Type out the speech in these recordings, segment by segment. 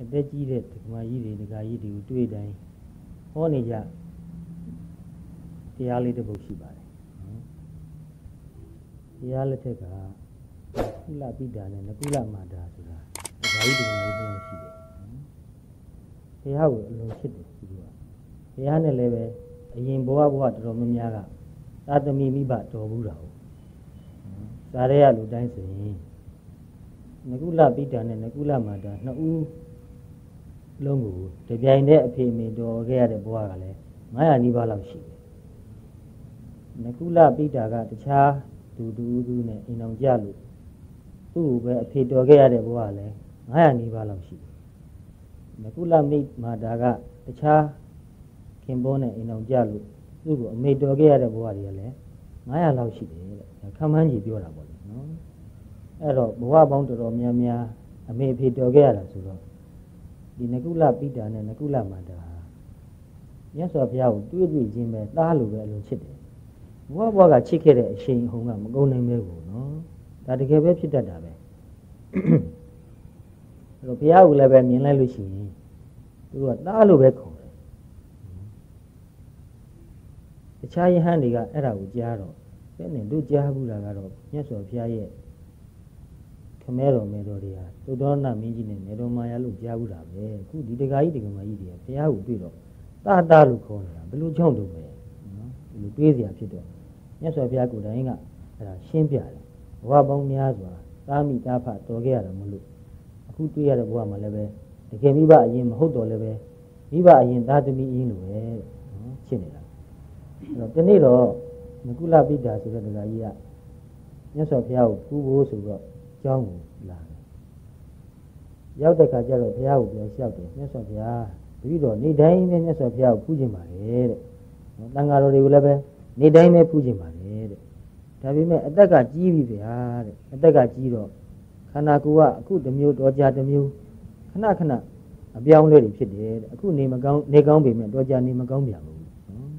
အသက်ကြီးတဲ့ဓမ္မကြီးတွေဒကာကြီးတွေကိုတွေ့တိုင်းဟောနေကြတရားလေးတစ်ပုဒ်ရှိပါတယ်တရားလက်ထက်ကကုလပိတာနဲ့နကုလမာတာဆိုတာဒကာကြီးဒကာကြီးပြောရှိတယ်တရားကိုအလုံးချစ်တယ်သူကတရားနဲ့လည်းပဲအရင်ဘဝဘဝတော်တော်များများကသာသမီမိဘတော်ဘူးတာဟုတ်ဇာရဲရလူတိုင်းဆိုရင်နကုလပိတာနဲ့နကုလမာတာနှစ်ဦး လုံးကိုတပြိုင်တည်းအဖေအမေတော်ခဲ့ရတဲ့ဘဝကလည်း900နီးပါးလောက်ရှိတယ်နကုလပိတာကတခြားသူတူသူနဲ့အိမ်အောင်ကြလို့သူ့ကိုပဲအဖေတော်ခဲ့ရတဲ့ဘဝကလည်း900နီးပါးလောက်ရှိတယ်နကုလမိတ်မာတာကတခြားခင်ဘောနဲ့အိမ်အောင်ကြလို့သူ့ကိုအမေတော်ခဲ့ရတဲ့ဘဝတွေကလည်း900လောက်ရှိတယ်တဲ့ခံမှန်းကြည့်ပြောတာပေါ့လေနော်အဲ့တော့ဘဝပေါင်းတော်တော်များများအမေအဖေတော်ခဲ့ရတာဆိုတော့ ဒီနကုလပိတာနဲ့နကုလမာတာမြတ်စွာဘုရားကိုတွေ့တွေ့ချင်းပဲသားလိုပဲအလိုချစ်တယ်ဘဝဘဝကချစ်ခဲ့တဲ့အရှိန်အဟုန်ကမကုန်နိုင်ပဲကိုနော်ဒါတကယ်ပဲဖြစ်တတ်တာပဲအဲ့တော့ဘုရားကိုလည်းပဲမြင်လိုက်လို့ရှိရင်သူကသားလိုပဲခေါ်တယ်တခြားယဟန်တွေကအဲ့ဒါကိုကြားတော့ဘယ်နဲ့တို့ကြားဘူးလားကတော့မြတ်စွာဘုရားရဲ့ ခမဲတော်မဲတော်တွေဟာသုဒ္ဓနာမင်းကြီးနဲ့နေတော်မာယာလို့ကြားဘူးတာပဲအခုဒီတကာကြီးတကမာကြီးတွေကဘုရားကိုတွေ့တော့တာတာလို့ခေါ်နေတာဘယ်လိုကြောင့်တော့ပဲနော်ဒီလိုတွေးเสียဖြစ်တော့မြတ်စွာဘုရားကိုယ်တိုင်ကအဲ့ဒါရှင်းပြတယ်ဘဝပေါင်းများစွာသာမိတာဖတော်ခဲ့ရတာမလို့အခုတွေ့ရတဲ့ဘဝမှာလည်းပဲတကယ်မိဘအရင်မဟုတ်တော့လည်းပဲမိဘအရင်သားသမီးအင်းလိုပဲနော်ရှင်းနေတာအဲ့တော့ဒီနေ့တော့နကုလပိတာဆိုတဲ့ဒကာကြီးကမြတ်စွာဘုရားကိုပူဖို့ဆိုတော့ ကျောင်းကိုလာတယ်ရောက်တဲ့ခါကျတော့ဘုရားကိုပြောလျှောက်တယ်မြတ်စွာဘုရားတပည့်တော်နေ့တိုင်းပဲမြတ်စွာဘုရားကိုပူခြင်းပါတယ်တဲ့နော်တန်ဃာတော်တွေကိုလည်းပဲနေ့တိုင်းပဲပူခြင်းပါတယ်တဲ့ဒါပေမဲ့အသက်ကကြီးပြီဗျာတဲ့အသက်ကကြီးတော့ခန္ဓာကိုယ်ကအခုတစ်မျိုးတော်ကြာတစ်မျိုးခဏခဏအပြောင်းလဲတွေဖြစ်တယ်တဲ့အခုနေမကောင်းနေကောင်းပေမဲ့တော်ကြာနေမကောင်းပြန်ဘူးနော်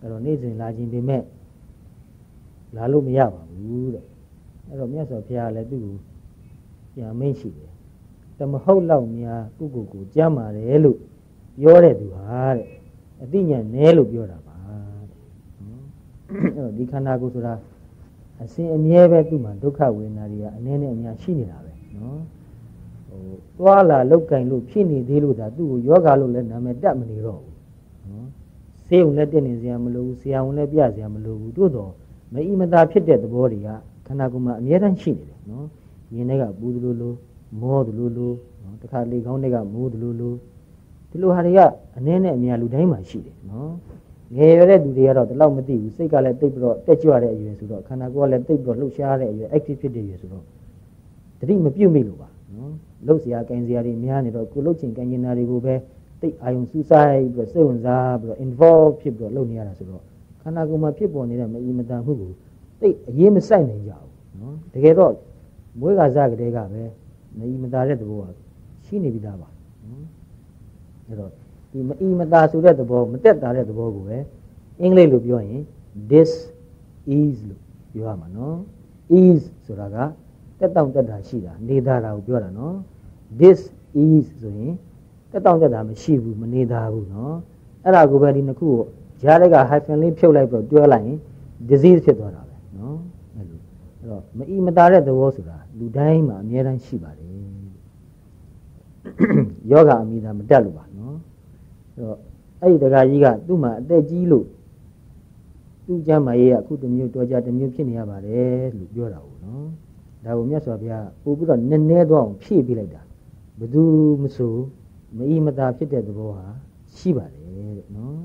အဲ့တော့နေ့စဉ်လာခြင်းပေမဲ့လာလို့မရပါဘူးတဲ့ အဲ့တော့မြတ်စွာဘုရားလည်းသူ့ကိုပြန်မိတ်ရှိတယ်တမဟုတ်လောက်များကိုကိုကိုကြမ်းပါတယ်လို့ပြောတဲ့သူဟာတဲ့အသိဉာဏ်နည်းလို့ပြောတာပါတဲ့နော်အဲ့တော့ဒီခန္ဓာကိုယ်ဆိုတာအစဉ်အမြဲပဲသူ့မှာဒုက္ခဝေဒနာတွေကအနည်းနဲ့အများရှိနေတာပဲနော်ဟိုသွားလာလောက်ကင်လို့ဖြစ်နေသေးလို့ဒါသူ့ကိုယောဂလို့လည်းနာမည်တက်မနေတော့ဘူးနော်ဆေးုံလည်းတက်နေစရာမလိုဘူးဆရာဝန်လည်းပြစရာမလိုဘူးတို့တော့မအီမသာဖြစ်တဲ့သဘောတွေက ခန္ဓာကိုယ်မှာအမြဲတမ်းရှိနေတယ်နော်မြင်တဲ့ကပူသလိုလိုမောသလိုလိုနော်တခါလေကောင်းတဲ့ကမိုးသလိုလိုဒီလိုဟာတွေကအနည်းနဲ့အများလူတိုင်းမှာရှိတယ်နော်ငယ်ရတဲ့သူတွေကတော့ဒီလောက်မသိဘူးစိတ်ကလည်းတိတ်ပြီးတော့တက်ကြွတဲ့အရွယ်ဆိုတော့ခန္ဓာကိုယ်ကလည်းတိတ်ပြီးတော့လှုပ်ရှားတဲ့အရွယ် active ဖြစ်တဲ့အရွယ်ဆိုတော့တတိမပြုတ်မိလို့ပါနော်လှုပ်စရာ၊ကင်စရာတွေများနေတော့ကိုလှုပ်ချင်ကင်ကျင်တာတွေကိုပဲတိတ်အာယုံစူးစိုက်ပြီးတော့စိတ်ဝင်စားပြီးတော့ involve ဖြစ်ပြီးတော့လှုပ်နေရတာဆိုတော့ခန္ဓာကိုယ်မှာဖြစ်ပေါ်နေတဲ့မအီမတန်မှုကို တိတ်အရေးမဆိုင်နိုင်ကြဘူးနော်တကယ်တော့မွေးကစားကလေးကပဲမအီမတာတဲ့သဘောကရှိနေပြီသားပါနော်အဲ့တော့ဒီမအီမတာဆိုတဲ့သဘောမတက်တာတဲ့သဘောကိုပဲအင်္ဂလိပ်လိုပြောရင် this is လို့ပြောရမှာနော် is ဆိုတာကတက်တောင့်တက်တာရှိတာနေတာတာကိုပြောတာနော် this is ဆိုရင်တက်တောင့်တက်တာမရှိဘူးမနေတာဘူးနော်အဲ့ဒါကိုပဲဒီနှစ်ခုကိုဂျားတွေက hyphen လေးဖြုတ်လိုက်ပြီးတော့တွဲလိုက်ရင် disease ဖြစ်သွားတာပဲနော်အဲ့လို အဲ့တော့မအီမတာတဲ့သဘောဆိုတာလူတိုင်းမှာအများတန်းရှိပါတယ်ယောဂအမိတာမတက်လို့ပါနော်အဲ့တော့အဲ့ဒီတခါကြီးကသူ့မှာအသက်ကြီးလို့သူ့ကျမ်းမာရေးကအခုတစ်မျိုးတော်ကြတစ်မျိုးဖြစ်နေရပါတယ်လို့ပြောတာဟုတ်နော်ဒါကိုမြတ်စွာဘုရားပို့ပြီးတော့နည်းနည်းတော့ဖြည့်ပေးလိုက်တာဘယ်သူမဆိုမအီမတာဖြစ်တဲ့သဘောဟာရှိပါတယ်တဲ့နော်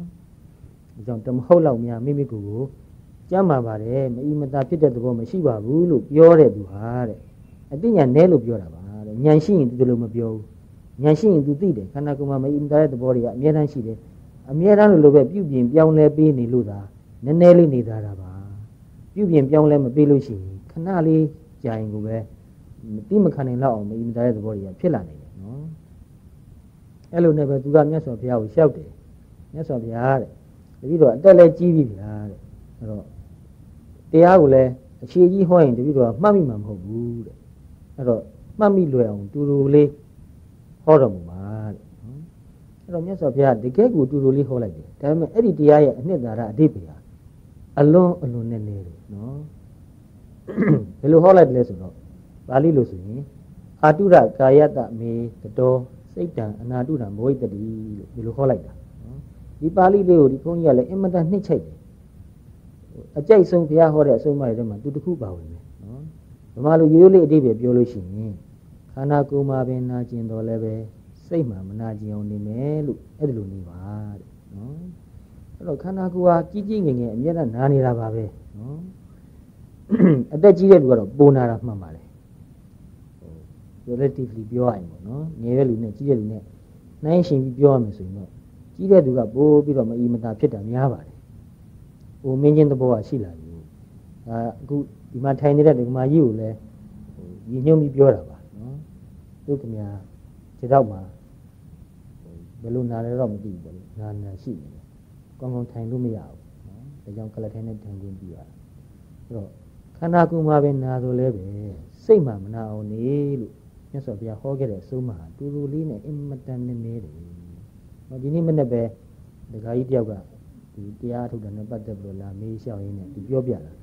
အကြောင်းတမဟုတ်လောက်များမိမိကိုယ်ကို ကြမ်းမာပါတယ်မအီမတာဖြစ်တဲ့သဘောမရှိပါဘူးလို့ပြောတဲ့သူဟာတဲ့အသိဉာဏ်နဲလို့ပြောတာပါတဲ့ဉာဏ်ရှိရင်ဒီလိုမပြောဘူးဉာဏ်ရှိရင် तू သိတယ်ခန္ဓာကိုယ်မှာမအီမတာတဲ့သဘောတွေကအမြဲတမ်းရှိတယ်အမြဲတမ်းလို့လိုပဲပြုပြင်ပြောင်းလဲပေးနေလို့သာနည်းနည်းလေးနေသားတာပါပြုပြင်ပြောင်းလဲမပေးလို့ရှိရင်ခဏလေးကြာရင်ကိုပဲမတိမခံနိုင်တော့အောင်မအီမတာတဲ့သဘောတွေကဖြစ်လာနေတယ်နော်အဲ့လိုနဲ့ပဲသူကမြတ်စွာဘုရားကိုလျှောက်တယ်မြတ်စွာဘုရားတဲ့တပည့်တော်အတက်လဲကြီးပြီဗျာတဲ့အဲ့တော့ တရားကိုလည်းအခြေကြီးဟောရင်တပည့်တော်မှတ်မိမှာမဟုတ်ဘူးတဲ့အဲ့တော့မှတ်မိလွယ်အောင်တူတူလေးဟောတော်မူပါတဲ့အဲ့တော့မြတ်စွာဘုရားတကယ်ကိုတူတူလေးဟောလိုက်တယ်ဒါပေမဲ့အဲ့ဒီတရားရဲ့အနှစ်သာရအဓိပ္ပာယ်အလွန်အလွန်နဲ့နေတယ်နော်ဘယ်လိုဟောလိုက်တယ်လဲဆိုတော့ပါဠိလိုဆိုရင်အာတုရကာယတမေတတော်စိတ်တံအနာတုရံဘဝိတ္တိလို့ဒီလိုဟောလိုက်တာနော်ဒီပါဠိလေးကိုဒီခွန်ကြီးကလည်းအင်မတန်နှိမ့်ချိုက်တယ် အကြိုက်ဆုံးဘုရားဟောတဲ့အဆုံးအမတွေထဲမှာသူတစ်ခုပါဝင်တယ်နော်ဗမာလူရိုးရိုးလေးအဓိပ္ပာယ်ပြောလို့ရှိရင်ခန္ဓာကိုယ်မှာပင်နာကျင်တော်လည်းပဲစိတ်မှမနာကျင်အောင်နေမယ်လို့အဲ့ဒီလိုနေပါတဲ့နော်အဲ့တော့ခန္ဓာကိုယ်ဟာကြီးကြီးငယ်ငယ်အမျက်နဲ့နာနေတာပါပဲနော်အသက်ကြီးတဲ့လူကတော့ပိုနာတာမှန်ပါလေဟို relatively ပြောရရင်ပေါ့နော်ငယ်တဲ့လူနဲ့ကြီးတဲ့လူနဲ့နှိုင်းရှင်ပြီးပြောရမယ်ဆိုရင်တော့ကြီးတဲ့သူကပိုးပြီးတော့မအီမတာဖြစ်တာများပါတယ် ဟိုမင်းချင်းသဘောကရှိလာပြီဒါအခုဒီမှာထိုင်နေတဲ့ဒကမာကြီးကိုလည်းဟိုညီညွတ်ပြီးပြောတာပါနော်သူကများခြေတော့မှာဘယ်လိုနာလဲတော့မသိဘူးပေါ့နာနာရှိနေတယ်ကောင်းကောင်းထိုင်လို့မရဘူးနော်ဒါကြောင့်ကလထဲနဲ့ထိုင်ခွင့်ပြုရတာအဲ့တော့ခန္ဓာကိုယ်မှာပဲနာဆိုလဲပဲစိတ်မှမနာအောင်နေလို့မြတ်စွာဘုရားဟောခဲ့တဲ့အဆုံးအမဟာတူတူလေးနဲ့အင်မတန်နေနေတယ်ဟောဒီနေ့မနေ့ပဲဒကာကြီးတယောက်က ဒီတရားထုတ်တယ်နဲ့ပတ်သက်ပြီးတော့လာမေးလျှောက်ရင်းနဲ့သူပြောပြလာ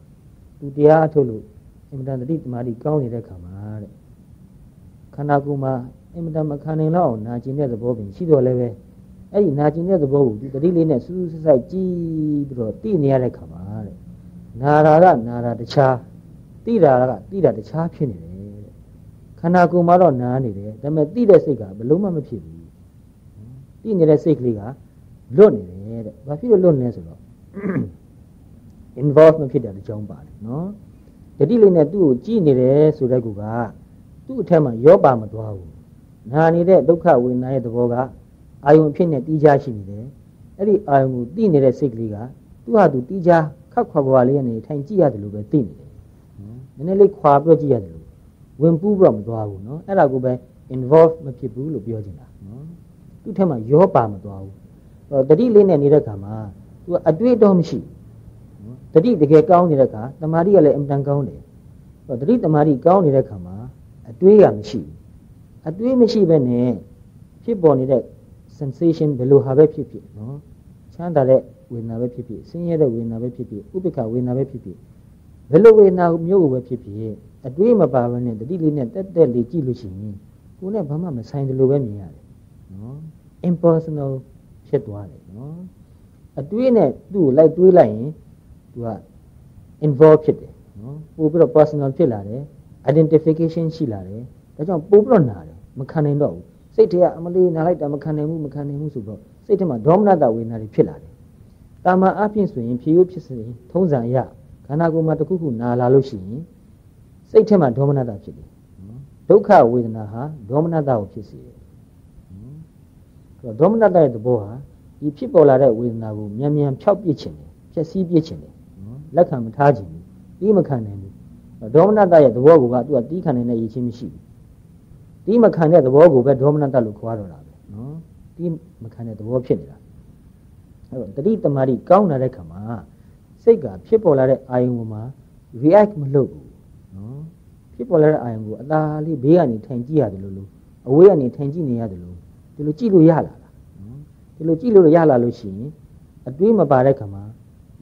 သူတရားထုတ်လို့အင်မတန်တတိတမာတိကောင်းနေတဲ့ခါမှာတဲ့ခန္ဓာကိုယ်မှာအင်မတန်မခံနိုင်တော့နာကျင်တဲ့သဘောပင်ရှိတော့လည်းပဲအဲ့ဒီနာကျင်တဲ့သဘောကိုသူတတိလေးနဲ့စူးစူးဆိုက်ကြည့်ပြီးတော့သိနေရတဲ့ခါမှာတဲ့နာရာကနာရာတခြားသိတာကသိတာတခြားဖြစ်နေတယ်တဲ့ခန္ဓာကိုယ်မှာတော့နာနေတယ်ဒါပေမဲ့သိတဲ့စိတ်ကဘလို့မှမဖြစ်ဘူးသိနေတဲ့စိတ်ကလေးက လွတ်နေတယ်တဲ့ဘာဖြစ်လို့လွတ်နေလဲဆိုတော့ involve မဖြစ်တဲ့အကြောင်းပါတယ်နော်တတိလေးနဲ့သူ့ကိုကြည်နေတယ်ဆိုတဲ့ကူကသူ့အထက်မှာရောပါမသွားဘူးနာနေတဲ့ဒုက္ခဝေဒနာရဲ့သဘောကအာယုံဖြစ်နေတီးခြားရှိနေတယ်အဲ့ဒီအာယုံကိုသိနေတဲ့စိတ်ကလေးကသူ့ဟာသူတီးခြားခက်ခွာခွာလေးကနေထိုင်ကြည့်ရတယ်လို့ပဲသိနေတယ်နော်နည်းနည်းလေးခွာပြကြည့်ရတယ်လို့ဝင်ပူးပြီးတော့မသွားဘူးနော်အဲ့ဒါကိုပဲ involve မဖြစ်ဘူးလို့ပြောချင်တာနော်သူ့ထက်မှာရောပါမသွားဘူး တတိလေးနဲ့နေတဲ့ခါမှာသူကအတွေ့အတော့မရှိဘူးတတိတကယ်ကောင်းနေတဲ့အခါတမာတိကလည်းအင်တန်ကောင်းတယ်တတိတမာတိကောင်းနေတဲ့အခါမှာအတွေးကမရှိဘူးအတွေးမရှိဘဲနဲ့ဖြစ်ပေါ်နေတဲ့ sensation ဘယ်လိုဟာပဲဖြစ်ဖြစ်နော်ချမ်းသာတဲ့ဝေဒနာပဲဖြစ်ဖြစ်ဆင်းရဲတဲ့ဝေဒနာပဲဖြစ်ဖြစ်ဥပိ္ပခဝေဒနာပဲဖြစ်ဖြစ်ဘယ်လိုဝေဒနာမျိုးကိုပဲဖြစ်ဖြစ်အတွေးမပါဘဲနဲ့တတိလေးနဲ့တက်တက်လေးကြည့်လို့ရှိရင်ကိုယ်နဲ့ဘာမှမဆိုင်တယ်လို့ပဲမြင်ရတယ်နော် impersonal ဖြစ်သွားတယ်နော်အတွေးနဲ့သူ့ကိုလိုက်တွေးလိုက်ရင်သူက involve ဖြစ်တယ်နော်ပို့ပြီးတော့ personal ဖြစ်လာတယ် identification ရှိလာတယ်ဒါကြောင့်ပို့ပြီးတော့နာတယ်မခံနိုင်တော့ဘူးစိတ်ထဲကအမလေးနာလိုက်တာမခံနိုင်ဘူးမခံနိုင်ဘူးဆိုတော့စိတ်ထဲမှာဒေါမနတဝေဒနာတွေဖြစ်လာတယ်တာမန်အဖြစ်ဆိုရင်ဖြေရိုးဖြစ်စဉ်ထုံးစံအရခန္ဓာကိုယ်မှာတစ်ခုခုနာလာလို့ရှိရင်စိတ်ထဲမှာဒေါမနတဖြစ်တယ်ဒုက္ခဝေဒနာဟာဒေါမနတကိုဖြစ်စေတယ် ဒေါမနတရဲ့သဘောဟာဒီဖြစ်ပေါ်လာတဲ့ဝေဒနာကိုမြန်မြန်ဖျောက်ပစ်ခြင်းတယ်ဖြည့်ဆည်းပစ်ခြင်းတယ်လက်ခံမထားခြင်းဘူးတီးမခံနိုင်ဘူးဒေါမနတရဲ့သဘောကိုကသူကတီးခံနိုင်တဲ့ရည်ချင်းမရှိဘူးတီးမခံတဲ့သဘောကိုပဲဒေါမနတလို့ခေါ်ရတော့တာပဲနော်တီးမခံတဲ့သဘောဖြစ်နေတာအဲ့တော့တတိတမာတိကောင်းလာတဲ့ခါမှာစိတ်ကဖြစ်ပေါ်လာတဲ့အာယုံပေါ်မှာ react မလုပ်ဘူးနော်ဖြစ်ပေါ်လာတဲ့အာယုံကိုအသာလေးဘေးကနေထိုင်ကြည့်ရတယ်လို့လို့အဝေးကနေထိုင်ကြည့်နေရတယ်လို့ ဒီလိုကြည့်လို့ရလာလားနော်ဒီလိုကြည့်လို့ရလာလို့ရှိရင်အတွေးမပါတဲ့ခါမှာ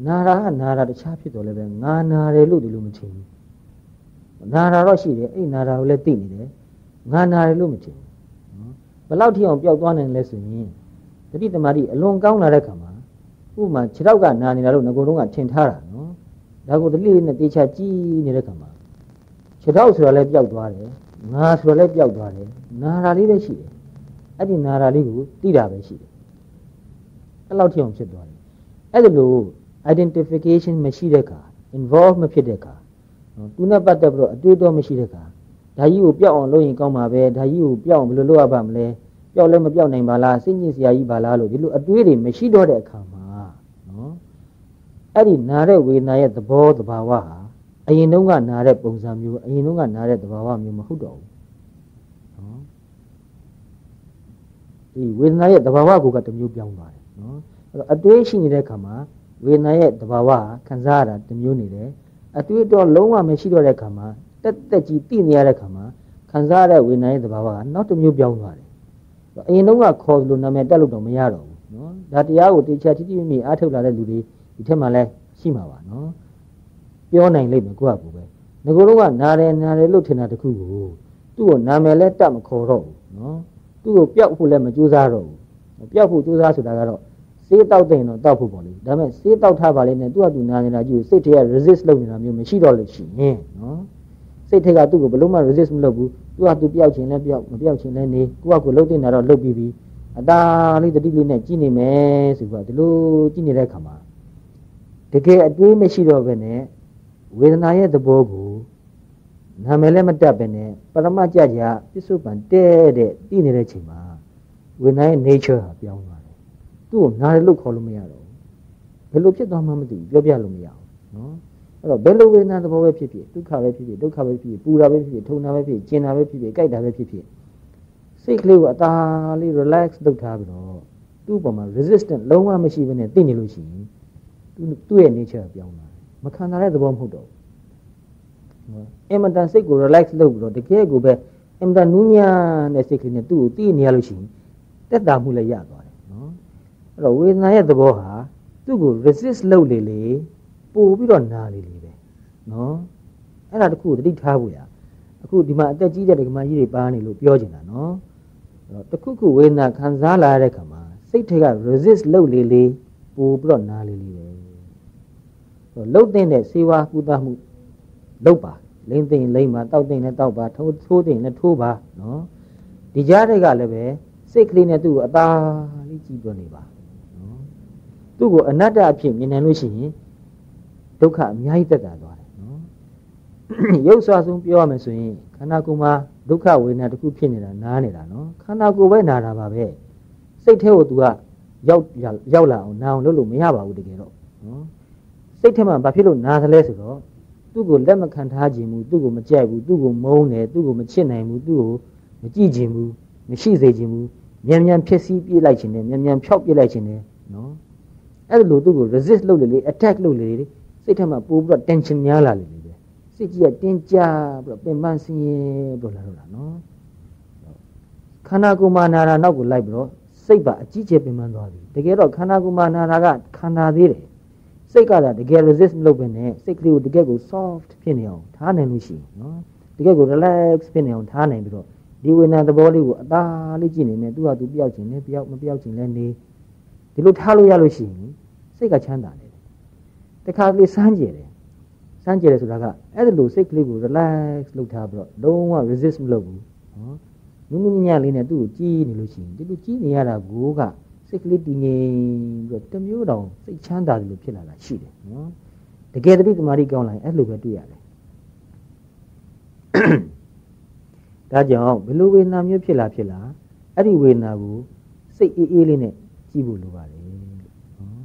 နာတာကနာတာတခြားဖြစ်တော်လည်းပဲငါနာတယ်လို့ဒီလိုမထင်ဘူးနာတာတော့ရှိတယ်အဲ့နာတာကိုလည်းသိနေတယ်ငါနာတယ်လို့မထင်ဘူးဘယ်လောက်ထိအောင်ပျောက်သွားနိုင်လဲဆိုရင်တတိတမာတိအလွန်ကောင်းလာတဲ့ခါမှာဥပမာခြေထောက်ကနာနေတာလို့ငကိုယ်တော့ကထင်ထားတာနော်ဒါကိုတတိလေးနဲ့တေချာကြည့်နေတဲ့ခါမှာခြေထောက်ဆိုတာလည်းပျောက်သွားတယ်ငါဆိုတာလည်းပျောက်သွားတယ်နာတာလေးပဲရှိတယ် အဲ့ဒီနာတာလေးကိုသိတာပဲရှိတယ်အဲ့လောက်ထိအောင်ဖြစ်သွားတယ်အဲ့ဒါလို့ identification မရှိတဲ့အခါ involve မဖြစ်တဲ့အခါသူနဲ့ပတ်သက်ပြီးတော့အတွေ့အကြုံမရှိတဲ့အခါဒါကြီးကိုပျောက်အောင်လုပ်ရင်ကောင်းပါပဲဒါကြီးကိုပျောက်အောင်ဘယ်လိုလုပ်ရပါမလဲပျောက်လည်းမပျောက်နိုင်ပါလားစိတ်ညစ်စရာကြီးပါလားလို့ဒီလိုအတွေးတွေမရှိတော့တဲ့အခါမှာနော်အဲ့ဒီနာတဲ့ဝေဒနာရဲ့သဘောသဘာဝဟာအရင်တုန်းကနာတဲ့ပုံစံမျိုးအရင်တုန်းကနာတဲ့သဘာဝမျိုးမဟုတ်တော့ဘူးနော် ဒီဝေဒနာရဲ့သဘာဝကိုကတစ်မျိုးပြောင်းသွားတယ်နော်အဲ့တော့အတွေးရှိနေတဲ့အခါမှာဝေဒနာရဲ့တဘာဝခံစားရတာတစ်မျိုးနေတယ်အတွေ့အတော့လုံးဝမရှိတော့တဲ့ခါမှာတက်တက်ကြီးသိနေရတဲ့ခါမှာခံစားရတဲ့ဝေဒနာရဲ့တဘာဝကနောက်တစ်မျိုးပြောင်းသွားတယ်အရင်တော့ကခေါ်လို့နာမည်တက်လို့တော့မရတော့ဘူးနော်ဒါတရားကိုတေချာတိတိမိမိအားထုတ်လာတဲ့လူတွေဒီထက်မှလည်းရှိမှာပါနော်ပြောနိုင်လိမ့်မယ်ကိုယ့်အကူပဲငကိုတော့ကနာတယ်နာတယ်လို့ထင်တာတခုကိုသူ့ကိုနာမည်လဲတက်မခေါ်တော့ဘူးနော် သူ့ကိုပျောက်ဖို့လည်းမကြိုးစားတော့ဘူးပျောက်ဖို့ကြိုးစားဆိုတာကတော့စေးတောက်တဲ့တော့တောက်ဖို့ပေါ့လေဒါပေမဲ့စေးတောက်ထားပါလေနဲ့သူ့အတူနာနေတာကြည့်စိတ်ထဲက resist လုပ်နေတာမျိုးမရှိတော့လို့ရှိရင်နော်စိတ်ထဲကသူ့ကိုဘလို့မှ resist မလုပ်ဘူးသူကသူပျောက်ခြင်းလည်းပျောက်မပျောက်ခြင်းလည်းနေကိုကကိုလှုပ်တင်တာတော့လှုပ်ပြီးပြီအသာလေးတတိလေးနဲ့ကြည့်နေမယ်ဆိုတော့ဒီလိုကြည့်နေတဲ့အခါမှာတကယ်အတွေးမရှိတော့ဘဲနဲ့ဝေဒနာရဲ့သဘောကို နာမည်လည်းမတတ်ပဲနဲ့ပရမကြကြပြစ္ဆုတ်ပံတဲတဲ့တည်နေတဲ့ချိန်မှာဝေဒနာရဲ့ nature ဟာပြောင်းသွားတယ်သူ့ကိုနားရလို့ခေါ်လို့မရတော့ဘူးဘယ်လိုဖြစ်သွားမှမသိဘူးပြောပြလို့မရအောင်နော်အဲ့တော့ဘယ်လိုဝေဒနာသဘောပဲဖြစ်ဖြစ်ဒုက္ခပဲဖြစ်ဖြစ်ဒုက္ခပဲဖြစ်ဖြစ်ပူတာပဲဖြစ်ဖြစ်ထုံတာပဲဖြစ်ဖြစ်ကျင်တာပဲဖြစ်ဖြစ်ကြိုက်တာပဲဖြစ်ဖြစ်စိတ်ကလေးကိုအသာလေး relax လုပ်ထားပြီးတော့သူ့ပေါ်မှာ resistant လုံးဝမရှိဘဲနဲ့သိနေလို့ရှိရင်သူသူ့ရဲ့ nature ပြောင်းလာတယ်မခံနိုင်တဲ့သဘောမဟုတ်တော့ဘူး အင်မတန်စိတ်ကို relax လုပ်ပြီးတော့တကယ်ကိုပဲအင်မတန်နူးညံ့တဲ့စိတ်ကလေးနဲ့သူ့ကိုသိနေရလို့ရှိရင်တက်တာမှုလည်းရသွားတယ်နော်အဲ့တော့ဝေဒနာရဲ့သဘောဟာသူ့ကို resist လုပ်လေလေပို့ပြီးတော့နာလေလေပဲနော်အဲ့ဒါတခုသတိထားဖို့ရအခုဒီမှာအသက်ကြီးတဲ့ဒကမကြီးတွေပါနေလို့ပြောချင်တာနော်အဲ့တော့တခုခုဝေဒနာခံစားလာရတဲ့ခါမှာစိတ်ထဲက resist လုပ်လေလေပို့ပြီးတော့နာလေလေပဲလှုပ်တဲ့စေဝါကုသမှု လှုပ်ပါလိမ့်သိမ့်လိမ့်ပါတောက်သိမ့်လည်းတောက်ပါထိုးထိုးသိမ့်လည်းထိုးပါနော်ဒီကြားတွေကလည်းပဲစိတ်ကလေးနဲ့သူ့ကိုအသာလေးကြည့်ပြနေပါနော်သူ့ကိုအနတ္တအဖြစ်မြင်နိုင်လို့ရှိရင်ဒုက္ခအများကြီးတက်တာသွားတယ်နော်ရုပ်ဆွာဆုံးပြောရမယ်ဆိုရင်ခန္ဓာကိုယ်မှာဒုက္ခဝေဒနာတစ်ခုဖြစ်နေတာနားနေတာနော်ခန္ဓာကိုယ်ပဲနာတာပါပဲစိတ်ထဲကိုသူကရောက်ရောက်လာအောင်နာအောင်လုပ်လို့မရပါဘူးတကယ်တော့နော်စိတ်ထဲမှာဘာဖြစ်လို့နာသလဲဆိုတော့ သူ့ကိုလက်မခံထားခြင်းဘူးသူ့ကိုမကြိုက်ဘူးသူ့ကိုမုန်းတယ်သူ့ကိုမချစ်နိုင်ဘူးသူ့ကိုမကြည့်ခြင်းဘူးမရှိစေခြင်းဘူးမြန်မြန်ဖြစ်စည်းပြစ်လိုက်ခြင်းနဲ့မြန်မြန်ဖြောက်ပြစ်လိုက်ခြင်းနဲ့နော်အဲ့လိုသူ့ကို resist လုပ်လေလေ attack လုပ်လေလေစိတ်ထဲမှာပို့ပြီးတော့ tension များလာလေလေပဲစိတ်ကြီးကတင်းကြပြီးတော့ပင်ပန်းဆင်းရဲပြီးတော့လာတော့လားနော်ခန္ဓာကိုယ်မှာနာတာနောက်ကိုလိုက်ပြီးတော့စိတ်ပါအကြီးကျယ်ပင်ပန်းသွားပြီတကယ်တော့ခန္ဓာကိုယ်မှာနာတာကခန္ဓာသေးတယ် စိတ်ကသာတကယ် resist မလုပ်ဘဲနဲ့စိတ်ကလေးကိုတကယ်ကို soft ဖြစ်နေအောင်ထားနိုင်လို့ရှိရင်နော်တကယ်ကို relax ဖြစ်နေအောင်ထားနိုင်ပြီးတော့ဒီဝေဒနာသဘောလေးကိုအသာလေးကြည့်နေမယ်သူကသူပြောက်ခြင်းနဲ့ပြောက်မပြောက်ခြင်းလည်းနေဒီလိုထားလို့ရလို့ရှိရင်စိတ်ကချမ်းသာတယ်တခါလေးစမ်းကြည့်တယ်စမ်းကြည့်တယ်ဆိုတာကအဲ့ဒါလိုစိတ်ကလေးကို relax လုပ်ထားပြီးတော့လုံးဝ resist မလုပ်ဘူးနော်နုနုညံ့လေးနဲ့သူ့ကိုကြည့်နေလို့ရှိရင်ဒီလိုကြည့်နေရတာကိုက စိတ်ကလေးတည်ငြိမ်ပြီးတော့တမျိုးတောင်စိတ်ချမ်းသာတယ်လို့ဖြစ်လာတာရှိတယ်နော်တကယ်တတိတမာတိကောင်းလာရင်အဲ့လိုပဲတွေ့ရတယ်ဒါကြောင့်ဘယ်လိုဝေဒနာမျိုးဖြစ်လာဖြစ်လာအဲ့ဒီဝေဒနာကိုစိတ်အေးအေးလေးနဲ့ကြည့်ဖို့လိုပါတယ်နော်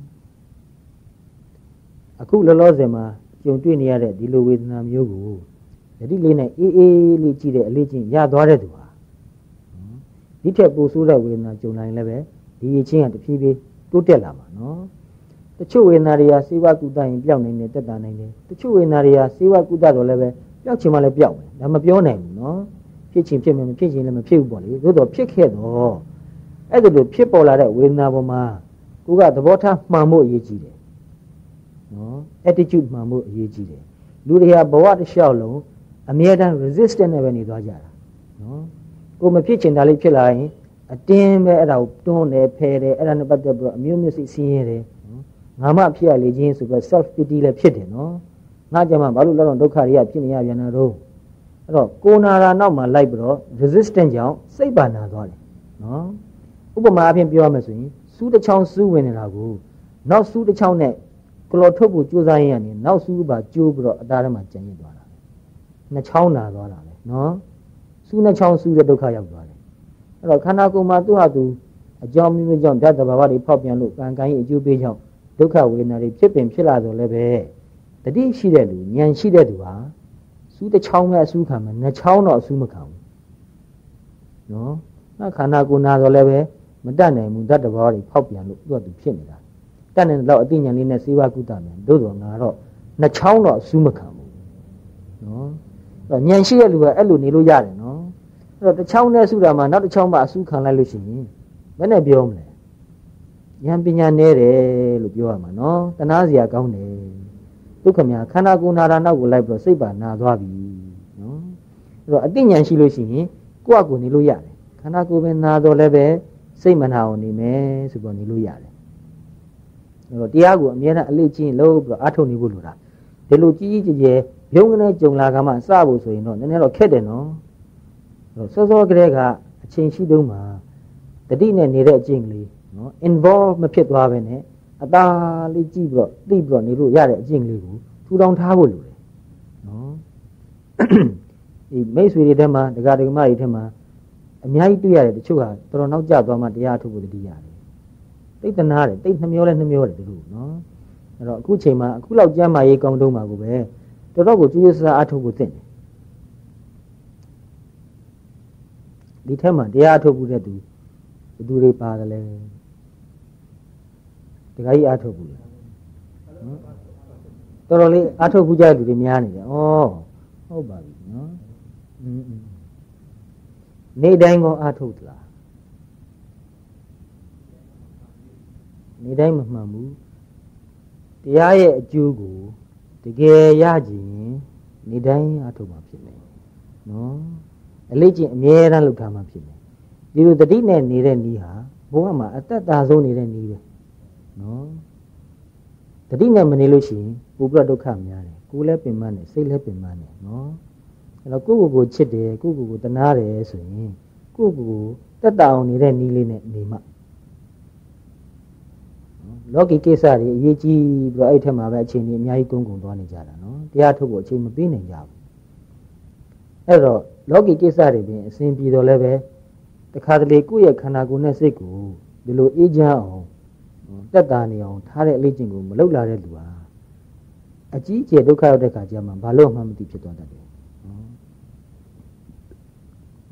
အခုလောလောဆယ်မှာကြုံတွေ့နေရတဲ့ဒီလိုဝေဒနာမျိုးကိုယတိလေးနဲ့အေးအေးလေးကြည့်တဲ့အလေးချင်းရသွားတဲ့သူဟာဒီထက်ပိုဆိုးတဲ့ဝေဒနာကြုံလာရင်လည်းပဲ ဒီရချင်းကတဖြည်းဖြည်းတိုးတက်လာမှာနော်တချို့ဝေဒနာတွေကစေဝကုသရင်ပျောက်နိုင်တယ်တက်တာနိုင်တယ်တချို့ဝေဒနာတွေကစေဝကုသတော့လည်းပဲပျောက်ချင်မှလည်းပျောက်မယ်ဒါမပြောနိုင်ဘူးနော်ဖြစ်ချင်ဖြစ်မယ်မဖြစ်ချင်လည်းမဖြစ်ဘူးပေါ့လေသို့တော့ဖြစ်ခဲ့တော့အဲ့ဒါလိုဖြစ်ပေါ်လာတဲ့ဝေဒနာပေါ်မှာကိုကသဘောထားမှန်ဖို့အရေးကြီးတယ်နော် attitude မှန်ဖို့အရေးကြီးတယ်လူတွေဟာဘဝတစ်လျှောက်လုံးအမြဲတမ်း resistant နဲ့ပဲနေသွားကြတာနော်ကိုမဖြစ်ချင်တာလေးဖြစ်လာရင် အတင်းပဲအဲ့ဒါကိုတွန်းတယ်ဖယ်တယ်အဲ့ဒါနဲ့ပတ်သက်ပြီးတော့အမျိုးမျိုးစိတ်ဆင်းရဲတယ်ငါမှဖြစ်ရလေခြင်းဆိုပြီး self pity လည်းဖြစ်တယ်နော်ငါကြမှာဘာလို့လဲတော့ဒုက္ခတွေကဖြစ်နေရပြန်တော့အဲ့တော့ကိုနာရာနောက်မှာလိုက်ပြီးတော့ resistant ကြောင့်စိတ်ပါနာသွားတယ်နော်ဥပမာအဖြစ်ပြောရမယ်ဆိုရင်စူးတစ်ချောင်းစူးဝင်နေတာကိုနောက်စူးတစ်ချောင်းနဲ့ကလော်ထုတ်ဖို့ကြိုးစားရရင်နောက်စူးပါကျိုးပြီးတော့အသားထဲမှာကျန်ရစ်သွားတာနှစ်ချောင်းနာသွားတာလေနော်စူးနှစ်ချောင်းစူးတဲ့ဒုက္ခရောက်သွားတယ် အဲ့တော့ခန္ဓာကိုယ်မှာသူ့ဟာသူအကြောင်းမျိုးမျိုးကြောင့်ဓာတ်တဘာဝတွေဖောက်ပြန်လို့ကံကံရဲ့အကျိုးပေးကြောင့်ဒုက္ခဝေဒနာတွေဖြစ်ပင်ဖြစ်လာတော့လည်းပဲတတိရှိတဲ့လူဉာဏ်ရှိတဲ့သူဟာစူးတစ်ချောင်းပဲအစူးခံမယ်နှစ်ချောင်းတော့အစူးမခံဘူးနော်နောက်ခန္ဓာကိုယ်နာတော့လည်းပဲမတတ်နိုင်ဘူးဓာတ်တဘာဝတွေဖောက်ပြန်လို့သူ့ဟာသူဖြစ်နေတာတတ်နေတဲ့တော့အသိဉာဏ်လေးနဲ့စေဝကုသမယ်တို့တော့ငါတော့နှစ်ချောင်းတော့အစူးမခံဘူးနော်ဉာဏ်ရှိတဲ့လူကအဲ့လိုနေလို့ရတယ်နော် အဲ့တော့တစ်ချောင်းနဲ့ဆုတာမှနောက်တစ်ချောင်းမှအဆုခံလိုက်လို့ရှိရင်ဘယ်နဲ့ပြောမလဲဉာဏ်ပညာနည်းတယ်လို့ပြောရမှာနော်တနာစရာကောင်းတယ်ဒုက္ခများခန္ဓာကိုယ်နာတာနောက်ကိုလိုက်ပြီးတော့စိတ်ပါနာသွားပြီနော်အဲ့တော့အတိညာဏ်ရှိလို့ရှိရင်ကိုယ့်အကူနေလို့ရတယ်ခန္ဓာကိုယ်ပဲနာတော့လည်းပဲစိတ်မနာအောင်နေမယ်ဆိုတော့နေလို့ရတယ်အဲ့တော့တရားကိုအမြဲတမ်းအလေးချင်းလုပ်ပြီးတော့အထုတ်နေဖို့လိုတာဒီလိုကြီးကြီးကျယ်ကျယ်ရုံကနေကြုံလာကမှစဖို့ဆိုရင်တော့နည်းနည်းတော့ခက်တယ်နော်အဲ့တော့ စောစောကတည်းကအချိန်ရှိတုန်းမှာတတိနဲ့နေတဲ့အကျင့်ကလေးနော် involve မဖြစ်သွားပဲနဲ့အသာလေးကြည့်ပြီးတော့သိပြီးတော့နေလို့ရတဲ့အကျင့်ကလေးကိုထူထောင်ထားဖို့လိုတယ်နော်ဒီမိတ်ဆွေတွေထဲမှာဒကာဒကမတွေထဲမှာအများကြီးတွေ့ရတယ်တချို့ဟာတော်တော်နောက်ကျသွားမှတရားထုတ်ဖို့တတိရတယ်တိတ်တနာတယ်တိတ်နှမျောလဲနှမျောတယ်တူနော်အဲ့တော့အခုချိန်မှာအခုလောက်ကြမ်းမာရေးကောင်းတုံးမှာကိုပဲတော်တော်ကိုကျွေးစားအထုတ်ဖို့သင့်တယ် ဒီထက်မှတရားထုတ်ဖို့တဲ့သူဘယ်သူတွေပါတယ်လဲတခါကြီးအထုတ်ဖို့လားတော်တော်လေးအထုတ်ဖို့ကြတဲ့လူတွေများနေတယ်ဩဟုတ်ပါပြီနော်อืมနေတိုင်းကောအထုတ်သလားနေတိုင်းမမှန်ဘူးတရားရဲ့အကျိုးကိုတကယ်ရကြရင်နေတိုင်းအထုတ်မှဖြစ်မယ်နော် အလေးကျင့်အမြဲတမ်းလုပ်ထားမှဖြစ်မယ်ဒီလိုတတိနဲ့နေတဲ့နီးဟာဘဝမှာအသက်တာဆုံးနေတဲ့နီးပဲနော်တတိနဲ့မနေလို့ရှိရင်ပူပြဒုက္ခများတယ်ကိုယ်လည်းပင်ပန်းတယ်စိတ်လည်းပင်ပန်းတယ်နော်အဲ့တော့ကိုယ့်ကိုယ်ကိုချစ်တယ်ကိုယ့်ကိုယ်ကိုတနာတယ်ဆိုရင်ကိုယ့်ကိုယ်ကိုတက်တာအောင်နေတဲ့နီးလေးနဲ့နေမှလောကီကိစ္စတွေအရေးကြီးပြီးတော့အဲ့ထက်မှာပဲအချိန်ကြီးအများကြီးကုန်ကုန်သွားနေကြတာနော်တရားထုတ်ဖို့အချိန်မပေးနိုင်ကြဘူးအဲ့တော့ လောကီကိစ္စတွေပြင်အစဉ်ပြေတော့လည်းပဲတခါတလေကိုယ့်ရဲ့ခန္ဓာကိုယ်နဲ့စိတ်ကိုဒီလိုအေးချမ်းအောင်တက်တာနေအောင်ထားတဲ့အလေးကျင့်ကိုမလုပ်လာတဲ့လူဟာအကြီးအကျယ်ဒုက္ခရောက်တဲ့ခါကျမှဘာလို့မှမသိဖြစ်သွားတတ်တယ်နော်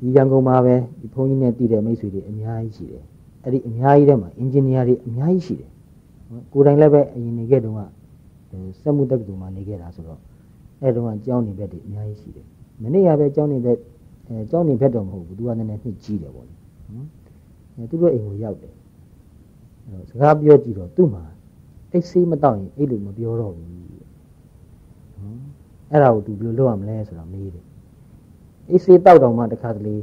ဒီရန်ကုန်မှာပဲဒီဘုန်းကြီးနဲ့တည်တဲ့မိတ်ဆွေတွေအများကြီးရှိတယ်အဲ့ဒီအများကြီးထဲမှာအင်ဂျင်နီယာတွေအများကြီးရှိတယ်ကိုယ်တိုင်လည်းပဲအရင်နေခဲ့တုန်းကစက်မှုတက္ကသိုလ်မှာနေခဲ့တာဆိုတော့အဲ့တုန်းကကျောင်းနေဘက်တွေအများကြီးရှိတယ် မနေ့ကပဲကျောင်းနေဘက်အဲကျောင်းနေဘက်တော့မဟုတ်ဘူးသူကနည်းနည်းနှစ်ကြီးတယ်ပေါ့လေနော်အဲသူတို့အိမ်ကိုရောက်တယ်အဲတော့စကားပြောကြည့်တော့သူ့မှာအိတ်ဆေးမတော့ရင်အဲ့လိုမပြောတော့ဘူးနော်အဲ့ဒါကိုသူဘယ်လိုလုပ်ရမလဲဆိုတော့မေးတယ်အိတ်ဆေးတောက်တော့မှတခါတလေ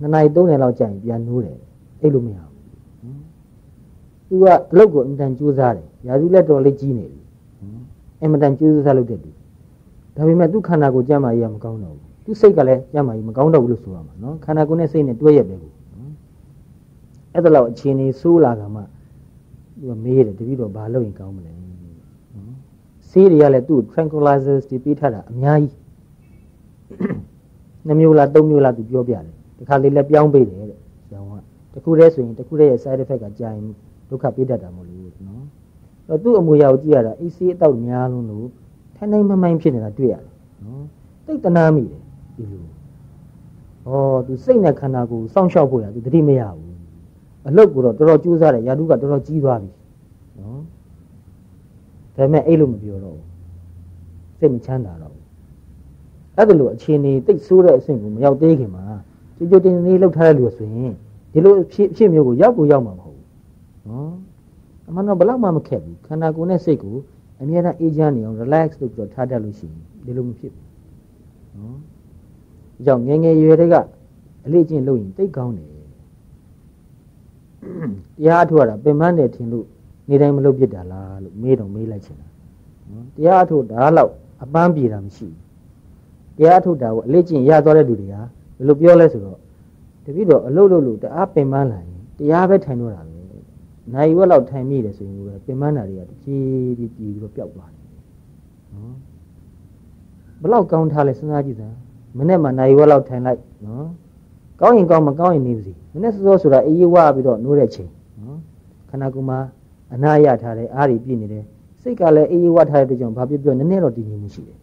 နှစ်နာရီသုံးနာရီလောက်ကြာရင်ပြန်နိုးတယ်အဲ့လိုမရဘူးသူကအလုပ်ကိုအင်တန်ကြိုးစားတယ်ရာသူလက်တော်လေးကြီးနေပြီအင်မတန်ကြိုးစားလုပ်တဲ့သူ ဒါပေမဲ့သူခန္ဓာကိုယ်ကြမ်းမာရေးကမကောင်းတော့ဘူးသူစိတ်ကလည်းကြမ်းမာရေးမကောင်းတော့ဘူးလို့ဆိုရမှာနော်ခန္ဓာကိုယ်နဲ့စိတ်နဲ့တွဲရက်ပဲကိုအဲ့ဒါလောက်အခြေအနေဆိုးလာကမှသူကမေးတယ်တပည့်တော်ဘာလုပ်ရင်ကောင်းမလဲနော်ဆေးတွေကလည်းသူ့ tranquilizers တွေပေးထားတာအများကြီးနှမျိုးလားသုံးမျိုးလားသူပြောပြတယ်တခါလေးလည်းပြောင်းပေးတယ်တဲ့ကျောင်းကတခုတည်းဆိုရင်တခုတည်းရဲ့ side effect ကကြာရင်ဒုက္ခပေးတတ်တာမဟုတ်လို့နော်အဲ့သူ့အမွေအရာကိုကြည့်ရတာအေးဆေးအတောက်များလုံးလို့ ထိုင်နိုင်မမိုင်းဖြစ်နေတာတွေ့ရတယ်နော်တိတ်တနာမိတယ်ဒီလိုဩသူစိတ်နဲ့ခန္ဓာကိုယ်စောင့်ရှောက်ဖို့ရသူတတိမရဘူးအလုတ်ကိုတော့တော်တော်ကြိုးစားတယ်ယာတုကတော်တော်ကြီးသွားပြီနော်ဒါပေမဲ့အဲ့လိုမပြောတော့ဘူးစိတ်မချမ်းသာတော့ဘူးအဲ့ဒါလိုအခြေအနေတိတ်ဆိုးတဲ့အဆင့်ကိုမရောက်သေးခင်မှာကြိုကြိုတင်နေလောက်ထားတဲ့လူဆိုရင်ဒီလိုဖြစ်ဖြစ်မျိုးကိုရောက်ကိုရောက်မှာမဟုတ်ဘူးနော်အမှန်တော့ဘလောက်မှမခက်ဘူးခန္ဓာကိုယ်နဲ့စိတ်ကို အမြဲတမ်းအေးချမ်းနေအောင် relax လုပ်ပြီးတော့ထားတတ်လို့ရှိရင်ဒီလိုမဖြစ်ဘူးနော်။ကြောင့်ငယ်ငယ်ရွယ်တွေကအလေးကျင့်လုပ်ရင်တိတ်ကောင်းတယ်။တရားအထုတ်ရတာပင်မနဲ့ထင်လို့နေတိုင်းမလုပ်ဖြစ်တာလားလို့မေးတော့မေးလိုက်ချင်တာ။နော်။တရားအထုတ်ဒါတော့အပန်းပြေတာမရှိဘူး။တရားအထုတ်တာကိုအလေးကျင့်ရသွားတဲ့လူတွေကဘယ်လိုပြောလဲဆိုတော့တပိတော့အလုပ်လုပ်လို့တအားပင်ပန်းလာရင်တရားပဲထိုင်တော့တာပဲ။ နိုင်ဝက်လောက်ထိုင်မိတယ်ဆိုရင်ပဲပင်ပန်းတာတွေကတဖြည်းဖြည်းပြီးပြီးတော့ပျောက်သွားတယ်။နော်။ဘလောက်ကောင်းထားလဲစဉ်းစားကြည့်စမ်းမနေ့မှနိုင်ဝက်လောက်ထိုင်လိုက်နော်ကောင်းရင်ကောင်းမကောင်းရင်နေပါစေမနေ့စောစောဆိုတာအေးအေးဝပြီးတော့နိုးတဲ့ချိန်နော်ခန္ဓာကိုယ်မှာအနာရထားတယ်အားတွေပြည့်နေတယ်စိတ်ကလည်းအေးအေးဝထားတဲ့ကြောင့်ဘာဖြစ်ပြောနည်းနည်းတော့တည်ငြိမ်မှုရှိတယ်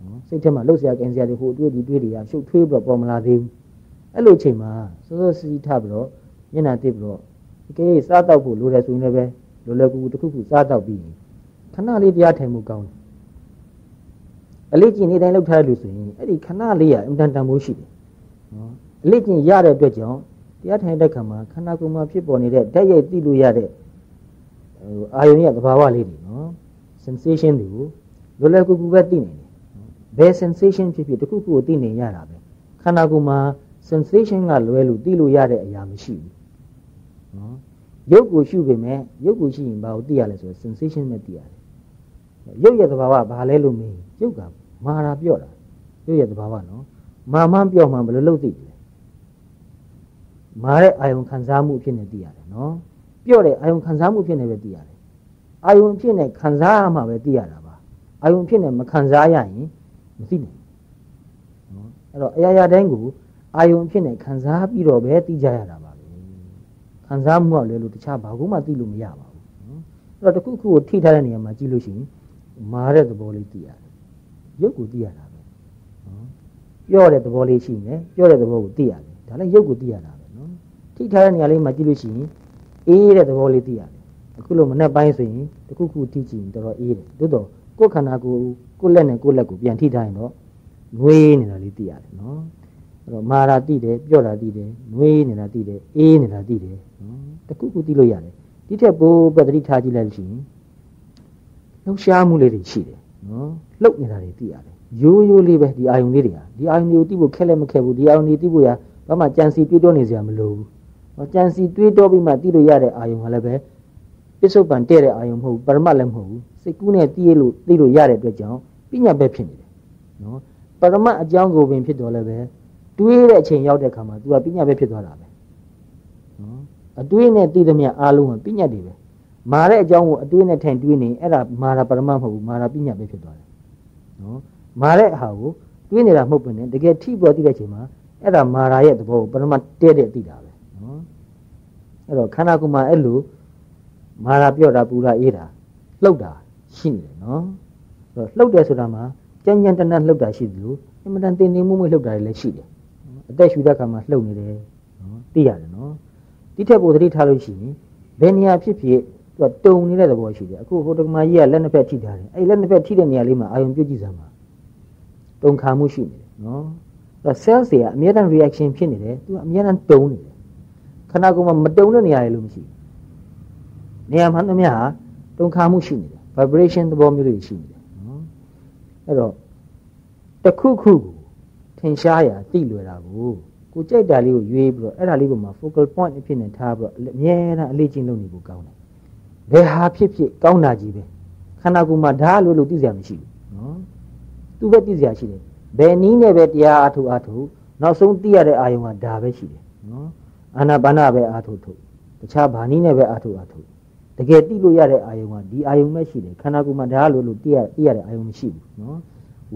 နော်စိတ်ထဲမှာလှုပ်ရှားကင်စရာတွေဟိုအတွေ့ဒီတွေ့တွေကရှုပ်ထွေးပြီးတော့ပေါ်မလာသေးဘူးအဲ့လိုချိန်မှာစောစောစီးထပြီးတော့မျက်နှာတစ်ပြီးတော့ ဒီကိစားတော့ဖို့လိုတယ်ဆိုရင်လည်းပဲလိုလဲကူကူတစ်ခုခုစားတော့ပြီးခဏလေးတရားထိုင်မှုကောင်းတယ်အလေးကျင့်နေတိုင်းလောက်ထားလို့ဆိုရင်အဲ့ဒီခဏလေးကအင်တန်တန်မိုးရှိတယ်နော်အလေးကျင့်ရတဲ့အတွက်ကြောင့်တရားထိုင်တဲ့ခါမှာခန္ဓာကိုယ်မှာဖြစ်ပေါ်နေတဲ့ဓာတ်ရိုက်သိလို့ရတဲ့ဟိုအာယုံရဲ့သဘာဝလေးတွေနော် sensation တွေကိုလွယ်လွယ်ကူကူပဲသိနိုင်တယ်ဘယ် sensation ဖြစ်ဖြစ်တခုခုကိုသိနေရတာပဲခန္ဓာကိုယ်မှာ sensation ကလွဲလို့သိလို့ရတဲ့အရာမရှိဘူး နော်ရုပ်ကိုရှုပေမဲ့ရုပ်ကိုရှိရင်ဘာကိုသိရလဲဆိုတော့ sensation ပဲသိရတယ်ရုပ်ရဲ့သဘာဝဘာလဲလို့မေးရုပ်ကမာတာပြော့တာရုပ်ရဲ့သဘာဝနော်မာမှန်းပြော့မှန်းဘယ်လိုလုပ်သိလဲမာတဲ့အာယုံခံစားမှုဖြစ်နေသိရတယ်နော်ပြော့တဲ့အာယုံခံစားမှုဖြစ်နေပဲသိရတယ်အာယုံဖြစ်နေခံစားရမှပဲသိရတာပါအာယုံဖြစ်နေမခံစားရရင်မသိနိုင်နော်အဲ့တော့အရာရာတိုင်းကိုအာယုံဖြစ်နေခံစားပြီးတော့ပဲသိကြရတာပါပဲ ခံစားမှုကလည်းလို့တခြားဘာမှသိလို့မရပါဘူးနော်အဲ့တော့တခုခုကိုထိထားတဲ့နေရာမှာကြည့်လို့ရှိရင်မာတဲ့သဘောလေးသိရတယ်ရုပ်ကိုသိရတာပဲနော်ပြော့တဲ့သဘောလေးရှိနေပြော့တဲ့သဘောကိုသိရတယ်ဒါလည်းရုပ်ကိုသိရတာပဲနော်ထိထားတဲ့နေရာလေးမှာကြည့်လို့ရှိရင်အေးတဲ့သဘောလေးသိရတယ်အခုလိုမနဲ့ပိုင်းဆိုရင်တခုခုထိကြည့်ရင်တော်တော်အေးတယ်သို့တော့ကိုယ်ခန္ဓာကိုယ်ကိုယ်လက်နဲ့ကိုယ်လက်ကိုပြန်ထိထားရင်တော့ငွေးနေတာလေးသိရတယ်နော်အဲ့တော့မာရာသိတယ်ပြော့တာသိတယ်ငွေးနေတာသိတယ်အေးနေတာသိတယ် နော်တခုခုသိလို့ရတယ်ဒီထက်ပိုပတ္တိထားကြည့်လိုက်လို့ရှိရင်လှုပ်ရှားမှုလေးတွေရှိတယ်နော်လှုပ်နေတာတွေသိရတယ်ရိုးရိုးလေးပဲဒီအာယုံလေးတွေဟာဒီအာယုံတွေကိုသိဖို့ခက်လည်းမခက်ဘူးဒီအာယုံတွေသိဖို့ရဘာမှကြံစီတွေးတောနေစရာမလိုဘူးဟောကြံစီတွေးတောပြီးမှသိလို့ရတဲ့အာယုံကလည်းပဲပစ္စုပန်တဲ့တဲ့အာယုံမဟုတ်ဘူးပရမတ်လည်းမဟုတ်ဘူးစိတ်ကူးနဲ့သိရလို့သိလို့ရတဲ့အတွက်ကြောင့်ပညာပဲဖြစ်နေတယ်နော်ပရမတ်အကြောင်းကိုပင်ဖြစ်တော်လည်းပဲတွေးတဲ့အချိန်ရောက်တဲ့အခါမှာ तू ကပညာပဲဖြစ်သွားတာပဲနော် အတွေးနဲ့သိသမျှအားလုံးကပညာတွေပဲမာတဲ့အကြောင်းကိုအတွေးနဲ့ထိုင်တွေးနေအဲ့ဒါမာတာပရမတ်မဟုတ်ဘူးမာတာပညာပဲဖြစ်သွားတယ်နော်မာတဲ့အဟာကိုတွေးနေတာမဟုတ်ဘဲနဲ့တကယ်ထိပေါ်သိတဲ့အချိန်မှာအဲ့ဒါမာရာရဲ့သဘောကိုပရမတ်တဲတဲ့သိတာပဲနော်အဲ့တော့ခန္ဓာကိုယ်မှာအဲ့လိုမာရာပြော့တာပူတာအေးတာလှုပ်တာရှိနေတယ်နော်အဲ့တော့လှုပ်တယ်ဆိုတာမှာကြမ်းကြမ်းတနတ်လှုပ်တာရှိသလိုအမှန်တန်တင်တင်မှုမှုလှုပ်တာလည်းရှိတယ်အသက်ရှူတဲ့အခါမှာလှုပ်နေတယ်နော်သိရတယ်နော် တိထက်ပိုသတိထားလို့ရှိရင်ဘယ်နေရာဖြစ်ဖြစ်သူကတုံနေတဲ့သဘောရှိတယ်အခုဟိုတက္ကမကြီးကလက်နှစ်ဖက်ထိထားတယ်အဲ့လက်နှစ်ဖက်ထိတဲ့နေရာလေးမှာအာယုံပြုတ်ကြည့်စမ်းပါတုံခါမှုရှိနေတယ်နော်အဲ့ cells တွေကအများတန်း reaction ဖြစ်နေတယ်သူကအများတန်းတုံနေတယ်ခန္ဓာကိုယ်မှာမတုံတဲ့နေရာတွေလို့မရှိဘူးနေရာမှန်သမျှဟာတုံခါမှုရှိနေတယ် vibration သဘောမျိုးတွေရှိနေတယ်နော်အဲ့တော့တခုခုကိုထင်ရှားရာသိလွယ်တာကို ကိုကြိုက်တာလေးကိုရွေးပြီးတော့အဲ့ဒါလေးကိုမှ focal point အဖြစ်နဲ့ထားပြီးတော့အမြဲတမ်းအလေးချင်းလုပ်နေဖို့ကောင်းတယ်ဘယ်ဟာဖြစ်ဖြစ်ကောင်းတာကြီးပဲခန္ဓာကိုယ်မှာဓာတ်လို့လို့သိစရာမရှိဘူးနော်သူပဲသိစရာရှိတယ်ဘယ်နည်းနဲ့ပဲတရားအထုအထုနောက်ဆုံးသိရတဲ့အာယုံကဒါပဲရှိတယ်နော်အာနာပါနပဲအထုထုတခြားဘာနည်းနဲ့ပဲအထုအထုတကယ်သိလို့ရတဲ့အာယုံကဒီအာယုံပဲရှိတယ်ခန္ဓာကိုယ်မှာဒါလို့လို့သိရသိရတဲ့အာယုံမရှိဘူးနော်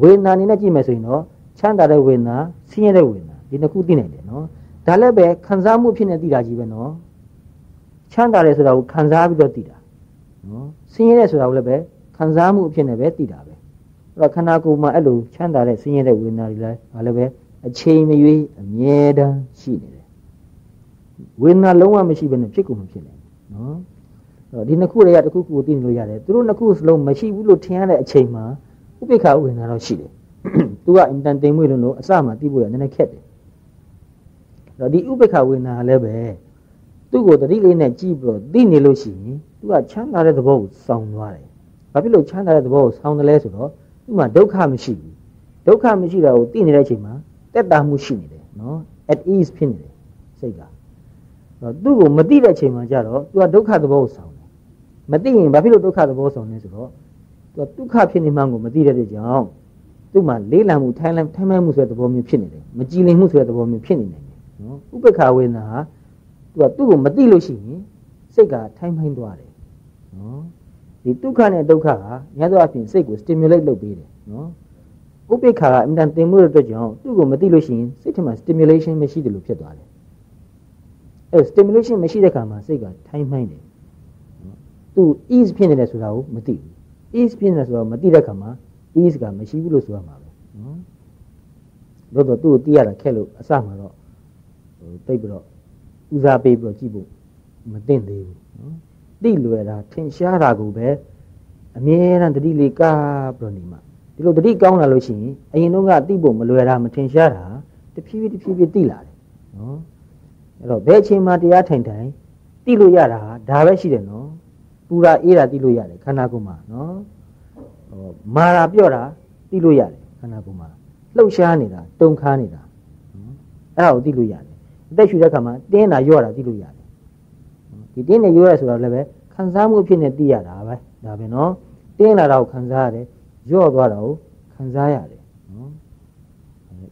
ဝေဒနာအနေနဲ့ကြည့်မယ်ဆိုရင်တော့ချမ်းသာတဲ့ဝေဒနာဆင်းရဲတဲ့ဝေဒနာ ဒီနှစ်ခုသိနိုင်တယ်နော်ဒါလည်းပဲခံစားမှုဖြစ်နေသိတာကြီးပဲနော်ချမ်းသာတယ်ဆိုတာကိုခံစားပြီးတော့သိတာနော်ဆင်းရဲတယ်ဆိုတာကိုလည်းပဲခံစားမှုအဖြစ်နဲ့ပဲသိတာပဲအဲ့တော့ခန္ဓာကိုယ်မှာအဲ့လိုချမ်းသာတဲ့ဆင်းရဲတဲ့ဝေဒနာတွေလည်းဒါလည်းပဲအချိန်မရွေးအမြဲတမ်းရှိနေတယ်ဝေဒနာလုံးဝမရှိဘဲနဲ့ဖြစ်ကုန်မဖြစ်နိုင်ဘူးနော်အဲ့တော့ဒီနှစ်ခုတွေကတစ်ခုခုကိုသိနေလို့ရတယ်သူတို့နှစ်ခုစလုံးမရှိဘူးလို့ထင်ရတဲ့အချိန်မှာဥပိ္ပခာဝေဒနာတော့ရှိတယ်သူကအင်တန်တင်မွေးလို့အစမှသိဖို့ရနည်းနည်းခက်တယ်အဲ့ တော့ဒီဥပိ္ပခာဝေဒနာလည်းပဲသူ့ကိုတတိလေးနဲ့ကြည့်ပြီးတော့သိနေလို့ရှိရင်သူကချမ်းသာတဲ့သဘောကိုစောင်းသွားတယ်ဘာဖြစ်လို့ချမ်းသာတဲ့သဘောကိုစောင်းတယ်လဲဆိုတော့သူ့မှာဒုက္ခမရှိဘူးဒုက္ခမရှိတာကိုသိနေတဲ့အချိန်မှာတက်တာမှုရှိနေတယ်နော် at ease ဖြစ်နေတယ်စိတ်ကတော့သူ့ကိုမသိတဲ့အချိန်မှာကျတော့သူကဒုက္ခသဘောကိုစောင်းတယ်မသိရင်ဘာဖြစ်လို့ဒုက္ခသဘောစောင်းလဲဆိုတော့သူကဒုက္ခဖြစ်နေမှန်းကိုမသိတဲ့အတွက်ကြောင့်သူ့မှာလေးလံမှုထိုင်လံထိုင်မဲမှုဆိုတဲ့သဘောမျိုးဖြစ်နေတယ်မကြည်လင်မှုဆိုတဲ့သဘောမျိုးဖြစ်နေနိုင်တယ် နော်ဥပ္ပခာဝေဒနာဟာသူကသူ့ကိုမသိလို့ရှိရင်စိတ်ကထိုင်မိုင်းသွားတယ်နော်ဒီဒုက္ခနဲ့ဒုက္ခဟာညသောအပြင်စိတ်ကို stimulate လုပ်ပေးတယ်နော်ဥပိ္ပခာကအင်တန်တင်မှုတဲ့အတွက်ကြောင့်သူ့ကိုမသိလို့ရှိရင်စိတ်ထဲမှာ stimulation မရှိတယ်လို့ဖြစ်သွားတယ်အဲ stimulation မရှိတဲ့ခါမှာစိတ်ကထိုင်းမှိုင်းတယ်နော်သူ ease ဖြစ်နေတယ်ဆိုတာကိုမသိဘူး ease ဖြစ်နေတယ်ဆိုတာကိုမသိတဲ့ခါမှာ ease ကမရှိဘူးလို့ဆိုရမှာပဲနော်တို့တော့သူ့ကိုသိရတာခက်လို့အစမှာတော့ဟို တိတ်ပြီးတော့ဦးစားပေးပြီးတော့ကြည့်ဖို့မသင့်သေးဘူးနော်သိလွယ်တာထင်ရှားတာကိုပဲအမြဲတမ်းတတိလေးကားပြီးတော့နေမှာဒီလိုတတိကောင်းလာလို့ရှိရင်အရင်တော့ကသိဖို့မလွယ်တာမထင်ရှားတာတဖြည်းဖြည်းတဖြည်းဖြည်းသိလာတယ်နော်အဲ့တော့ဘယ်အချိန်မှတရားထိုင်ထိုင်သိလို့ရတာဟာဒါပဲရှိတယ်နော်ပူတာအေးတာသိလို့ရတယ်ခန္ဓာကိုယ်မှာနော်ဟောမာတာပြော့တာသိလို့ရတယ်ခန္ဓာကိုယ်မှာလှုပ်ရှားနေတာတုံခါနေတာနော်အဲ့ဒါကိုသိလို့ရတယ် အသက်ရှူတဲ့အခါမှာတင်းတာရော့တာသိလို့ရတယ်ဒီတင်းနဲ့ရော့ရဆိုတော့လည်းပဲခံစားမှုအဖြစ်နဲ့သိရတာပဲဒါပဲနော်တင်းလာတာကိုခံစားရတယ်ရော့သွားတာကိုခံစားရတယ်နော်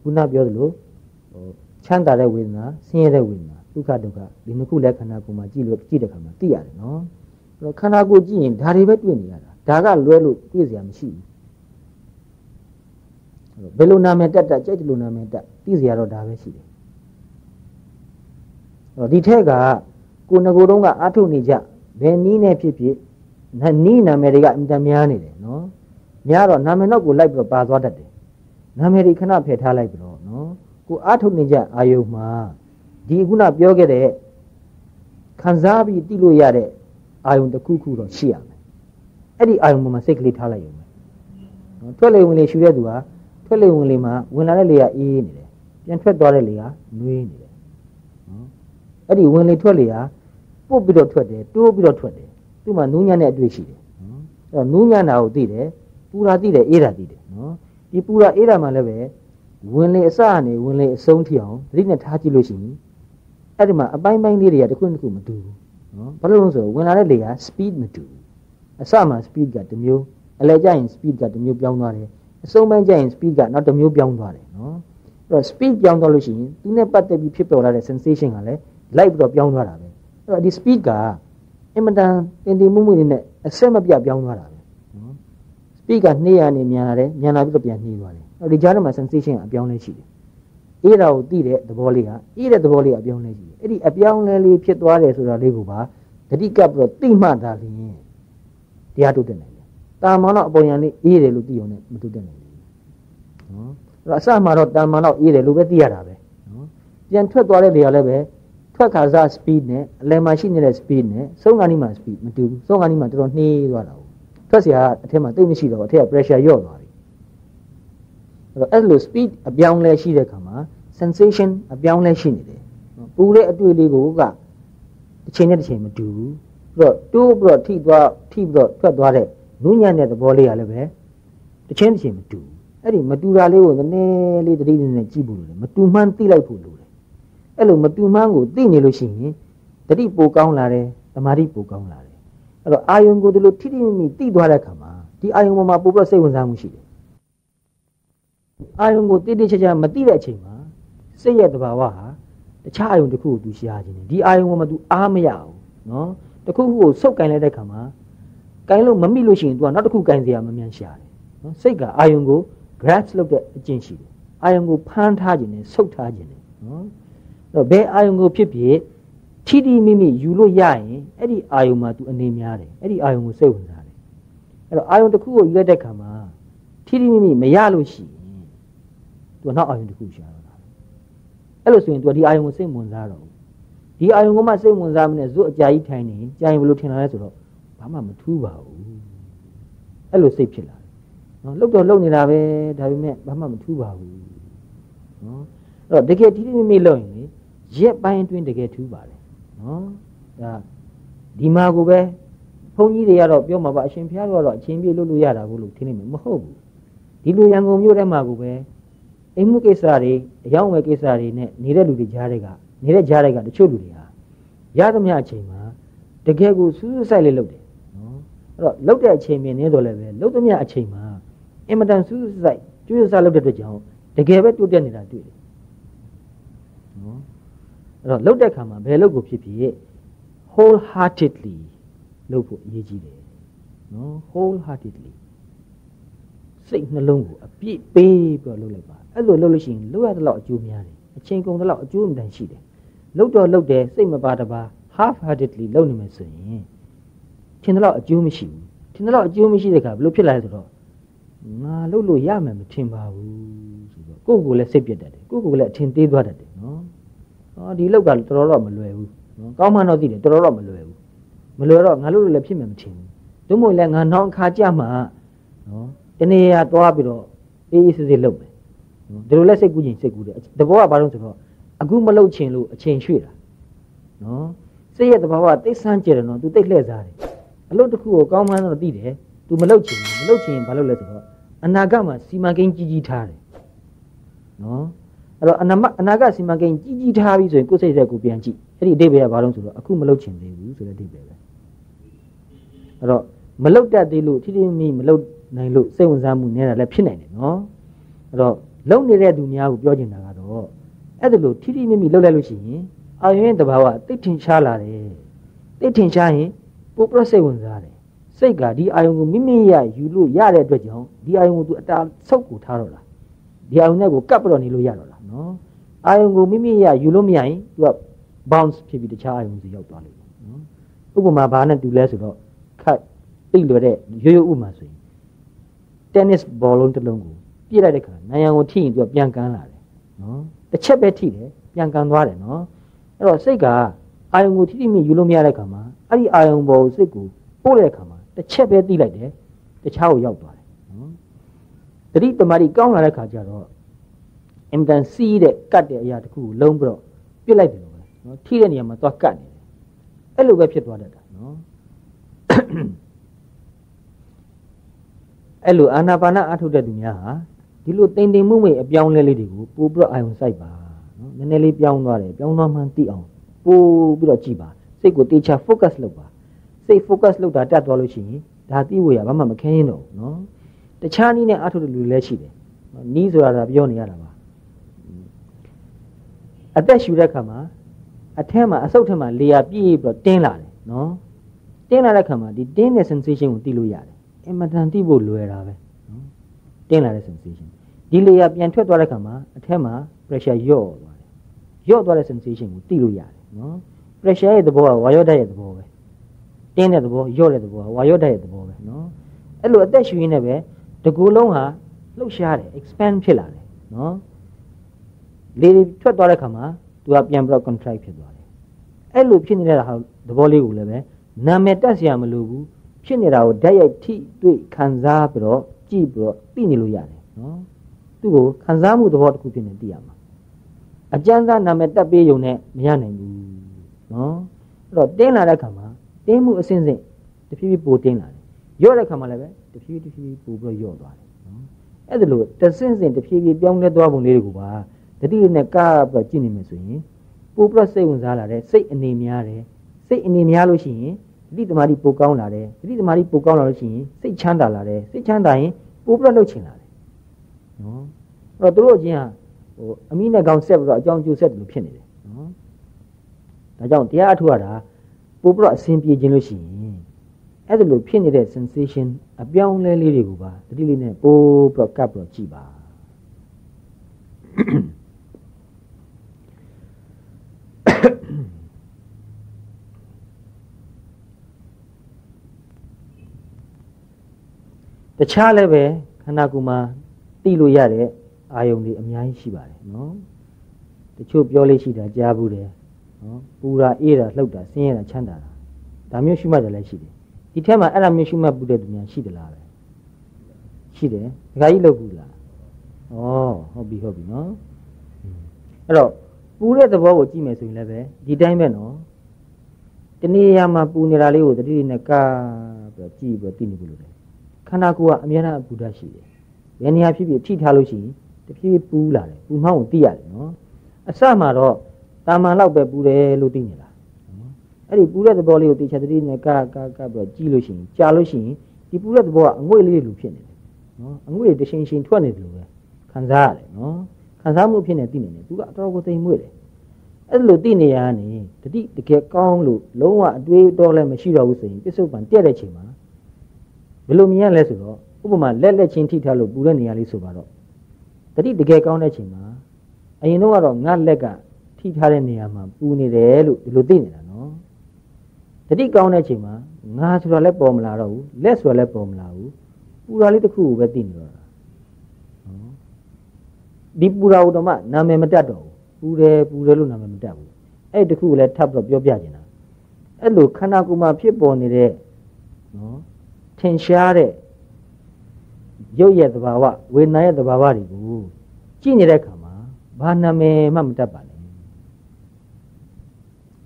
ခုနပြောသလိုဟိုချမ်းသာတဲ့ဝေဒနာဆင်းရဲတဲ့ဝေဒနာဒုက္ခဒုက္ခဒီနှစ်ခုလည်းခန္ဓာကိုယ်မှာကြည့်လို့ကြည့်တဲ့အခါမှာသိရတယ်နော်အဲ့တော့ခန္ဓာကိုယ်ကြည့်ရင်ဒါတွေပဲတွေ့နေရတာဒါကလွဲလို့တွေ့စရာမရှိဘူးဘယ်လိုနာမည်တက်တက်ကြိုက်တယ်လို့နာမည်တက်သိစရာတော့ဒါပဲရှိတယ် တော့ဒီထက်ကကိုငကိုတုံးကအာထုတ်နေကြဘယ်နည်းနဲ့ဖြစ်ဖြစ်နီးနာမည်တွေကအင်တများနေတယ်နော်များတော့နာမည်တော့ကိုလိုက်ပြီးတော့ပါသွားတတ်တယ်နာမည်တွေခဏဖယ်ထားလိုက်ပြီးတော့နော်ကိုအာထုတ်နေကြအာယုံမှာဒီခုနပြောခဲ့တဲ့ခံစားပြီးသိလို့ရတဲ့အာယုံတစ်ခုခုတော့ရှိရမယ်အဲ့ဒီအာယုံမှာစိတ်ကလေးထားလိုက်ရုံပဲနော်ထွက်လေဝင်လေရှူတဲ့သူဟာထွက်လေဝင်လေမှာဝင်လာတဲ့လေကအေးနေတယ်ပြန်ထွက်သွားတဲ့လေကနှွေးနေတယ်နော် အဲ့ဒီဝင်လေထွက်လေကပုတ်ပြီးတော့ထွက်တယ်တိုးပြီးတော့ထွက်တယ်သူ့မှာနူးညံ့တဲ့အတွေ့ရှိတယ်နော်အဲ့တော့နူးညံ့တာကိုသိတယ်ပူတာသိတယ်အေးတာသိတယ်နော်ဒီပူတာအေးတာမှလည်းပဲဝင်လေအစကနေဝင်လေအဆုံးထိအောင်သတိနဲ့ထားကြည့်လို့ရှိရင်အဲ့ဒီမှာအပိုင်းပိုင်းလေးတွေကတစ်ခုတစ်ခုမတူဘူးနော်ဘာလို့လဲဆိုတော့ဝင်လာတဲ့လေက speed မတူဘူးအစမှာ speed ကတစ်မျိုးအလဲကျရင် speed ကတစ်မျိုးပြောင်းသွားတယ်အဆုံးပိုင်းကျရင် speed ကနောက်တစ်မျိုးပြောင်းသွားတယ်နော်အဲ့တော့ speed ပြောင်းသွားလို့ရှိရင်သူနဲ့ပတ်သက်ပြီးဖြစ်ပေါ်လာတဲ့ sensation ကလည်း light ပြီးတော့ပြောင်းသွားတာပဲအဲ့တော့ဒီ speed ကအင်မတန်တင်တင်မှုမှုတွေနဲ့အဆက်မပြတ်ပြောင်းသွားတာပဲနော် speed ကနှေးရနေမြန်လာတယ်မြန်လာပြီးတော့ပြန်နှေးသွားတယ်အဲ့ဒီကြားထဲမှာ sensation အပြောင်းလဲရှိတယ်အေးတာကိုသိတဲ့သဘောလေးဟာအေးတဲ့သဘောလေးကအပြောင်းလဲရှိတယ်အဲ့ဒီအပြောင်းလဲလေးဖြစ်သွားတယ်ဆိုတာလေးကိုပါတတိကပ်ပြီးတော့သိမှသာလျင်တရားထုတ်တဲ့နိုင်တယ်တာမန်တော့အပေါ်ယံလေးအေးတယ်လို့သိအောင်လည်းမထုတ်တဲ့နိုင်ဘူးနော်အဲ့တော့အစမှာတော့တာမန်တော့အေးတယ်လို့ပဲသိရတာပဲနော်ပြန်ထွက်သွားတဲ့နေရာလည်းပဲ ထွက်ခါစား speed နဲ့အလယ်မှာရှိနေတဲ့ speed နဲ့ဆုံးခါနီးမှာ speed မတူဘူးဆုံးခါနီးမှာတော်တော်နှေးသွားတာဟုတ်ထွက်เสียအထက်မှာတိတ်မရှိတော့အထက်က pressure ညော့သွားပြီအဲ့တော့အဲ့လို speed အပြောင်းလဲရှိတဲ့ခါမှာ sensation အပြောင်းလဲရှိနေတယ်ပူတဲ့အတွေ့လေးကိုကတစ်ချိန်နဲ့တစ်ချိန်မတူဘူးပြီးတော့တိုးပြီးတော့ထိသွားထိပြီးတော့ထွက်သွားတဲ့နူးညံ့တဲ့သဘောလေးကလည်းပဲတစ်ချိန်တစ်ချိန်မတူဘူးအဲ့ဒီမတူတာလေးကိုနည်းနည်းလေးတတိနေနဲ့ကြည့်ဖို့လိုတယ်မတူမှန်းသိလိုက်ဖို့လိုတယ် ် အဲ့လိုမတူမှန်းကိုသိနေလို့ရှိရင်တတိပိုကောင်းလာတယ်သမာဓိပိုကောင်းလာတယ်အဲ့တော့အာယုံကိုဒီလိုထိထိမိမိသိသွားတဲ့အခါမှာဒီအာယုံပေါ်မှာပိုပြီးတော့စိတ်ဝင်စားမှုရှိတယ်အာယုံကိုတိတိကျကျမသိတဲ့အချိန်မှာစိတ်ရဲ့တဘာဝဟာတခြားအာယုံတစ်ခုကိုသူရှားခြင်းတယ်ဒီအာယုံပေါ်မှာသူအားမရဘူးနော်တခုခုကိုစုပ်ကင်လိုက်တဲ့ခါမှာကင်လို့မမိလို့ရှိရင် तू ကနောက်တစ်ခုကင်စရာမမြန်ရှာတယ်နော်စိတ်ကအာယုံကို grasp လုပ်တဲ့အကျင့်ရှိတယ်အာယုံကိုဖမ်းထားခြင်းနဲ့ဆုပ်ထားခြင်းနဲ့နော်အဲ့ တော့ဘယ်အာယုံကိုဖြစ်ဖြစ်ထိတိမိမိယူလို့ရရင်အဲ့ဒီအာယုံမှာ तू အနေများတယ်အဲ့ဒီအာယုံကိုစိတ်ဝင်စားတယ်အဲ့တော့အာယုံတစ်ခုကိုယူလိုက်တဲ့ခါမှာထိတိမိမိမရလို့ရှိရင် तू နောက်အာယုံတစ်ခုရှာတော့တာအဲ့လိုဆိုရင် तू ဒီအာယုံကိုစိတ်ဝင်စားတော့ဒီအာယုံကမှစိတ်ဝင်စားမနဲ့ဇွတ်အကြာကြီးထိုင်နေကြာရင်ဘယ်လိုထင်လာလဲဆိုတော့ဘာမှမထူးပါဘူးအဲ့လိုစိတ်ဖြစ်လာတယ်နော်လှုပ်တော့လှုပ်နေတာပဲဒါပေမဲ့ဘာမှမထူးပါဘူးနော်အဲ့တော့တကယ်ဒီဒီမိမိလှုပ်ရင်လေ ရက်ပိုင်းအတွင်းတကယ်ထူးပါတယ်နော်ဒါဒီမှာကိုပဲဘုန်းကြီးတွေကတော့ပြောမှာပါအရှင်ဘုရားကတော့အချင်းပြေလို့လို့ရတာဘူးလို့ထင်နေမှာမဟုတ်ဘူးဒီလိုရန်ကုန်မြို့ထဲမှာကိုပဲအိမ်မှုကိစ္စတွေအယောင်းဝယ်ကိစ္စတွေနဲ့နေတဲ့လူတွေကြားတွေကနေတဲ့ကြားတွေကတချို့လူတွေဟာရသမျှအချိန်မှာတကယ်ကိုစူးစူးဆိုင်လေးလုပ်တယ်နော်အဲ့တော့လုပ်တဲ့အချိန်မြင်နေတော့လည်းပဲလုပ်သမျှအချိန်မှာအင်မတန်စူးစူးဆိုင်ကျိုးစားလုပ်တဲ့အတွက်ကြောင့်တကယ်ပဲတိုးတက်နေတာတွေ့တယ်နော် အဲ့တော့လုပ်တဲ့ခါမှာဘယ်လုပ်ကိုဖြစ်ဖြစ် whole heartedly လုပ်ဖို့အရေးကြီးတယ်နော် whole heartedly စိတ်နှလုံးကိုအပြည့်ပေးပြီးတော့လုပ်လိုက်ပါအဲ့လိုလုပ်လို့ရှိရင်လုပ်ရတဲ့လောက်အကျိုးများတယ်အချိန်ကုန်တဲ့လောက်အကျိုးအမှန်ရှိတယ်လုပ်တော့လုပ်တယ်စိတ်မပါတပါ half heartedly လုပ်နေမယ်ဆိုရင်ထင်တဲ့လောက်အကျိုးမရှိဘူးထင်တဲ့လောက်အကျိုးမရှိတဲ့ခါဘယ်လိုဖြစ်လာလဲဆိုတော့ငါလုပ်လို့ရမယ်မထင်ပါဘူးဆိုတော့ကိုယ့်ကိုယ်လည်းစိတ်ပြတ်တတ်တယ်ကိုယ့်ကိုယ်လည်းအထင်သေးသွားတတ်တယ် နော်ဟောဒီလောက်ကတော်တော်တော့မလွယ်ဘူးနော်ကောင်းမှတော့သိတယ်တော်တော်တော့မလွယ်ဘူးမလွယ်တော့ငါလုပ်လို့လည်းဖြစ်မယ်မထင်ဘူးတို့မို့လဲငါနောက်အခါကြမှာနော်တနေရာသွားပြီးတော့အေးအေးဆေးဆေးလုပ်မယ်ဒီလိုလဲစိတ်ကူးရင်စိတ်ကူးတယ်တဘောကဘာလို့ဆိုတော့အခုမလုပ်ချင်လို့အချိန်ရွှေ့တာနော်စိတ်ရဲ့သဘာဝတိတ်ဆန်းကြတယ်နော် तू တိတ်လှည့်စားတယ်အလုပ်တစ်ခုကိုကောင်းမှန်းတော့သိတယ် तू မလုပ်ချင်ဘူးမလုပ်ချင်ရင်ဘာလုပ်လဲဆိုတော့အနာဂတ်မှာစီမံကိန်းကြီးကြီးထားတယ်နော် အဲ့တော့အနာမအနာဂတ်စီမံကိန်းကြီးကြီးထားပြီဆိုရင်ကိုယ်စိတ်ဆက်ကိုပြန်ကြည့်အဲ့ဒီအတိတ်ပဲကဘာလို့ဆိုတော့အခုမလုပ်ချင်သေးဘူးဆိုတဲ့အတိတ်ပဲပဲအဲ့တော့မလုပ်တတ်သေးလို့ထိထိမိမလုပ်နိုင်လို့စိတ်ဝင်စားမှုနေတာလည်းဖြစ်နိုင်တယ်နော်အဲ့တော့လုံနေတဲ့သူများကိုပြောချင်တာကတော့အဲ့ဒါလို့ထိထိမိမိလုပ်လိုက်လို့ရှိရင်အာယုံရဲ့တဘာဝတိတ်ထင်ရှားလာတယ်တိတ်ထင်ရှားရင်ပိုပြစိတ်ဝင်စားတယ်စိတ်ကဒီအာယုံကိုမိမိရယူလို့ရတဲ့အတွက်ကြောင့်ဒီအာယုံကိုသူအတာဆုပ်ကိုထားတော့လားဒီအာယုံနဲ့ကိုကပ်ပြီးတော့နေလို့ရတော့လား နော်အာယုံကိုမိမိရယူလို့မရရင်သူက bounce ဖြစ်ပြီးတခြားအာယုံစီရောက်သွားလိမ့်မယ်နော်ဥပမာဘာနဲ့တူလဲဆိုတော့ခတ်တိတ်လွယ်တဲ့ရိုးရိုးဥပမာဆိုရင် tennis ball လုံးတစ်လုံးကိုပြစ်လိုက်တဲ့ခါနိုင်ရန်ကိုထိရင်သူကပြန်ကန်းလာတယ်နော်တစ်ချက်ပဲထိတယ်ပြန်ကန်းသွားတယ်နော်အဲ့တော့စိတ်ကအာယုံကိုထိထိမိယူလို့မရတဲ့ခါမှာအဲ့ဒီအာယုံပေါ်ကိုစိတ်ကိုပို့တဲ့ခါမှာတစ်ချက်ပဲသိလိုက်တယ်တခြားကိုရောက်သွားတယ်နော်တတိတမာတိကောင်းလာတဲ့ခါကျတော့ အင်တန်စီးတဲ့ကတ်တဲ့အရာတစ်ခုကိုလုံးပြီးတော့ပြစ်လိုက်တယ်လို့ပဲနော်ထိတဲ့နေရာမှာသွားကတ်နေတယ်အဲ့လိုပဲဖြစ်သွားတတ်တာနော်အဲ့လိုအာနာပါနအထုတ်တဲ့သူများဟာဒီလိုတိမ်တိမ်မှုမိတ်အပြောင်းလဲလေးတွေကိုပို့ပြီးတော့အာယုံစိုက်ပါနော်နည်းနည်းလေးပြောင်းသွားတယ်ပြောင်းသွားမှသိအောင်ပို့ပြီးတော့ကြည့်ပါစိတ်ကိုတေချာ focus လုပ်ပါစိတ် focus လုပ်တာတက်သွားလို့ရှိရင်ဒါသိဝေရဘာမှမခဲရင်တော့နော်တခြားနည်းနဲ့အထုတ်တဲ့လူလည်းရှိတယ်နီးဆိုတာဒါပြောနေရတာပါ အသက်ရှူတဲ့ခါမှာအထက်မှာအဆုတ်ထက်မှာလေယာပြည့်ပြီးတော့တင်းလာတယ်နော်တင်းလာတဲ့ခါမှာဒီတင်းတဲ့ sensation ကိုသိလို့ရတယ်အင်မတန်သိဖို့လွယ်တာပဲနော်တင်းလာတဲ့ sensation ဒီလေယာပြန်ထွက်သွားတဲ့ခါမှာအထက်မှာ pressure လျော့သွားတယ်လျော့သွားတဲ့ sensation ကိုသိလို့ရတယ်နော် pressure ရဲ့သဘောကဝါယောဓာတ်ရဲ့သဘောပဲတင်းတဲ့သဘောလျော့တဲ့သဘောကဝါယောဓာတ်ရဲ့သဘောပဲနော်အဲ့လိုအသက်ရှူရင်းနဲ့ပဲတကူလုံးဟာလှုပ်ရှားတယ် expand ဖြစ်လာတယ်နော် လေထွက်သွားတဲ့ခါမှာသူကပြန်ပြီးတော့ contract ဖြစ်သွားတယ်အဲ့လိုဖြစ်နေတဲ့ဟာသဘောလေးကိုလည်းပဲနာမည်တက်เสียမလို့ဘူးဖြစ်နေတာကိုဓာတ်ရိုက်ထိတွေ့ခံစားပြီးတော့ကြည့်ပြီးတော့သိနေလို့ရတယ်နော်သူ့ကိုခံစားမှုသဘောတစ်ခုဖြစ်နေသိရမှာအကျဉ်းသားနာမည်တက်ပေးုံနဲ့မရနိုင်ဘူးနော်အဲ့တော့တင်းလာတဲ့ခါမှာတင်းမှုအစဉ်စဉ်တဖြည်းဖြည်းပိုတင်းလာတယ်ရော့တဲ့ခါမှာလည်းပဲတဖြည်းဖြည်းတဖြည်းပိုပြီးတော့ရော့သွားတယ်နော်အဲ့ဒါလို့တဆင့်စဉ်တဖြည်းဖြည်းပြောင်းလဲသွားပုံလေးတွေကိုပါ တတိနဲ့ကပ်ပြီးတော့ကြည့်နေမယ်ဆိုရင်ပိုပြီးတော့စိတ်ဝင်စားလာတယ်စိတ်အနေများတယ်စိတ်အနေများလို့ရှိရင်တတိသမารီပိုကောင်းလာတယ်တတိသမารီပိုကောင်းလာလို့ရှိရင်စိတ်ချမ်းသာလာတယ်စိတ်ချမ်းသာရင်ပိုပြီးတော့လှုပ်ချင်လာတယ်နော်အဲ့တော့တို့ချင်းဟာဟိုအမိနဲ့ကောင်ဆက်ပြီးတော့အကြောင်းကျိုးဆက်တယ်လို့ဖြစ်နေတယ်နော်ဒါကြောင့်တရားအထုရတာပိုပြီးတော့အစဉ်ပြေခြင်းလို့ရှိရင်အဲ့ဒါလိုဖြစ်နေတဲ့ sensation အပြောင်းလဲလေးတွေကိုပါတတိလေးနဲ့ပိုးပြီးတော့ကပ်ပြီးတော့ကြည့်ပါ တခြားလည်းပဲခန္ဓာကိုယ်မှာသိလို့ရတဲ့အာယုန်တွေအများကြီးရှိပါတယ်နော်တချို့ပြောလေးရှိတာကြားဘူးတယ်နော်ပူတာအေးတာလှုပ်တာဆင်းရဲတာချမ်းသာတာဒါမျိုးရှိမှတယ်လည်းရှိတယ်ဒီထက်မှာအဲ့ဒါမျိုးရှိမှပူတဲ့သူများရှိသလားပဲရှိတယ်ဒကာကြီးလှုပ်ဘူးလားဩဟုတ်ပြီဟုတ်ပြီနော်အဲ့တော့ပူတဲ့သဘောကိုကြည့်မယ်ဆိုရင်လည်းပဲဒီတိုင်းပဲနော်တနေရာမှာပူနေတာလေးကိုတတိနဲ့ကပြီးတော့ကြည့်ပြီးတော့သိနေပြီလို့တယ် ခန္ဓာကိုယ်ကအများအားပူတတ်ရှိတယ်။ဘယ်နေရာဖြစ်ဖြစ်ထိထားလို့ရှိရင်တဖြည်းဖြည်းပူလာတယ်။ပူမှောင်းကိုသိရတယ်နော်။အစမှတော့တာမန်လောက်ပဲပူတယ်လို့သိနေတာ။နော်။အဲ့ဒီပူတဲ့သဘောလေးကိုတေချာတတိနဲ့ကကကပြီးတော့ကြည့်လို့ရှိရင်ကြာလို့ရှိရင်ဒီပူတဲ့သဘောကအငွေ့လေးလိုဖြစ်နေတယ်။နော်။အငွေ့တရှင်ရှင်ထွက်နေတယ်လို့ပဲခံစားရတယ်နော်။ခံစားမှုဖြစ်နေသိနေတယ်။သူကအတော်ကိုသိမ်မွေ့တယ်။အဲ့လိုသိနေရနေတတိတကယ်ကောင်းလို့လုံးဝအတွေးတော့လည်းမရှိတော့ဘူးဆိုရင်ပစ္စုပန်တက်တဲ့ချိန်မှာ ဘယ်လိုမြင်ရလဲဆိုတော့ဥပမာလက်လက်ချင်းထိထားလို့ပူတဲ့နေရာလေးဆိုပါတော့တတိတကယ်ကောင်းတဲ့ချိန်မှာအရင်တော့ကတော့ငါလက်ကထိထားတဲ့နေရာမှာပူနေတယ်လို့ဒီလိုသိနေတာနော်တတိကောင်းတဲ့ချိန်မှာငါဆိုတာလည်းပေါ်မလာတော့ဘူးလက်ဆိုတာလည်းပေါ်မလာဘူးပူတာလေးတစ်ခုကိုပဲသိနေတော့တာနော်ဒီပူတာတော့မှနာမည်မတက်တော့ဘူးပူတယ်ပူတယ်လို့နာမည်မတက်ဘူးအဲ့တခုကိုလည်းထပ်ပြီးတော့ပြောပြနေတာအဲ့လိုခန္ဓာကိုယ်မှာဖြစ်ပေါ်နေတဲ့နော် ထင်ရှားတဲ့ရုပ်ရဲ့သဘာဝဝေဒနာရဲ့သဘာဝတွေကိုကြည့်နေတဲ့အခါမှာဘာနာမည်မှမတတ်ပါနဲ့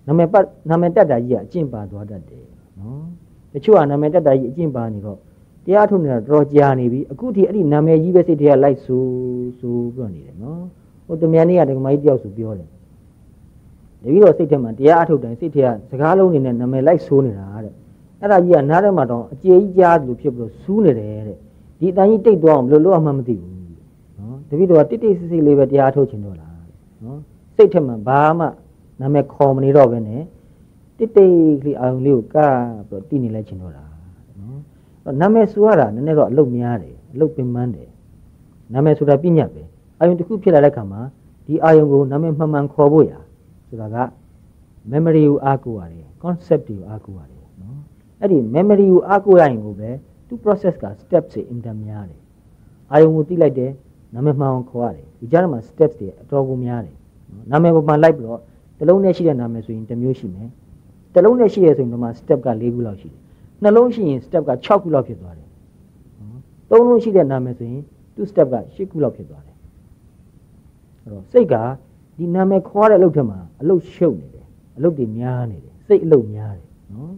နာမည်ပတ်နာမည်တက်တာကြီးကအကျင့်ပါသွားတတ်တယ်နော်တချို့ကနာမည်တက်တာကြီးအကျင့်ပါနေတော့တရားထုတ်နေတာတော်ကြာနေပြီအခုထိအဲ့ဒီနာမည်ကြီးပဲစိတ်ထဲကလိုက်ဆိုဆိုပြောနေတယ်နော်ဟိုတမြန်နေ့ကဒကမကြီးတယောက်ဆိုပြောတယ်တပည့်တော်စိတ်ထဲမှာတရားအထုတ်တိုင်းစိတ်ထဲကစကားလုံးနေနဲ့နာမည်လိုက်ဆိုနေတာတဲ့ အဲ့ဒါကြီးကနားထဲမှာတော့အကျေကြီးကြားသလိုဖြစ်ပြီးတော့စူးနေတယ်တဲ့ဒီအတိုင်းကြီးတိတ်သွားအောင်ဘယ်လိုလုပ်အောင်မှမသိဘူးနော်တပည့်တော်ကတိတ်တိတ်ဆိတ်ဆိတ်လေးပဲတရားထုတ်ချင်တော့လားနော်စိတ်ထဲမှာဘာမှနာမည်ခေါ်မနေတော့ဘဲနဲ့တိတ်တိတ်လေးအာရုံလေးကိုကပ်ပြီးတော့တည်နေလိုက်ချင်တော့လားနော်နာမည်ဆိုရတာနည်းနည်းတော့အလုတ်များတယ်အလုတ်ပင်ပန်းတယ်နာမည်ဆိုတာပြညတ်ပဲအာယုံတစ်ခုဖြစ်လာတဲ့ခါမှာဒီအာယုံကိုနာမည်မှန်မှန်ခေါ်ဖို့ရဆိုတာက memory ကိုအားကိုးရတယ် concept ကိုအားကိုးရတယ်နော် အဲ့ဒီ memory ကိုအားကိုးရရင်ကိုပဲသူ process က step တွေအင်တာများတယ်အာယုံကိုတိလိုက်တယ်နာမည်မှန်အောင်ခေါ်ရတယ်ဒီကြားထဲမှာ steps တွေအတော်ကိုများတယ်နော်နာမည်ပေါ်မှာလိုက်ပြီးတော့တစ်လုံးနဲ့ရှိတဲ့နာမည်ဆိုရင်တစ်မျိုးရှိမယ်တစ်လုံးနဲ့ရှိရဆိုရင်ဒီမှာ step က၄ခုလောက်ရှိတယ်နှလုံးရှိရင် step က6ခုလောက်ဖြစ်သွားတယ်နော်သုံးလုံးရှိတဲ့နာမည်ဆိုရင်သူ step က8ခုလောက်ဖြစ်သွားတယ်အဲ့တော့စိတ်ကဒီနာမည်ခေါ်တဲ့အလုပ်ထက်မှာအလုပ်ရှုပ်နေတယ်အလုပ်တွေများနေတယ်စိတ်အလုပ်များတယ်နော်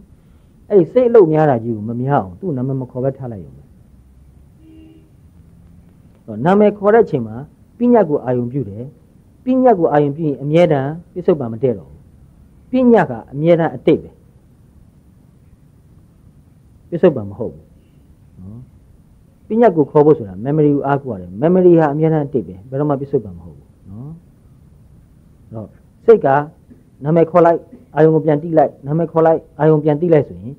အဲ့ဒီစိတ်အလုပ်များတာကြီးကိုမများအောင်သူ့နာမည်မခေါ်ဘဲထားလိုက်ရုံပဲတော့နာမည်ခေါ်တဲ့ချိန်မှာပြညတ်ကိုအာယုံပြုတယ်ပြညတ်ကိုအာယုံပြုရင်အမြဲတမ်းပြစ္ဆုတ်ပါမတည့်တော့ဘူးပြညတ်ကအမြဲတမ်းအတိတ်ပဲပြစ္ဆုတ်ပါမဟုတ်ဘူးနော်ပြညတ်ကိုခေါ်ဖို့ဆိုတာ memory ကိုအားကိုးရတယ် memory ဟာအမြဲတမ်းအတိတ်ပဲဘယ်တော့မှပြစ္ဆုတ်ပါမဟုတ်ဘူးနော်တော့စိတ်ကနာမည်ခေါ်လိုက် အာယုံကိုပြန်တိလိုက်နာမည်ခေါ်လိုက်အာယုံပြန်တိလိုက်ဆိုရင်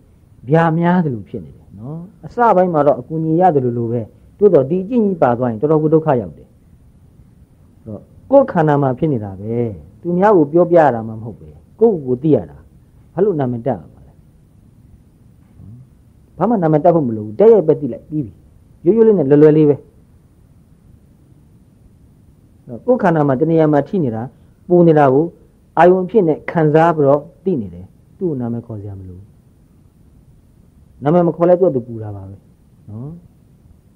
ဗျာများသလိုဖြစ်နေတယ်နော်အစပိုင်းမှာတော့အကူညီရတယ်လို့လိုပဲတိုးတော့ဒီအကျင့်ကြီးပါသွားရင်တော်တော်ကိုဒုက္ခရောက်တယ်တော့ကိုယ်ခန္ဓာမှာဖြစ်နေတာပဲသူများကိုပြောပြရတာမှမဟုတ်ပဲကိုယ့်ကိုယ်သိရတာဘာလို့နာမည်တက်ရမှာလဲဘာမှနာမည်တက်ဖို့မလိုဘူးတဲ့ရဲ့ပဲသိလိုက်ပြီးပြီရိုးရိုးလေးနဲ့လွယ်လွယ်လေးပဲကိုယ်ခန္ဓာမှာတဏှာမှာထိနေတာပူနေတာကို အာယုံဖြစ်နေခံစားပြီးတော့သိနေတယ်သူ့နာမည်ခေါ်စရာမလိုနာမည်မခေါ်လဲသူ့သူပူတာပါပဲနော်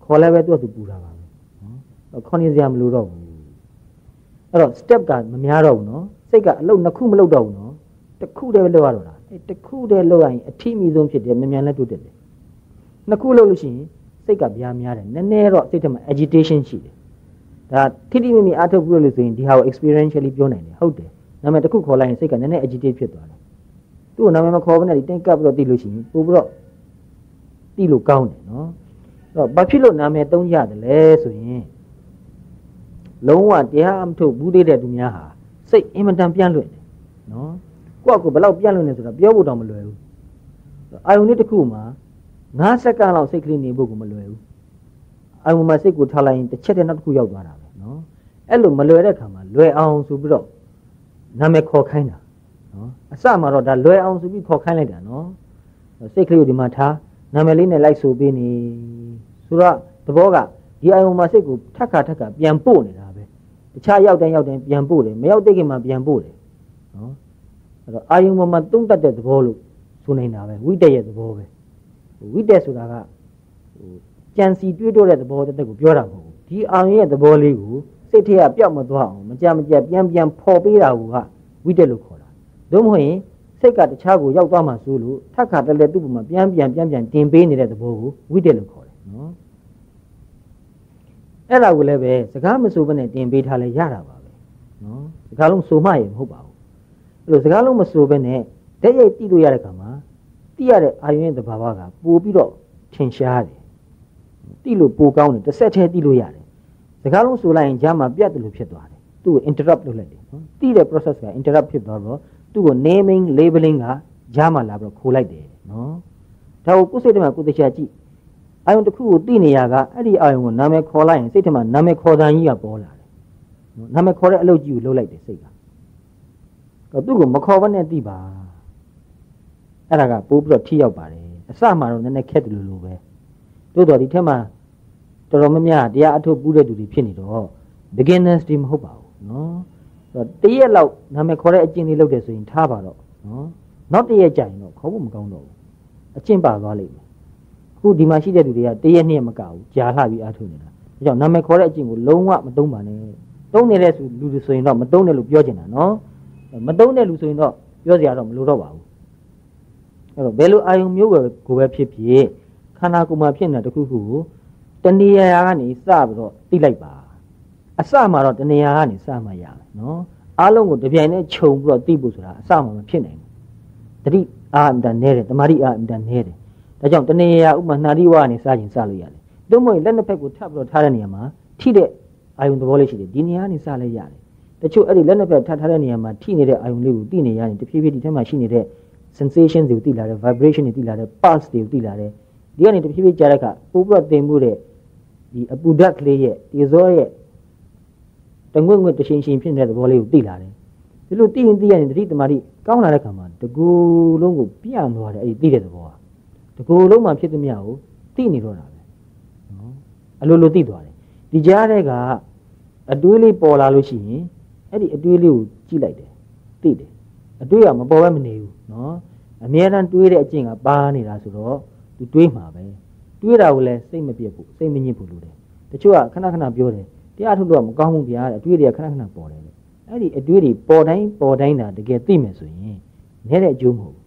ခေါ်လဲပဲသူ့သူပူတာပါပဲနော်ခေါ်နေစရာမလိုတော့ဘူးအဲ့တော့ step ကမများတော့ဘူးနော်စိတ်ကအလုပ်နှစ်ခုမလုပ်တော့ဘူးနော်တစ်ခုတည်းပဲလုပ်ရတော့တာအဲ့တစ်ခုတည်းလုပ်ရရင်အထီးမိဆုံးဖြစ်တယ်မြန်မြန်လည်းတိုးတက်တယ်နှစ်ခုလုပ်လို့ရှိရင်စိတ်ကဗျာများတယ်နည်းနည်းတော့စိတ်ထဲမှာ agitation ရှိတယ်ဒါထိတိမိမိအားထုတ်ပြုလို့ဆိုရင်ဒီဟာကို experientially ပြောနိုင်တယ်ဟုတ်တယ် နာမည်တစ်ခုခေါ်လိုက်ရင်စိတ်ကနည်းနည်း agitate ဖြစ်သွားတယ်သူ့ကိုနာမည်မခေါ်ဘဲနဲ့ဒီတင်ကပ်ပြီးတော့သိလို့ရှိရင်ပို့ပြီးတော့သိလို့ကောင်းတယ်နော်အဲ့တော့ဘာဖြစ်လို့နာမည်သုံးရတယ်လဲဆိုရင်လုံးဝတရားမထုတ်ဘူးသေးတဲ့သူများဟာစိတ်အင်မတန်ပြန့်လွင့်တယ်နော်ကိုယ့်အကူဘယ်လောက်ပြန့်လွင့်နေဆိုတာပြောဖို့တောင်မလွယ်ဘူးအာယုန်လေးတစ်ခုမှာ9စက္ကန့်လောက်စိတ်ကလေးနေဖို့ကိုမလွယ်ဘူးအာယုန်မှာစိတ်ကိုထားလိုက်ရင်တစ်ချက်တည်းနောက်တစ်ခုရောက်သွားတာပဲနော်အဲ့လိုမလွယ်တဲ့ခါမှာလွယ်အောင်ဆိုပြီးတော့ နာမည်ခေါ်ခိုင်းတာနော်အစမှာတော့ဒါလွယ်အောင်ဆိုပြီးခေါ်ခိုင်းလိုက်တာနော်စိတ်ကလေးကိုဒီမှာထားနာမည်လေးနဲ့လိုက်ဆိုပေးနေဆိုတော့သဘောကဒီအာယုံမှာစိတ်ကိုထက်ခါထက်ခါပြန်ပို့နေတာပဲတခြားရောက်တိုင်းရောက်တိုင်းပြန်ပို့တယ်မရောက်တဲ့ခင်မှာပြန်ပို့တယ်နော်အဲ့တော့အာယုံပေါ်မှာတုံးတက်တဲ့သဘောလို့ဆိုနေတာပဲဝိတက်ရဲ့သဘောပဲဝိတက်ဆိုတာကဟိုကြံစီတွေးတော့တဲ့သဘောတက်ကိုပြောတာမဟုတ်ဘူးဒီအာယုံရဲ့သဘောလေးကို စိတ်ထဲကပျောက်မသွားအောင်မကြမကြပြန်ပြန်ဖော်ပေးတာကဝိတက်လို့ခေါ်တာသို့မဟုတ်ရင်စိတ်ကတခြားကိုရောက်သွားမှဆိုလို့ထက်ခါတလဲသူ့ပုံမှာပြန်ပြန်ပြန်ပြန်တင်ပေးနေတဲ့သဘောကိုဝိတက်လို့ခေါ်တယ်နော်အဲ့ဒါကိုလည်းပဲစကားမဆိုဘဲနဲ့တင်ပေးထားလဲရတာပါပဲနော်စကားလုံးဆိုမှရမဟုတ်ပါဘူးအဲ့လိုစကားလုံးမဆိုဘဲနဲ့တည့်ရိုက်တိလို့ရတဲ့ခါမှာတိရတဲ့အာယုံရဲ့သဘာဝကပိုပြီးတော့ထင်ရှားတယ်တိလို့ပိုကောင်းတယ်တစ်ဆက်တည်းတိလို့ရတယ် စကားလုံးဆိုလိုက်ရင်ဂျာမှာပြတ်တယ်လို့ဖြစ်သွားတယ်သူ့ကို interrupt လုပ်လိုက်တယ်နော်တိတဲ့ process က interrupt ဖြစ်သွားတော့သူ့ကို naming labeling ကဂျာမှာလာပြီးခိုးလိုက်တယ်နော်ဒါကိုကိုယ်စိတ်ထဲမှာကိုယ်တရားကြည့်အာယုံတစ်ခုကိုသိနေရကအဲ့ဒီအာယုံကိုနာမည်ခေါ်လိုက်ရင်စိတ်ထဲမှာနာမည်ခေါ်တဲ့ကြီးကပေါ်လာတယ်နော်နာမည်ခေါ်တဲ့အလုပ်ကြီးကိုလုပ်လိုက်တယ်စိတ်ကတော့သူ့ကိုမခေါ်ဘဲနဲ့သိပါအဲ့ဒါကပိုးပြီးတော့ထိရောက်ပါတယ်အစမှတော့နည်းနည်းခက်တယ်လို့လိုပဲတိုးတော်ဒီထက်မှ တော်တော်များများတရားအထုတ်ပူးတဲ့သူတွေဖြစ်နေတော့ beginners တွေမဟုတ်ပါဘူးနော်တရက်လောက်နာမည်ခေါ်တဲ့အကျင့်လေးလုပ်တယ်ဆိုရင်ထားပါတော့နော်နောက်တရက်ကြာရင်တော့ခေါ်ဖို့မကောင်းတော့ဘူးအကျင့်ပါသွားလိမ့်မယ်အခုဒီမှာရှိတဲ့သူတွေကတရက်နှစ်မကဘူးကြာလှပြီးအားထုတ်နေတာဒါကြောင့်နာမည်ခေါ်တဲ့အကျင့်ကိုလုံးဝမသုံးပါနဲ့သုံးနေတဲ့လူတွေဆိုရင်တော့မသုံးနဲ့လို့ပြောချင်တာနော်မသုံးတဲ့လူဆိုရင်တော့ပပြောစရာတော့မလိုတော့ပါဘူးအဲ့တော့ဘယ်လိုအာယုံမျိုးကိုပဲဖြစ်ဖြစ်ခန္ဓာကိုယ်မှာဖြစ်နေတာတခုခုကို တဏှာကနေစပြီးတော့သိလိုက်ပါအစမှာတော့တဏှာကနေစမှရမယ်နော်အားလုံးကိုတပြိုင်တည်းခြုံပြီးတော့သိဖို့ဆိုတာအစမှာမဖြစ်နိုင်ဘူးတတိအာအင်တန်နဲတယ်တမာတိအာအင်တန်နဲတယ်ဒါကြောင့်တဏှာဥမာနှာတိဝကနေစခြင်းစလို့ရတယ်တို့မို့လက်နှစ်ဖက်ကိုထပ်ပြီးတော့ထားတဲ့နေရာမှာထိတဲ့အာယုံသဘောလေးရှိတယ်ဒီနေရာကနေစလဲရတယ်တချို့အဲ့ဒီလက်နှစ်ဖက်ထပ်ထားတဲ့နေရာမှာထိနေတဲ့အာယုံလေးကိုသိနေရတယ်တဖြည်းဖြည်းဒီထဲမှာရှိနေတဲ့ sensation တွေကိုသိလာတယ် vibration တွေသိလာတယ် pulse တွေကိုသိလာတယ်ဒီကနေတဖြည်းဖြည်းကြားတဲ့အခါပို့ပြီးတော့သင်မှုတဲ့ ဒီအပူဓာတ်ကလေးရဲ့ဒီဇောရဲ့တငွေ့ငွေ့တရှင်ရှင်ဖြစ်နေတဲ့သဘောလေးကိုသိလာတယ်ဒီလိုသိရင်သိရရင်တတိတမာတိကောင်းလာတဲ့ခါမှာတကူလုံးကိုပြန့်သွားတယ်အဲ့ဒီသိတဲ့သဘောကတကူလုံးမှာဖြစ်သမျှကိုသိနေတော့တာပဲနော်အလိုလိုသိသွားတယ်ဒီကြားတဲ့ကအတွေးလေးပေါ်လာလို့ရှိရင်အဲ့ဒီအတွေးလေးကိုကြည့်လိုက်တယ်သိတယ်အတွေးကမပေါ်ဘဲမနေဘူးနော်အမြဲတမ်းတွေးတဲ့အကျင့်ကပါနေတာဆိုတော့သူတွေးမှာပဲ တွေးတာကိုလည်းစိတ်မပြတ်ဘူးစိတ်မညစ်ဘူးလို့တယ်တချို့ကခဏခဏပြောတယ်တရားထုတ်လို့မကောင်းဘူးဗျာတဲ့အတွေးတွေကခဏခဏပေါ်တယ်လေအဲ့ဒီအတွေးတွေပေါ်တိုင်းပေါ်တိုင်းတာတကယ်သိမယ်ဆိုရင်နဲတဲ့အကျိုးမဟုတ်ဘူး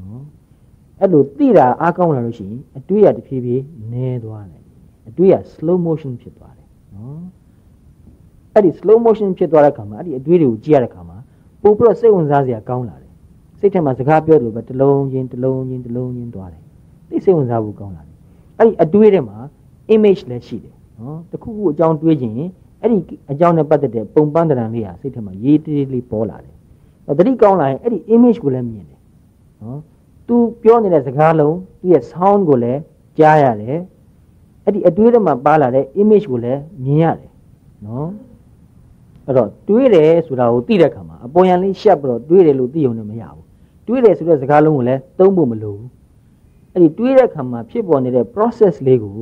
နော်အဲ့လိုသိတာအားကောင်းလာလို့ရှိရင်အတွေးရတဖြည်းဖြည်းနဲသွားတယ်အတွေးရ slow motion ဖြစ်သွားတယ်နော်အဲ့ဒီ slow motion ဖြစ်သွားတဲ့ခါမှာအဲ့ဒီအတွေးတွေကိုကြည့်ရတဲ့ခါမှာပို့ပြီးတော့စိတ်ဝင်စားစရာကောင်းလာတယ်စိတ်ထဲမှာစကားပြောတယ်လို့ပဲတစ်လုံးချင်းတစ်လုံးချင်းတစ်လုံးချင်းသွားတယ်သိစိတ်ဝင်စားဖို့ကောင်းလာတယ် အဲ့ဒီအတွေးထဲမှာ image လည်းရှိတယ်နော်တခုခုအကြောင်းတွေးခြင်းအဲ့ဒီအကြောင်းနဲ့ပတ်သက်တဲ့ပုံပန်းတရံလေးဟာစိတ်ထဲမှာရေးတေးလေးပေါ်လာတယ်။တတိကောင်းလာရင်အဲ့ဒီ image ကိုလည်းမြင်တယ်။နော်။ तू ပြောနေတဲ့စကားလုံးသူ့ရဲ့ sound ကိုလည်းကြားရတယ်။အဲ့ဒီအတွေးထဲမှာပါလာတဲ့ image ကိုလည်းမြင်ရတယ်။နော်။အဲ့တော့တွေးတယ်ဆိုတာကိုသိတဲ့အခါမှာအပေါ်ယံလေးရှက်ပြီးတော့တွေးတယ်လို့သိုံနဲ့မရဘူး။တွေးတယ်ဆိုတဲ့စကားလုံးကိုလည်းသုံးဖို့မလိုဘူး။ အဲ့ဒီတွေးတဲ့အခါမှာဖြစ်ပေါ်နေတဲ့ process လေးကို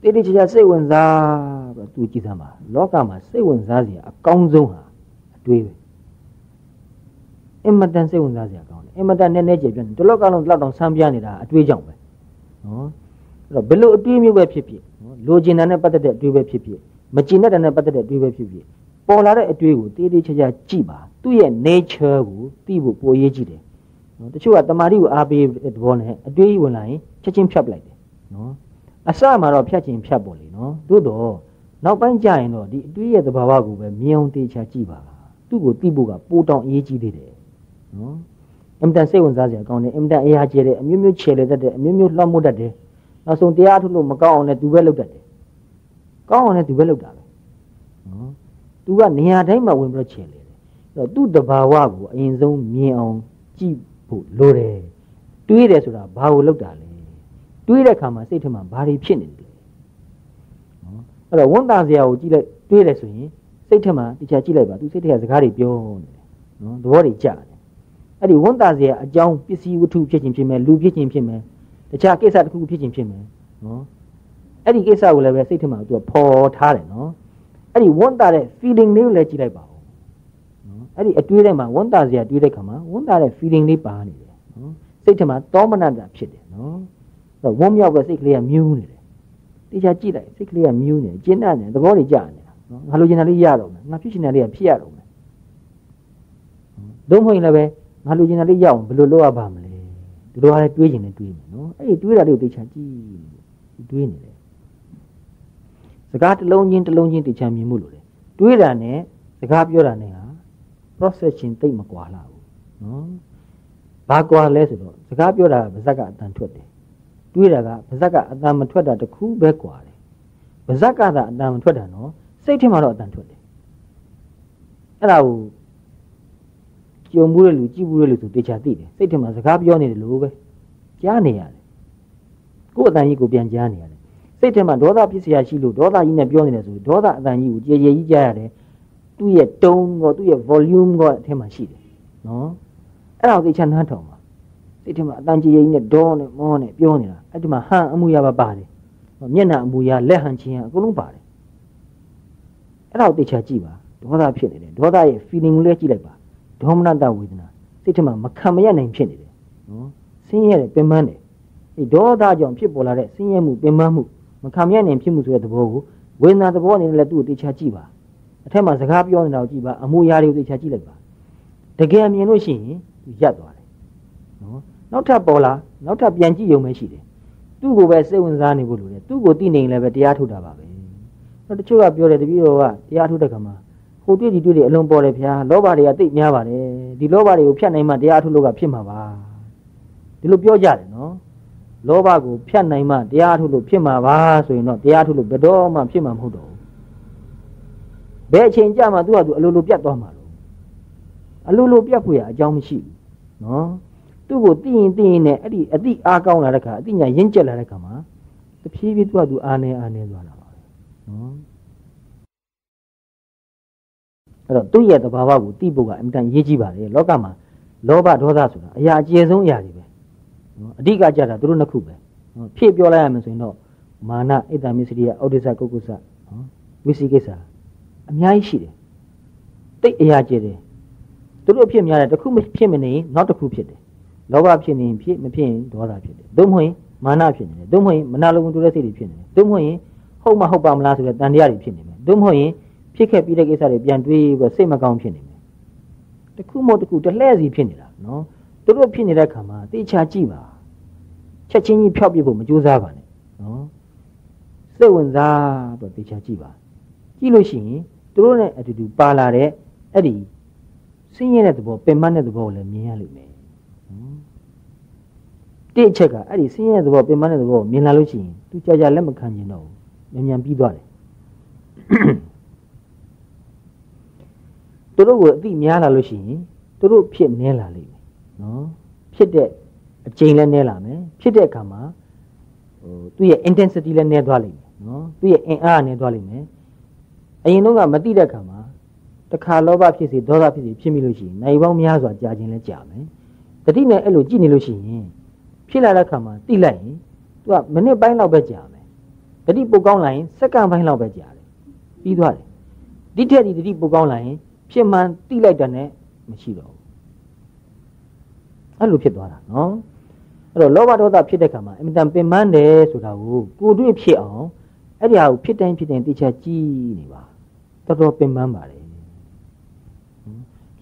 တိတိကျကျစိတ်ဝင်စားပြီးသူကြည့်သမ်းပါလောကမှာစိတ်ဝင်စားစရာအကောင်းဆုံးဟာအတွေးပဲအင်မတန်စိတ်ဝင်စားစရာကောင်းတယ်အင်မတန်နည်းနည်းကျေပြတ်တယ်ဒီလောကလုံးလောက်တောင်ဆန်းပြနေတာအတွေးကြောင့်ပဲနော်အဲ့တော့ဘယ်လိုအတွေးမျိုးပဲဖြစ်ဖြစ်နော်လိုချင်တဲ့နဲ့ပတ်သက်တဲ့အတွေးပဲဖြစ်ဖြစ်မကျင်တဲ့နဲ့ပတ်သက်တဲ့အတွေးပဲဖြစ်ဖြစ်ပေါ်လာတဲ့အတွေးကိုတေးသေးချာချာကြည့်ပါသူ့ရဲ့ nature ကိုသိဖို့ပိုရေးကြည့်တယ် နော်တချို့ကတမာတိကိုအားပေးတဲ့သဘောနဲ့အတွေးဝင်လာရင်ချက်ချင်းဖြတ်ပလိုက်တယ်နော်အစမှာတော့ဖြတ်ခြင်းဖြတ်ပေါ်လေနော်သို့တော့နောက်ပိုင်းကျရင်တော့ဒီအတွေးရဲ့သဘာဝကိုပဲမြင်အောင်တေချာကြည့်ပါသူ့ကိုသိဖို့ကပိုတောင်အရေးကြီးသေးတယ်နော်အင်တန်စိတ်ဝင်စားစရာကောင်းတယ်အင်တန်အားကျဲတယ်အမျိုးမျိုးခြေလေတတ်တယ်အမျိုးမျိုးလွှမ်းမိုးတတ်တယ်နောက်ဆုံးတရားထုတ်လို့မကောင်းအောင်လည်းသူပဲလုပ်တတ်တယ်ကောင်းအောင်လည်းသူပဲလုပ်တာပဲနော်သူကနေရာတိုင်းမှာဝင်ပြီးတော့ခြေလေတယ်အဲ့တော့သူ့တဘာဝကိုအရင်ဆုံးမြင်အောင်ကြည့် ဖို့လိုတယ်တွေးတယ်ဆိုတာဘာကိုလုပ်တာလဲတွေးတဲ့အခါမှာစိတ်ထဲမှာဘာတွေဖြစ်နေတယ်နော်အဲ့တော့ဝန်တာစရာကိုကြည့်လိုက်တွေးတယ်ဆိုရင်စိတ်ထဲမှာတခြားကြည့်လိုက်ပါသူစိတ်ထဲကစကားတွေပြောနေတယ်နော်သဘောတွေကြားတယ်အဲ့ဒီဝန်တာစရာအကြောင်းပစ္စည်းဝတ္ထုဖြစ်ခြင်းဖြစ်မယ်လူဖြစ်ခြင်းဖြစ်မယ်တခြားကိစ္စတစ်ခုခုဖြစ်ခြင်းဖြစ်မယ်နော်အဲ့ဒီကိစ္စကိုလည်းပဲစိတ်ထဲမှာသူကဖော်ထားတယ်နော်အဲ့ဒီဝန်တာတဲ့ feeling လေးကိုလည်းကြည့်လိုက်ပါဦးနော် အဲ့ဒီအတွေးထဲမှာဝန်တာစရာတွေးတဲ့ခါမှာဝန်တာတဲ့ feeling လေးပါနေတယ်နော်စိတ်ထဲမှာတောမနတာဖြစ်တယ်နော်တော့ဝမ်းမြောက်ပဲစိတ်ကလေးကမြူးနေတယ်တေချာကြည့်လိုက်စိတ်ကလေးကမြူးနေကျဉ်းတတ်နေသဘောတွေကြာနေတာနော်ငါလိုချင်တာလေးရတော့မယ်ငါဖြစ်ချင်တာလေးကဖြစ်ရတော့မယ်လုံးမဟုတ်ရင်လည်းပဲငါလိုချင်တာလေးရအောင်ဘယ်လိုလုပ်ရပါမလဲဒီလိုဟာလည်းတွေးချင်တယ်တွေးမယ်နော်အဲ့ဒီတွေးတာလေးကိုတေချာကြည့်တွေးနေတယ်စကားတစ်လုံးချင်းတစ်လုံးချင်းတေချာမြင်မှုလို့လေတွေးတာနဲ့စကားပြောတာနဲ့ဟာ process ချင်းတိတ်မကွာလာဘူးနော်ဘာကွာလဲဆိုတော့စကားပြောတာဗဇက်ကအတန်ထွက်တယ်တွေးတာကဗဇက်ကအတန်မထွက်တာတခုပဲกว่าတယ်ဗဇက်ကသာအတန်မထွက်တာနော်စိတ်ထဲမှာတော့အတန်ထွက်တယ်အဲ့ဒါကိုကြုံမှုတဲ့လူကြည့်မှုတဲ့လူဆိုတေချာသိတယ်စိတ်ထဲမှာစကားပြောနေတယ်လို့ပဲကြားနေရတယ်ကိုယ်အတန်ကြီးကိုပြန်ကြားနေရတယ်စိတ်ထဲမှာဒေါသဖြစ်เสียရှိလို့ဒေါသကြီးနဲ့ပြောနေတယ်ဆိုဒေါသအတန်ကြီးကိုကြည်ကြည်ကြီးကြားရတယ် သူ့ရဲ့တုံးကောသူ့ရဲ့ volume ကောအထဲမှာရှိတယ်နော်အဲ့ဒါကိုသိချာနှမ်းထောင်စိတ်ထဲမှာအတန်ကြီးကြီးနဲ့ဒေါနဲ့မောနဲ့ပြောနေတာအဲ့ဒီမှာဟန်အမှုရပါပါတယ်မျက်နှာအမှုရလက်ဟန်ချင်းအကုန်လုံးပါတယ်အဲ့ဒါကိုသိချာကြည့်ပါဒေါသဖြစ်နေတယ်ဒေါသရဲ့ feeling ကိုလည်းကြည့်လိုက်ပါဒေါမနတဝေဒနာစိတ်ထဲမှာမခံမရနိုင်ဖြစ်နေတယ်နော်ဆင်းရဲတယ်ပင်ပန်းတယ်ဒီဒေါသကြောင့်ဖြစ်ပေါ်လာတဲ့ဆင်းရဲမှုပင်ပန်းမှုမခံမရနိုင်ဖြစ်မှုဆိုတဲ့သဘောကိုဝေဒနာသဘောအနေနဲ့လည်းသူ့ကိုသိချာကြည့်ပါ အထက်မှာစကားပြောနေတာကိုကြည့်ပါအမှုရာတွေကိုသိချာကြည့်လိုက်ပါတကယ်မြင်လို့ရှိရင်သူရပ်သွားတယ်နော်နောက်ထပ်ပေါ်လာနောက်ထပ်ပြန်ကြည့်ရုံပဲရှိတယ်သူ့ကိုပဲစိတ်ဝင်စားနေဖို့လိုတယ်သူ့ကိုသိနေရင်လည်းပဲတရားထုတ်တာပါပဲတော့တချို့ကပြောတယ်တပည့်တော်ကတရားထုတ်တဲ့ခါမှာဟိုတွေ့ဒီတွေ့တွေအလွန်ပေါ်တယ်ဗျာလောဘတွေကတိတ်များပါတယ်ဒီလောဘတွေကိုဖြတ်နိုင်မှတရားထုတ်လို့ကဖြစ်မှာပါဒီလိုပြောကြတယ်နော်လောဘကိုဖြတ်နိုင်မှတရားထုတ်လို့ဖြစ်မှာပါဆိုရင်တော့တရားထုတ်လို့ဘယ်တော့မှဖြစ်မှာမဟုတ်တော့ ဘူးဘယ်အချိန်ကြမှာသူကသူအလိုလိုပြတ်သွားမှာလို့အလိုလိုပြတ်ဖို့ရအကြောင်းမရှိဘူးနော်သူ့ကိုသိရင်သိရင်နဲ့အဲ့ဒီအတိအားကောင်းလာတဲ့ခါအတိညာရင့်ကျက်လာတဲ့ခါမှာတဖြည်းဖြည်းသူကသူအားနေအားနေသွားတာပါပဲနော်အဲ့တော့သူ့ရဲ့သဘာဝကိုသိဖို့ကအင်တန်ရေးကြည့်ပါလေလောကမှာလောဘဒေါသဆိုတာအရာအကျယ်ဆုံးအရာတွေပဲနော်အဓိကကြတာသူတို့နှစ်ခုပဲနော်ဖြည့်ပြောလိုက်ရမယ်ဆိုရင်တော့မာနဣဒ္ဓမစ္စရိယဩဒိစ္စကုက္ကုစနော်ဝိသိကိစ္စ အများကြီးရှိတယ်တိတ်အရာကျယ်တယ်သူတို့ဖြစ်များတယ်တစ်ခုမဖြစ်မနေနောက်တစ်ခုဖြစ်တယ်လောဘဖြစ်နေဖြစ်မဖြစ်ရင်ဒေါသဖြစ်တယ်သို့မဟုတ်ရင်မာနဖြစ်နေတယ်သို့မဟုတ်ရင်မနာလိုမှုတို့တဲ့စိတ်တွေဖြစ်နေတယ်သို့မဟုတ်ရင်ဟုတ်မဟုတ်ပါမလားဆိုတဲ့တန်တရားတွေဖြစ်နေမယ်သို့မဟုတ်ရင်ဖြစ်ခဲ့ပြီးတဲ့ကိစ္စတွေပြန်တွေးပြီးစိတ်မကောင်းဖြစ်နေမယ်တခုမဟုတ်တခုတလှဲ့စီဖြစ်နေတာနော်သူတို့ဖြစ်နေတဲ့ခါမှာတေချာကြည့်ပါချက်ချင်းကြီးဖျောက်ပြဖို့မကြိုးစားပါနဲ့နော်စိတ်ဝင်စားတော့တေချာကြည့်ပါကြည့်လို့ရှိရင် သူတို့နဲ့အတူတူပါလာတဲ့အဲ့ဒီဆင်းရဲတဲ့သဘောပင်မတဲ့သဘောကိုလည်းမြင်ရလိမ့်မယ်တိအချက်ကအဲ့ဒီဆင်းရဲတဲ့သဘောပင်မတဲ့သဘောကိုမြင်လာလို့ရှိရင်သူကြာကြာလက်မခံကျင်တော့ဘူးမြန်မြန်ပြီးသွားတယ်သူတို့ကိုအတိများလာလို့ရှိရင်သူတို့ဖြစ်နေလာလိမ့်မယ်နော်ဖြစ်တဲ့အချိန်လည်းနည်းလာမယ်ဖြစ်တဲ့အခါမှာဟိုသူ့ရဲ့ intensity လည်းနည်းသွားလိမ့်မယ်နော်သူ့ရဲ့အင်အားနည်းသွားလိမ့်မယ် အရင်တော့ကမသိတဲ့အခါမှာတခါလောဘဖြစ်စေဒေါသဖြစ်စေဖြစ်မိလို့ရှိရင်နိုင်ပေါင်းများစွာကြာခြင်းလည်းကြာမယ်တတိနဲ့အဲ့လိုကြည့်နေလို့ရှိရင်ဖြစ်လာတဲ့အခါမှာတိလိုက်ရင်သူကမိနစ်ပိုင်းလောက်ပဲကြာမယ်တတိပုတ်ကောင်းလာရင်စက္ကန့်ပိုင်းလောက်ပဲကြာတယ်ပြီးသွားတယ်ဒီထက်ဒီတတိပုတ်ကောင်းလာရင်ဖြစ်မှန်တိလိုက်တာနဲ့မရှိတော့ဘူးအဲ့လိုဖြစ်သွားတာနော်အဲ့တော့လောဘဒေါသဖြစ်တဲ့ခါမှာအင်မတန်ပင်ပန်းတယ်ဆိုတာကိုကိုတွေ့ဖြစ်အောင်အဲ့ဒီဟာကိုဖြစ်တိုင်းဖြစ်တိုင်းသိချာကြည့်နေပါ တော်တော်ပင်ပန်းပါလေ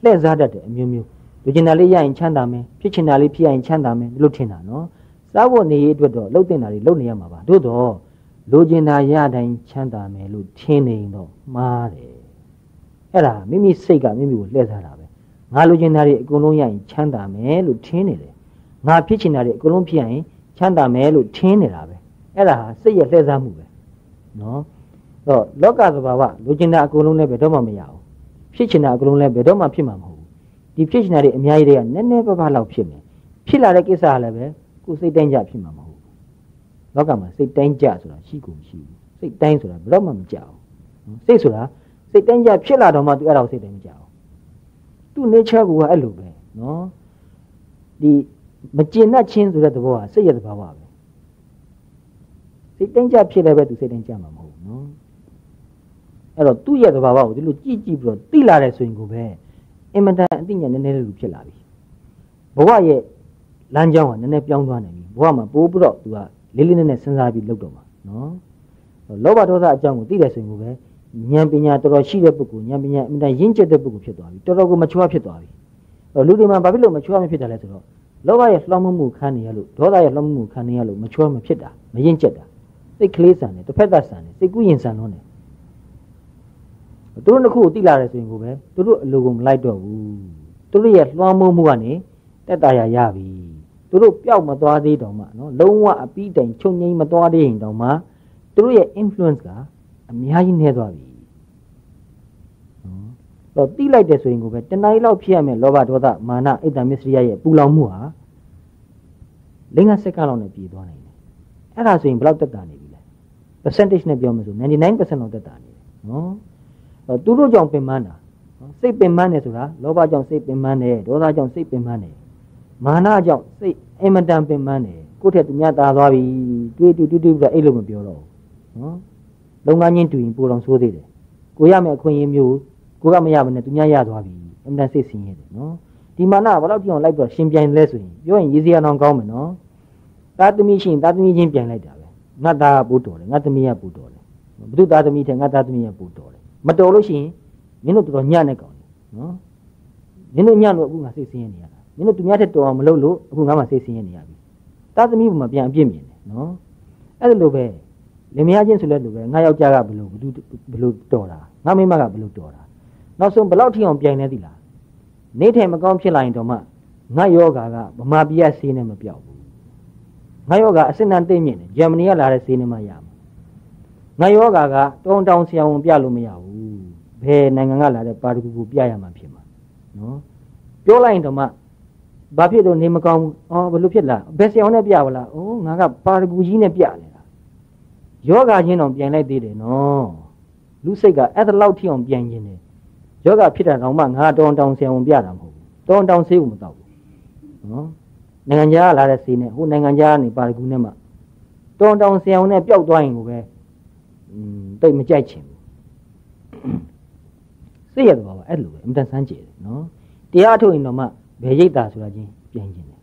လှည့်စားတတ်တယ်အမျိုးမျိုးလူကျင်တာလေးရရင်ချမ်းသာမယ်ဖြစ်ချင်တာလေးဖြစ်ရင်ချမ်းသာမယ်လို့ထင်တာနော်စားဖို့နေရေးအတွက်တော့လှုပ်တင်တာတွေလှုပ်နေရမှာပါတို့တော့လူကျင်တာရတိုင်းချမ်းသာမယ်လို့ထင်နေရင်တော့မှားတယ်အဲ့ဒါမိမိစိတ်ကမိမိကိုလှည့်စားတာပဲငါလူကျင်တာတွေအကုန်လုံးရရင်ချမ်းသာမယ်လို့ထင်နေတယ်ငါဖြစ်ချင်တာတွေအကုန်လုံးဖြစ်ရင်ချမ်းသာမယ်လို့ထင်နေတာပဲအဲ့ဒါဟာစိတ်ရဲ့လှည့်စားမှုပဲနော် တော့လောကသဘာဝလူကျင်တာအကုန်လုံးလည်းဘယ်တော့မှမရဘူးဖြစ်ချင်တာအကုန်လုံးလည်းဘယ်တော့မှဖြစ်မှာမဟုတ်ဘူးဒီဖြစ်ချင်တာတွေအများကြီးတွေကနည်းနည်းပါးပါးလောက်ဖြစ်မယ်ဖြစ်လာတဲ့ကိစ္စကလည်းပဲကိုယ်စိတ်တိုင်းကြဖြစ်မှာမဟုတ်ဘူးလောကမှာစိတ်တိုင်းကြဆိုတာရှိကိုမရှိဘူးစိတ်တိုင်းဆိုတာဘယ်တော့မှမကြောက်ဘူးစိတ်ဆိုတာစိတ်တိုင်းကြဖြစ်လာတော့မှသူအဲ့ဒါကိုစိတ်တိုင်းမကြောက်ဘူးသူ့ nature ကအဲ့လိုပဲနော်ဒီမကျင်တတ်ခြင်းဆိုတဲ့သဘောကစိတ်ရဲ့သဘာဝပဲစိတ်တိုင်းကြဖြစ်လည်းပဲသူစိတ်တိုင်းကြမှာမဟုတ်ဘူးနော် အဲ့တော့သူ့ရဲ့သဘာဝကိုဒီလိုကြည့်ကြည့်ပြီးတော့သိလာတယ်ဆိုရင်ကိုပဲအင်မတန်အသိဉာဏ်နည်းနည်းလေးလူဖြစ်လာပြီဘဝရဲ့လမ်းကြောင်းကနည်းနည်းပြောင်းသွားနိုင်ပြီဘဝမှာပိုးပြီးတော့သူကလေးလေးနက်နက်စဉ်းစားပြီးလုပ်တော့မှာနော်လောဘဒေါသအကြောင်းကိုသိတယ်ဆိုရင်ကိုပဲဉာဏ်ပညာတော်တော်ရှိတဲ့ပုဂ္ဂိုလ်ဉာဏ်ပညာအင်မတန်ရင့်ကျက်တဲ့ပုဂ္ဂိုလ်ဖြစ်သွားပြီတော်တော်ကိုမချွားဖြစ်သွားပြီလူတွေမှာဘာဖြစ်လို့မချွားမဖြစ်တာလဲဆိုတော့လောဘရဲ့လှောင်မှုခံနေရလို့ဒေါသရဲ့လှောင်မှုခံနေရလို့မချွားမဖြစ်တာမရင့်ကျက်တာစိတ်ကလေးဆန်တယ်တစ်ဖက်သက်ဆန်တယ်စိတ်ကူးရင်ဆန်လို့တယ် သူတို့နှစ်ခုကိုတိလာတယ်ဆိုရင်ကိုပဲသူတို့အလိုကိုမလိုက်တော့ဘူးသူတို့ရဲ့လွှမ်းမိုးမှုကနေတက်တာရရပြီသူတို့ပျောက်မသွားသေးတော့မှနော်လုံးဝအပြီးတိုင်ချုပ်ငိမ့်မသွားသေးရင်တော့မှသူတို့ရဲ့ influence ကအများကြီးနည်းသွားပြီနော်တော့တိလိုက်တယ်ဆိုရင်ကိုပဲတဏှာကြီးလောက်ဖြစ်ရမယ်လောဘဒေါသမာနအိတ်တမစ္စရိယရဲ့ပူလောင်မှုဟာလင်္ကာစက္ကန့်လောက်နဲ့ပြည်သွားနိုင်တယ်အဲ့ဒါဆိုရင်ဘယ်လောက်တက်တာနေပြီလဲ percentage နဲ့ပြောမှဆို99%လောက်တက်တာနေတယ်နော် သူတို့ကြောင့်ပင်ပန်းတာစိတ်ပင်ပန်းတယ်ဆိုတာလောဘကြောင့်စိတ်ပင်ပန်းတယ်ဒေါသကြောင့်စိတ်ပင်ပန်းတယ်မာနကြောင့်စိတ်အင်မတန်ပင်ပန်းတယ်ကိုယ့်ထက်သူများတာသွားပြီတွေးတူတူတူပြီးအဲ့လိုမပြောတော့ဘူးနော်လုံငန်းချင်းတူရင်ပိုတော်ဆိုးသေးတယ်ကိုရမယ့်အခွင့်အရေးမျိုးကိုကမရဘဲနဲ့သူများရသွားပြီအင်မတန်စိတ်ဆင်းရဲတယ်နော်ဒီမာနဘယ်တော့ပြောင်းလိုက်တော့ရှင်ပြိုင်လဲဆိုရင်ပြောရင်ရေးစရာတော့ကောင်းမယ်နော်သားသမီးရှင်သားသမီးချင်းပြိုင်လိုက်တာပဲငါသားကပူတော်တယ်ငါသမီးကပူတော်တယ်ဘုသူသားသမီးထဲငါသားသမီးကပူတော်တယ် မတော်လို့ရှိရင်မင်းတို့တော်တော်ညံ့နေကောင်နော်မင်းတို့ညံ့လို့အခုငါစိတ်ဆင်းရဲနေရတာမင်းတို့သူများထက်တော်အောင်မလုပ်လို့အခုငါမှစိတ်ဆင်းရဲနေရပြီသားသမီးဘုံမှာပြန်အပြစ်မြင်တယ်နော်အဲ့ဒါလိုပဲလင်မယားချင်းဆိုလဲလိုပဲငါယောက်ျားကဘလို့ဘလူဘလို့တော်တာငါမိမကဘလို့တော်တာနောက်ဆုံးဘလောက်ထိအောင်ပြိုင်နေသီလားနေထိုင်မကောင်းဖြစ်လာရင်တော့မှငါယောဂါကဗမာပြည်ဆေးနဲ့မပြောက်ဘူးငါယောဂါအစစ်နံသိမ့်မြင့်တယ်ဂျာမနီကလာတဲ့ဆေးနဲ့မှရမှာငါယောဂါကတောင်းတောင်းဆရာဝန်ပြလို့မရဘူး ဘယ်နိုင်ငံကလာတဲ့ပါတကူကိုပြရမှာဖြစ်မှာနော်ပြောလိုက်ရင်တော့မှဘာဖြစ်လို့နေမကောင်းဘူးအော်ဘလို့ဖြစ်လားဘယ်ဆရာဝန်နဲ့ပြပါလားအိုးငါကပါတကူကြီးနဲ့ပြနေတာယောဂါချင်းတော့ပြန်လိုက်သေးတယ်နော်လူစိတ်ကအဲ့ဒါလောက်ထိအောင်ပြန်ခြင်းတယ်ယောဂဖြစ်တာတော့မှငါတောင်းတောင်းဆရာဝန်ပြတာမဟုတ်ဘူးတောင်းတောင်းဆေးကိုမတော့ဘူးနော်နိုင်ငံခြားကလာတဲ့ဆေးနဲ့ဟိုနိုင်ငံခြားကနေပါရဂူနဲ့မှတောင်းတောင်းဆရာဝန်နဲ့ပျောက်သွားရင်ကိုပဲอืมတိတ်မကြိုက်ချင်ဘူး စိတ်ရတော့ပါအဲ့လိုပဲအမတန်ဆန်းကြည်တယ်နော်တရားထုတ်ရင်တော့မှဘယ်ရိတ်တာဆိုတာချင်းပြန်ကျင်တယ်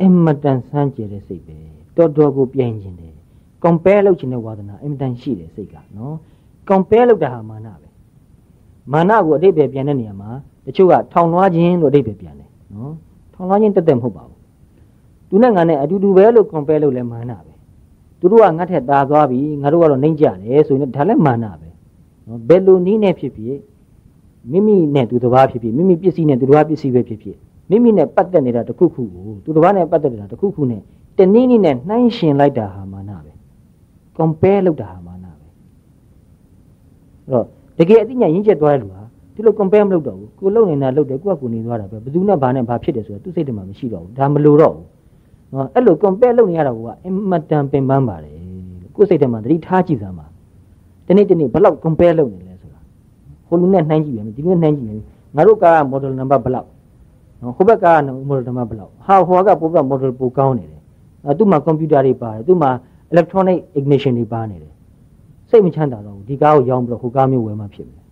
အမတန်ဆန်းကြည်တဲ့စိတ်ပဲတော်တော်ကိုပြန်ကျင်တယ် compare လုပ်ချင်တဲ့ဝါသနာအမတန်ရှိတယ်စိတ်ကနော် compare လုပ်တာဟာမာနပဲမာနကိုအတိတ်ပဲပြန်တဲ့နေရာမှာတချို့ကထောင်လွှားခြင်းလို့အတိတ်ပဲပြန်တယ်နော်ထောင်လွှားခြင်းတက်တက်မဟုတ်ပါဘူးသူနဲ့ငါနဲ့အတူတူပဲလို့ compare လုပ်လဲမာနပဲသူတို့ကငါ့ထက်သာသွားပြီငါတို့ကတော့နှိမ့်ကြတယ်ဆိုရင်ဒါလည်းမာနပဲ နော်ဘယ်လိုနည်းနဲ့ဖြစ်ဖြစ်မိမိနဲ့သူတစ်ပါးဖြစ်ဖြစ်မိမိပစ္စည်းနဲ့သူတစ်ပါးပစ္စည်းပဲဖြစ်ဖြစ်မိမိနဲ့ပတ်သက်နေတာတစ်ခုခုကိုသူတစ်ပါးနဲ့ပတ်သက်နေတာတစ်ခုခုနဲ့တနည်းနည်းနဲ့နှိုင်းယှဉ်လိုက်တာဟာမာနပဲ compare လုပ်တာဟာမာနပဲအဲ့တော့တကယ်အသိဉာဏ်ရင့်ကျက်သွားတဲ့လူဟာဒီလို compare မလုပ်တော့ဘူးကိုလုံနေတာလုပ်တယ်ကိုကကိုနေသွားတာပဲဘယ်သူနဲ့ဘာနဲ့ဘာဖြစ်တယ်ဆိုတော့သူစိတ်ထဲမှာမရှိတော့ဘူးဒါမလိုတော့ဘူးနော်အဲ့လို compare လုပ်နေရတာကအင်မတန်ပင်ပန်းပါတယ်ကိုစိတ်ထဲမှာသတိထားကြည့်စမ်းပါ ဒီနေ့ဒီနေ့ဘယ်လောက် compare လုပ်နေလဲဆိုတာဟိုလူနဲ့နှိုင်းကြည့်ပြန်ဒီလိုနှိုင်းကြည့်ပြန်ငါတို့ကား model number ဘယ်လောက်နော်ဟိုဘက်က model number ဘယ်လောက်ဟာဟိုကပိုက model ပိုကောင်းနေတယ်အဲသူ့မှာ computer တွေပါတယ်သူ့မှာ electronic ignition တွေပါနေတယ်စိတ်မချမ်းသာတော့ဘူးဒီကားကိုရောင်းပြီးတော့ဟိုကားမျိုးဝယ်မှဖြစ်မယ်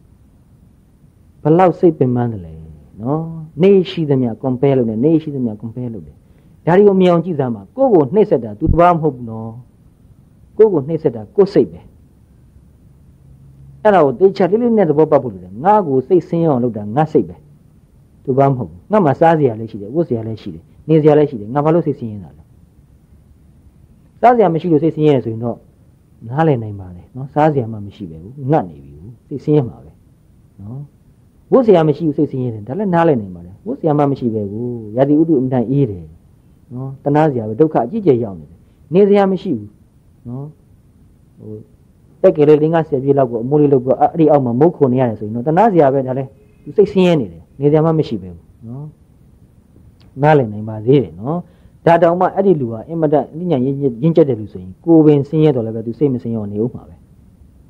ဘလောက်စိတ်ပင်ပန်းတယ်လဲနော်နေရှိသမျှ compare လုပ်နေနေရှိသမျှ compare လုပ်တယ်ဒါတွေကိုမြင်အောင်ကြည့်စမ်းပါကိုယ့်ကိုနှိမ့်ဆက်တာသူတဘာမဟုတ်ဘူးနော်ကိုယ့်ကိုနှိမ့်ဆက်တာကိုယ့်စိတ်ပဲ အဲ့ဒါကိုတေချာလေးလေးနဲ့သဘောပေါက်ဖို့လိုတယ်ငါ့ကိုစိတ်ဆင်းအောင်လုပ်တာငါစိတ်ပဲသူဘာမဟုတ်ဘူးငါမှစားစရာလည်းရှိတယ်ဝတ်စရာလည်းရှိတယ်နေစရာလည်းရှိတယ်ငါဘာလို့စိတ်ဆင်းရဲတာလဲစားစရာမရှိလို့စိတ်ဆင်းရဲဆိုရင်တော့နားလည်နိုင်ပါလေနော်စားစရာမှမရှိပဲဘူးငတ်နေပြီဘူးစိတ်ဆင်းရဲမှာပဲနော်ဝတ်စရာမရှိဘူးစိတ်ဆင်းရဲတယ်ဒါလည်းနားလည်နိုင်ပါလေဝတ်စရာမှမရှိပဲဘူးရာသီဥတုအမြဲတမ်းအေးတယ်နော်တနာစရာပဲဒုက္ခအကြီးကျယ်ရောက်နေတယ်နေစရာမရှိဘူးနော်ဟို တက်ကလေးလေးငါဆယ်ပြေလောက်ကိုအမိုးလေးလောက်ကိုအဲ့ဒီအောက်မှာမုတ်ခုန်နေရတယ်ဆိုရင်တော့တနာစရာပဲဒါလည်းသူစိတ်ဆင်းရဲနေတယ်နေစရာမှမရှိပဲဘူးနော်နားလည်နိုင်ပါသေးတယ်နော်ဒါတောင်မှအဲ့ဒီလူဟာအင်မတန်အညာရင်းရင်းကျက်တဲ့လူဆိုရင်ကိုပင်ဆင်းရဲတော့လည်းပဲသူစိတ်မဆင်းရောနေဦးမှာပဲ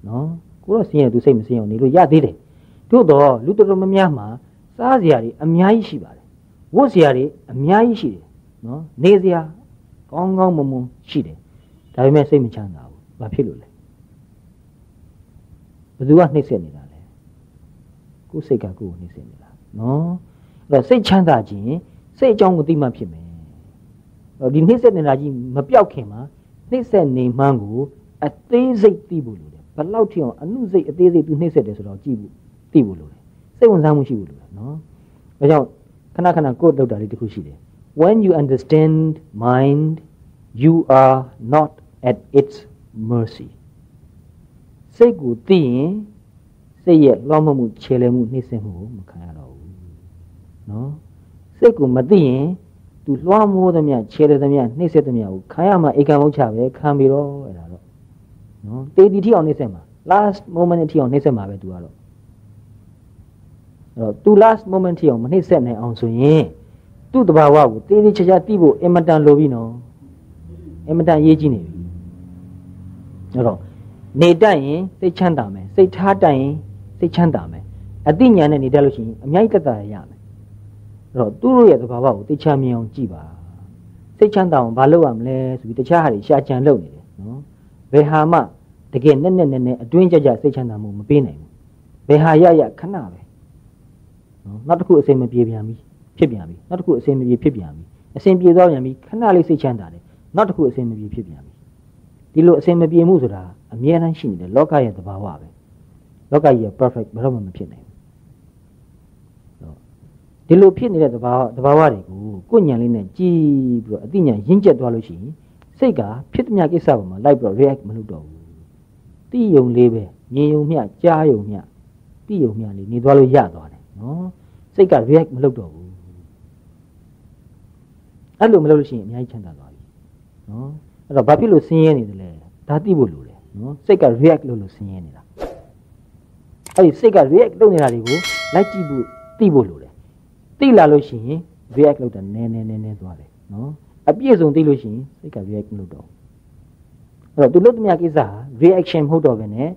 နော်ကိုတော့ဆင်းရဲသူစိတ်မဆင်းရောနေလို့ရသေးတယ်တို့တော့လူတော်တော်များများမှာစားစရာတွေအများကြီးရှိပါတယ်ဝတ်စရာတွေအများကြီးရှိတယ်နော်နေစရာကောင်းကောင်းမွန်မွန်ရှိတယ်ဒါပေမဲ့စိတ်မချမ်းသာဘူးဘာဖြစ်လို့လဲဘ ယ်သူကနှိမ့်ဆက်နေတာလဲကိုယ်စိတ်ကကိုယ်ကိုနှိမ့်ဆက်နေတာနော်အဲ့တော့စိတ်ချမ်းသာခြင်းစိတ်အကြောင်းကိုသိမှဖြစ်မယ်ဒီနှိမ့်ဆက်နေတာကြီးမပြောက်ခင်မှာနှိမ့်ဆက်နေမှန်းကိုအသေးစိတ်သိဖို့လိုတယ်ဘယ်လောက်ထိအောင်အနုစိတ်အသေးစိတ်သူနှိမ့်ဆက်တယ်ဆိုတော့ကြည့်ဖို့သိဖို့လိုတယ်စိတ်ဝင်စားမှုရှိဖို့လိုတယ်နော်ဒါကြောင့်ခဏခဏကိုယ်လောက်တာလေးတစ်ခုရှိတယ် when you understand mind you are not at its mercy စိတ်ကိုသိရင်စိတ်ရဲ့လွှမ်းမိုးမှုခြေလှယ်မှုနှိမ့်ဆက်မှုကိုမခံရတော့ဘူးနော်စိတ်ကိုမသိရင်သူလွှမ်းမိုးသမျှခြေလှယ်သမျှနှိမ့်ဆက်သမျှကိုခံရမှာဧကံမုတ်ချပဲခံပြီးတော့အဲ့ဒါတော့နော်တေတီထိအောင်နှိမ့်ဆက်မှာ last moment ထိအောင်နှိမ့်ဆက်မှာပဲသူကတော့အဲ့တော့သူ last moment ထိအောင်မနှိမ့်ဆက်နိုင်အောင်ဆိုရင်သူ့တဘာဝကိုတေးသေးချာချာသိဖို့အင်မတန်လိုပြီနော်အင်မတန်ရေးကြည့်နေပြီအဲ့တော့ နေတတ်ရင်စိတ်ချမ်းသာမယ်စိတ်ထားတတ်ရင်စိတ်ချမ်းသာမယ်အသိဉာဏ်နဲ့နေတတ်လို့ရှိရင်အများကြီးတက်တာရမယ်အဲ့တော့သူတို့ရဲ့သဘာဝကိုသိချမြင်အောင်ကြည့်ပါစိတ်ချမ်းသာအောင်မလုပ်ရမလဲဆိုပြီးတခြားဟာတွေရှာကြံလုပ်နေတယ်နော်ဘယ်ဟာမှတကယ်နဲ့နဲ့နဲ့နဲ့အတွင်းကြကြစိတ်ချမ်းသာမှုမပေးနိုင်ဘူးဘယ်ဟာရရခဏပဲနော်နောက်တစ်ခုအစိမ်မပြေပြန်ပြီဖြစ်ပြန်ပြီနောက်တစ်ခုအစိမ်မပြေဖြစ်ပြန်ပြီအစိမ်ပြေသွားပြန်ပြီခဏလေးစိတ်ချမ်းသာတယ်နောက်တစ်ခုအစိမ်မပြေဖြစ်ပြန်ပြီဒီလိုအစိမ်မပြေမှုဆိုတာ အမြဲတမ်းရှိနေတယ်လောကရဲ့သဘာဝပဲလောကကြီးက perfect ဘယ်တော့မှမဖြစ်နိုင်ဘူးဒီဒီလိုဖြစ်နေတဲ့သဘာဝသဘာဝတွေကိုကိုယ်ညံလေးနဲ့ကြည်ပြီးတော့အသိဉာဏ်ရင့်ကျက်သွားလို့ရှိရင်စိတ်ကဖြစ်သမျှကိစ္စပေါ်မှာလိုက်ပြီးတော့ react မလုပ်တော့ဘူးတိယုံလေးပဲညင်ယုံမျှကြားယုံမျှတိယုံမျှလေးနေသွားလို့ရသွားတယ်နော်စိတ်က react မလုပ်တော့ဘူးအဲ့လိုမလုပ်လို့ရှိရင်အများကြီးချမ်းသာသွားပြီနော်အဲ့တော့ဘာဖြစ်လို့ဆင်းရဲနေတယ်လဲဒါသိဖို့လိုတယ် နော်စိတ်က react လုပ်လို့ဆင်းရဲနေတာအဲ့ဒီစိတ်က react လုပ်နေတာတွေကိုလိုက်ကြည့်ဖို့သိဖို့လိုတယ်သိလာလို့ရှိရင် react လုပ်တာနည်းနည်းနည်းနည်းသွားတယ်နော်အပြည့်စုံသိလို့ရှိရင်စိတ်က react မလုပ်တော့အဲ့တော့သူလုပ်သမျှကိစ္စဟာ reaction မဟုတ်တော့ဘဲနဲ့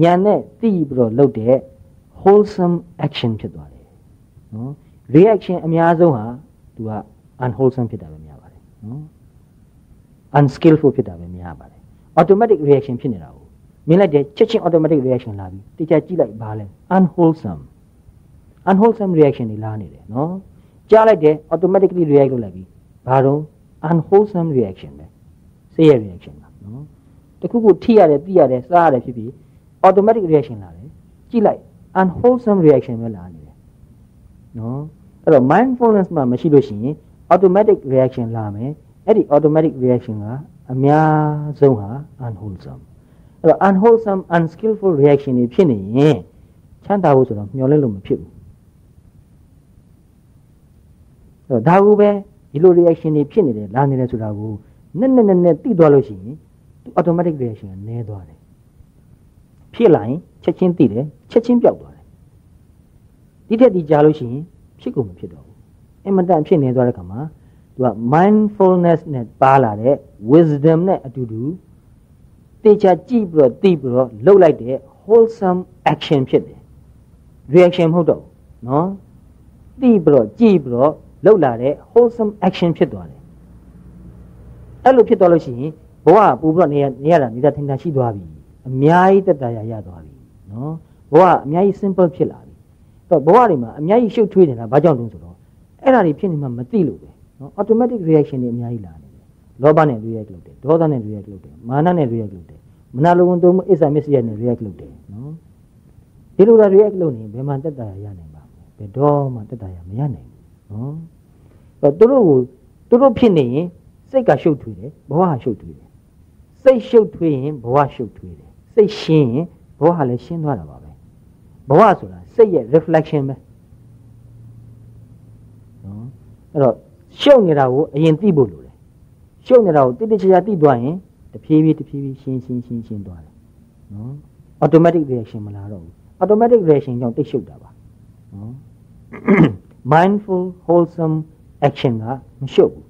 ညံနဲ့သိပြီးတော့လုပ်တဲ့ wholesome action ဖြစ်သွားတယ်နော် reaction အများဆုံးဟာသူက unwholesome ဖြစ်တာပဲများပါတယ်နော် unskillful ဖြစ်တာပဲများပါတယ် automatic reaction ဖြစ်နေတာကိုမြင်လိုက်တဲ့ချက်ချင်း automatic reaction လာပြီတခြားကြည့်လိုက်ပါလဲ unwholesome unwholesome reaction တွေလာနေတယ်နော်ကြားလိုက်တဲ့ automatically react လုပ်လိုက်ပြီဘာတော့ unwholesome reaction ပဲစိတ်ရ reaction ပါနော်တခုခုထိရတယ်သိရတယ်စားရတယ်ဖြစ်ပြီး automatic reaction လာတယ်ကြည့်လိုက် unwholesome reaction ပဲလာနေတယ်နော်အဲ့တော့ mindfulness မှာမရှိလို့ရှိရင် automatic reaction လာမယ်အဲ့ဒီ automatic reaction က အများဆုံးဟာ unwholesome အဲ့တော့ unwholesome unskillful reaction တွေဖြစ်နေရင်ချမ်းသာဖို့ဆိုတော့မျှော်လင့်လို့မဖြစ်ဘူးအဲ့တော့ဒါကူပဲဒီလို reaction တွေဖြစ်နေတယ်လာနေတယ်ဆိုတာကိုနက်နက်နက်နက်သိသွားလို့ရှိရင်သူ automatic reaction ကနည်းသွားတယ်ဖြစ်လာရင်ချက်ချင်းသိတယ်ချက်ချင်းပျောက်သွားတယ်ဒီထက်ဒီကြာလို့ရှိရင်ဖြစ်ကုန်မဖြစ်တော့ဘူးအင်မတန်ဖြစ်နေသွားတဲ့ခါမှာ သူက mindfulness နဲ့ပါလာတဲ့ wisdom နဲ့အတူတူတေချာကြည့်ပြီးတော့သိပြီးတော့လှုပ်လိုက်တဲ့ wholesome action ဖြစ်တယ် reaction မဟုတ်တော့ဘူးနော်သိပြီးတော့ကြည့်ပြီးတော့လှုပ်လာတဲ့ wholesome action ဖြစ်သွားတယ်အဲ့လိုဖြစ်သွားလို့ရှိရင်ဘဝပူပြီးတော့နေရနေရတာနေတာထင်တာရှိသွားပြီအများကြီးတက်တာရရသွားပြီနော်ဘဝအများကြီး simple ဖြစ်လာပြီအဲ့တော့ဘဝတွေမှာအများကြီးရှုပ်ထွေးနေတာဘာကြောင့်တုံးဆိုတော့အဲ့ဒါတွေဖြစ်နေမှမသိလို့ပဲ နော် automatic reaction တွေအများကြီးလာနေတယ်လောဘနဲ့ react လုပ်တယ်ဒေါသနဲ့ react လုပ်တယ်မာနနဲ့ react လုပ်တယ်မနာလိုဝန်တုံးမှုအစ္ဆာမစ္စရိယနဲ့ react လုပ်တယ်နော်ဒီလိုသာ react လုပ်နေဘယ်မှတက်တာရနိုင်ပါ့မလဲဘယ်တော့မှတက်တာရမရနိုင်ဘူးနော်အဲ့သူတို့ကိုသူတို့ဖြစ်နေရင်စိတ်ကရှုပ်ထွေးတယ်ဘဝကရှုပ်ထွေးတယ်စိတ်ရှုပ်ထွေးရင်ဘဝရှုပ်ထွေးတယ်စိတ်ရှင်းရင်ဘဝကလည်းရှင်းသွားတာပါပဲဘဝဆိုတာစိတ်ရဲ့ reflection ပဲနော်အဲ့တော့ ရှုပ်နေတာကိုအရင်သိဖို့လိုတယ်ရှုပ်နေတာကိုတိတိကျကျသိသွားရင်တဖြည်းဖြည်းတဖြည်းဖြည်းရှင်းရှင်းရှင်းရှင်းသွားတယ်နော် automatic reaction မလာတော့ဘူး automatic reaction ကြောင့်တိတ်ရှုပ်တာပါနော် mindful wholesome action ကမရှုပ်ဘူး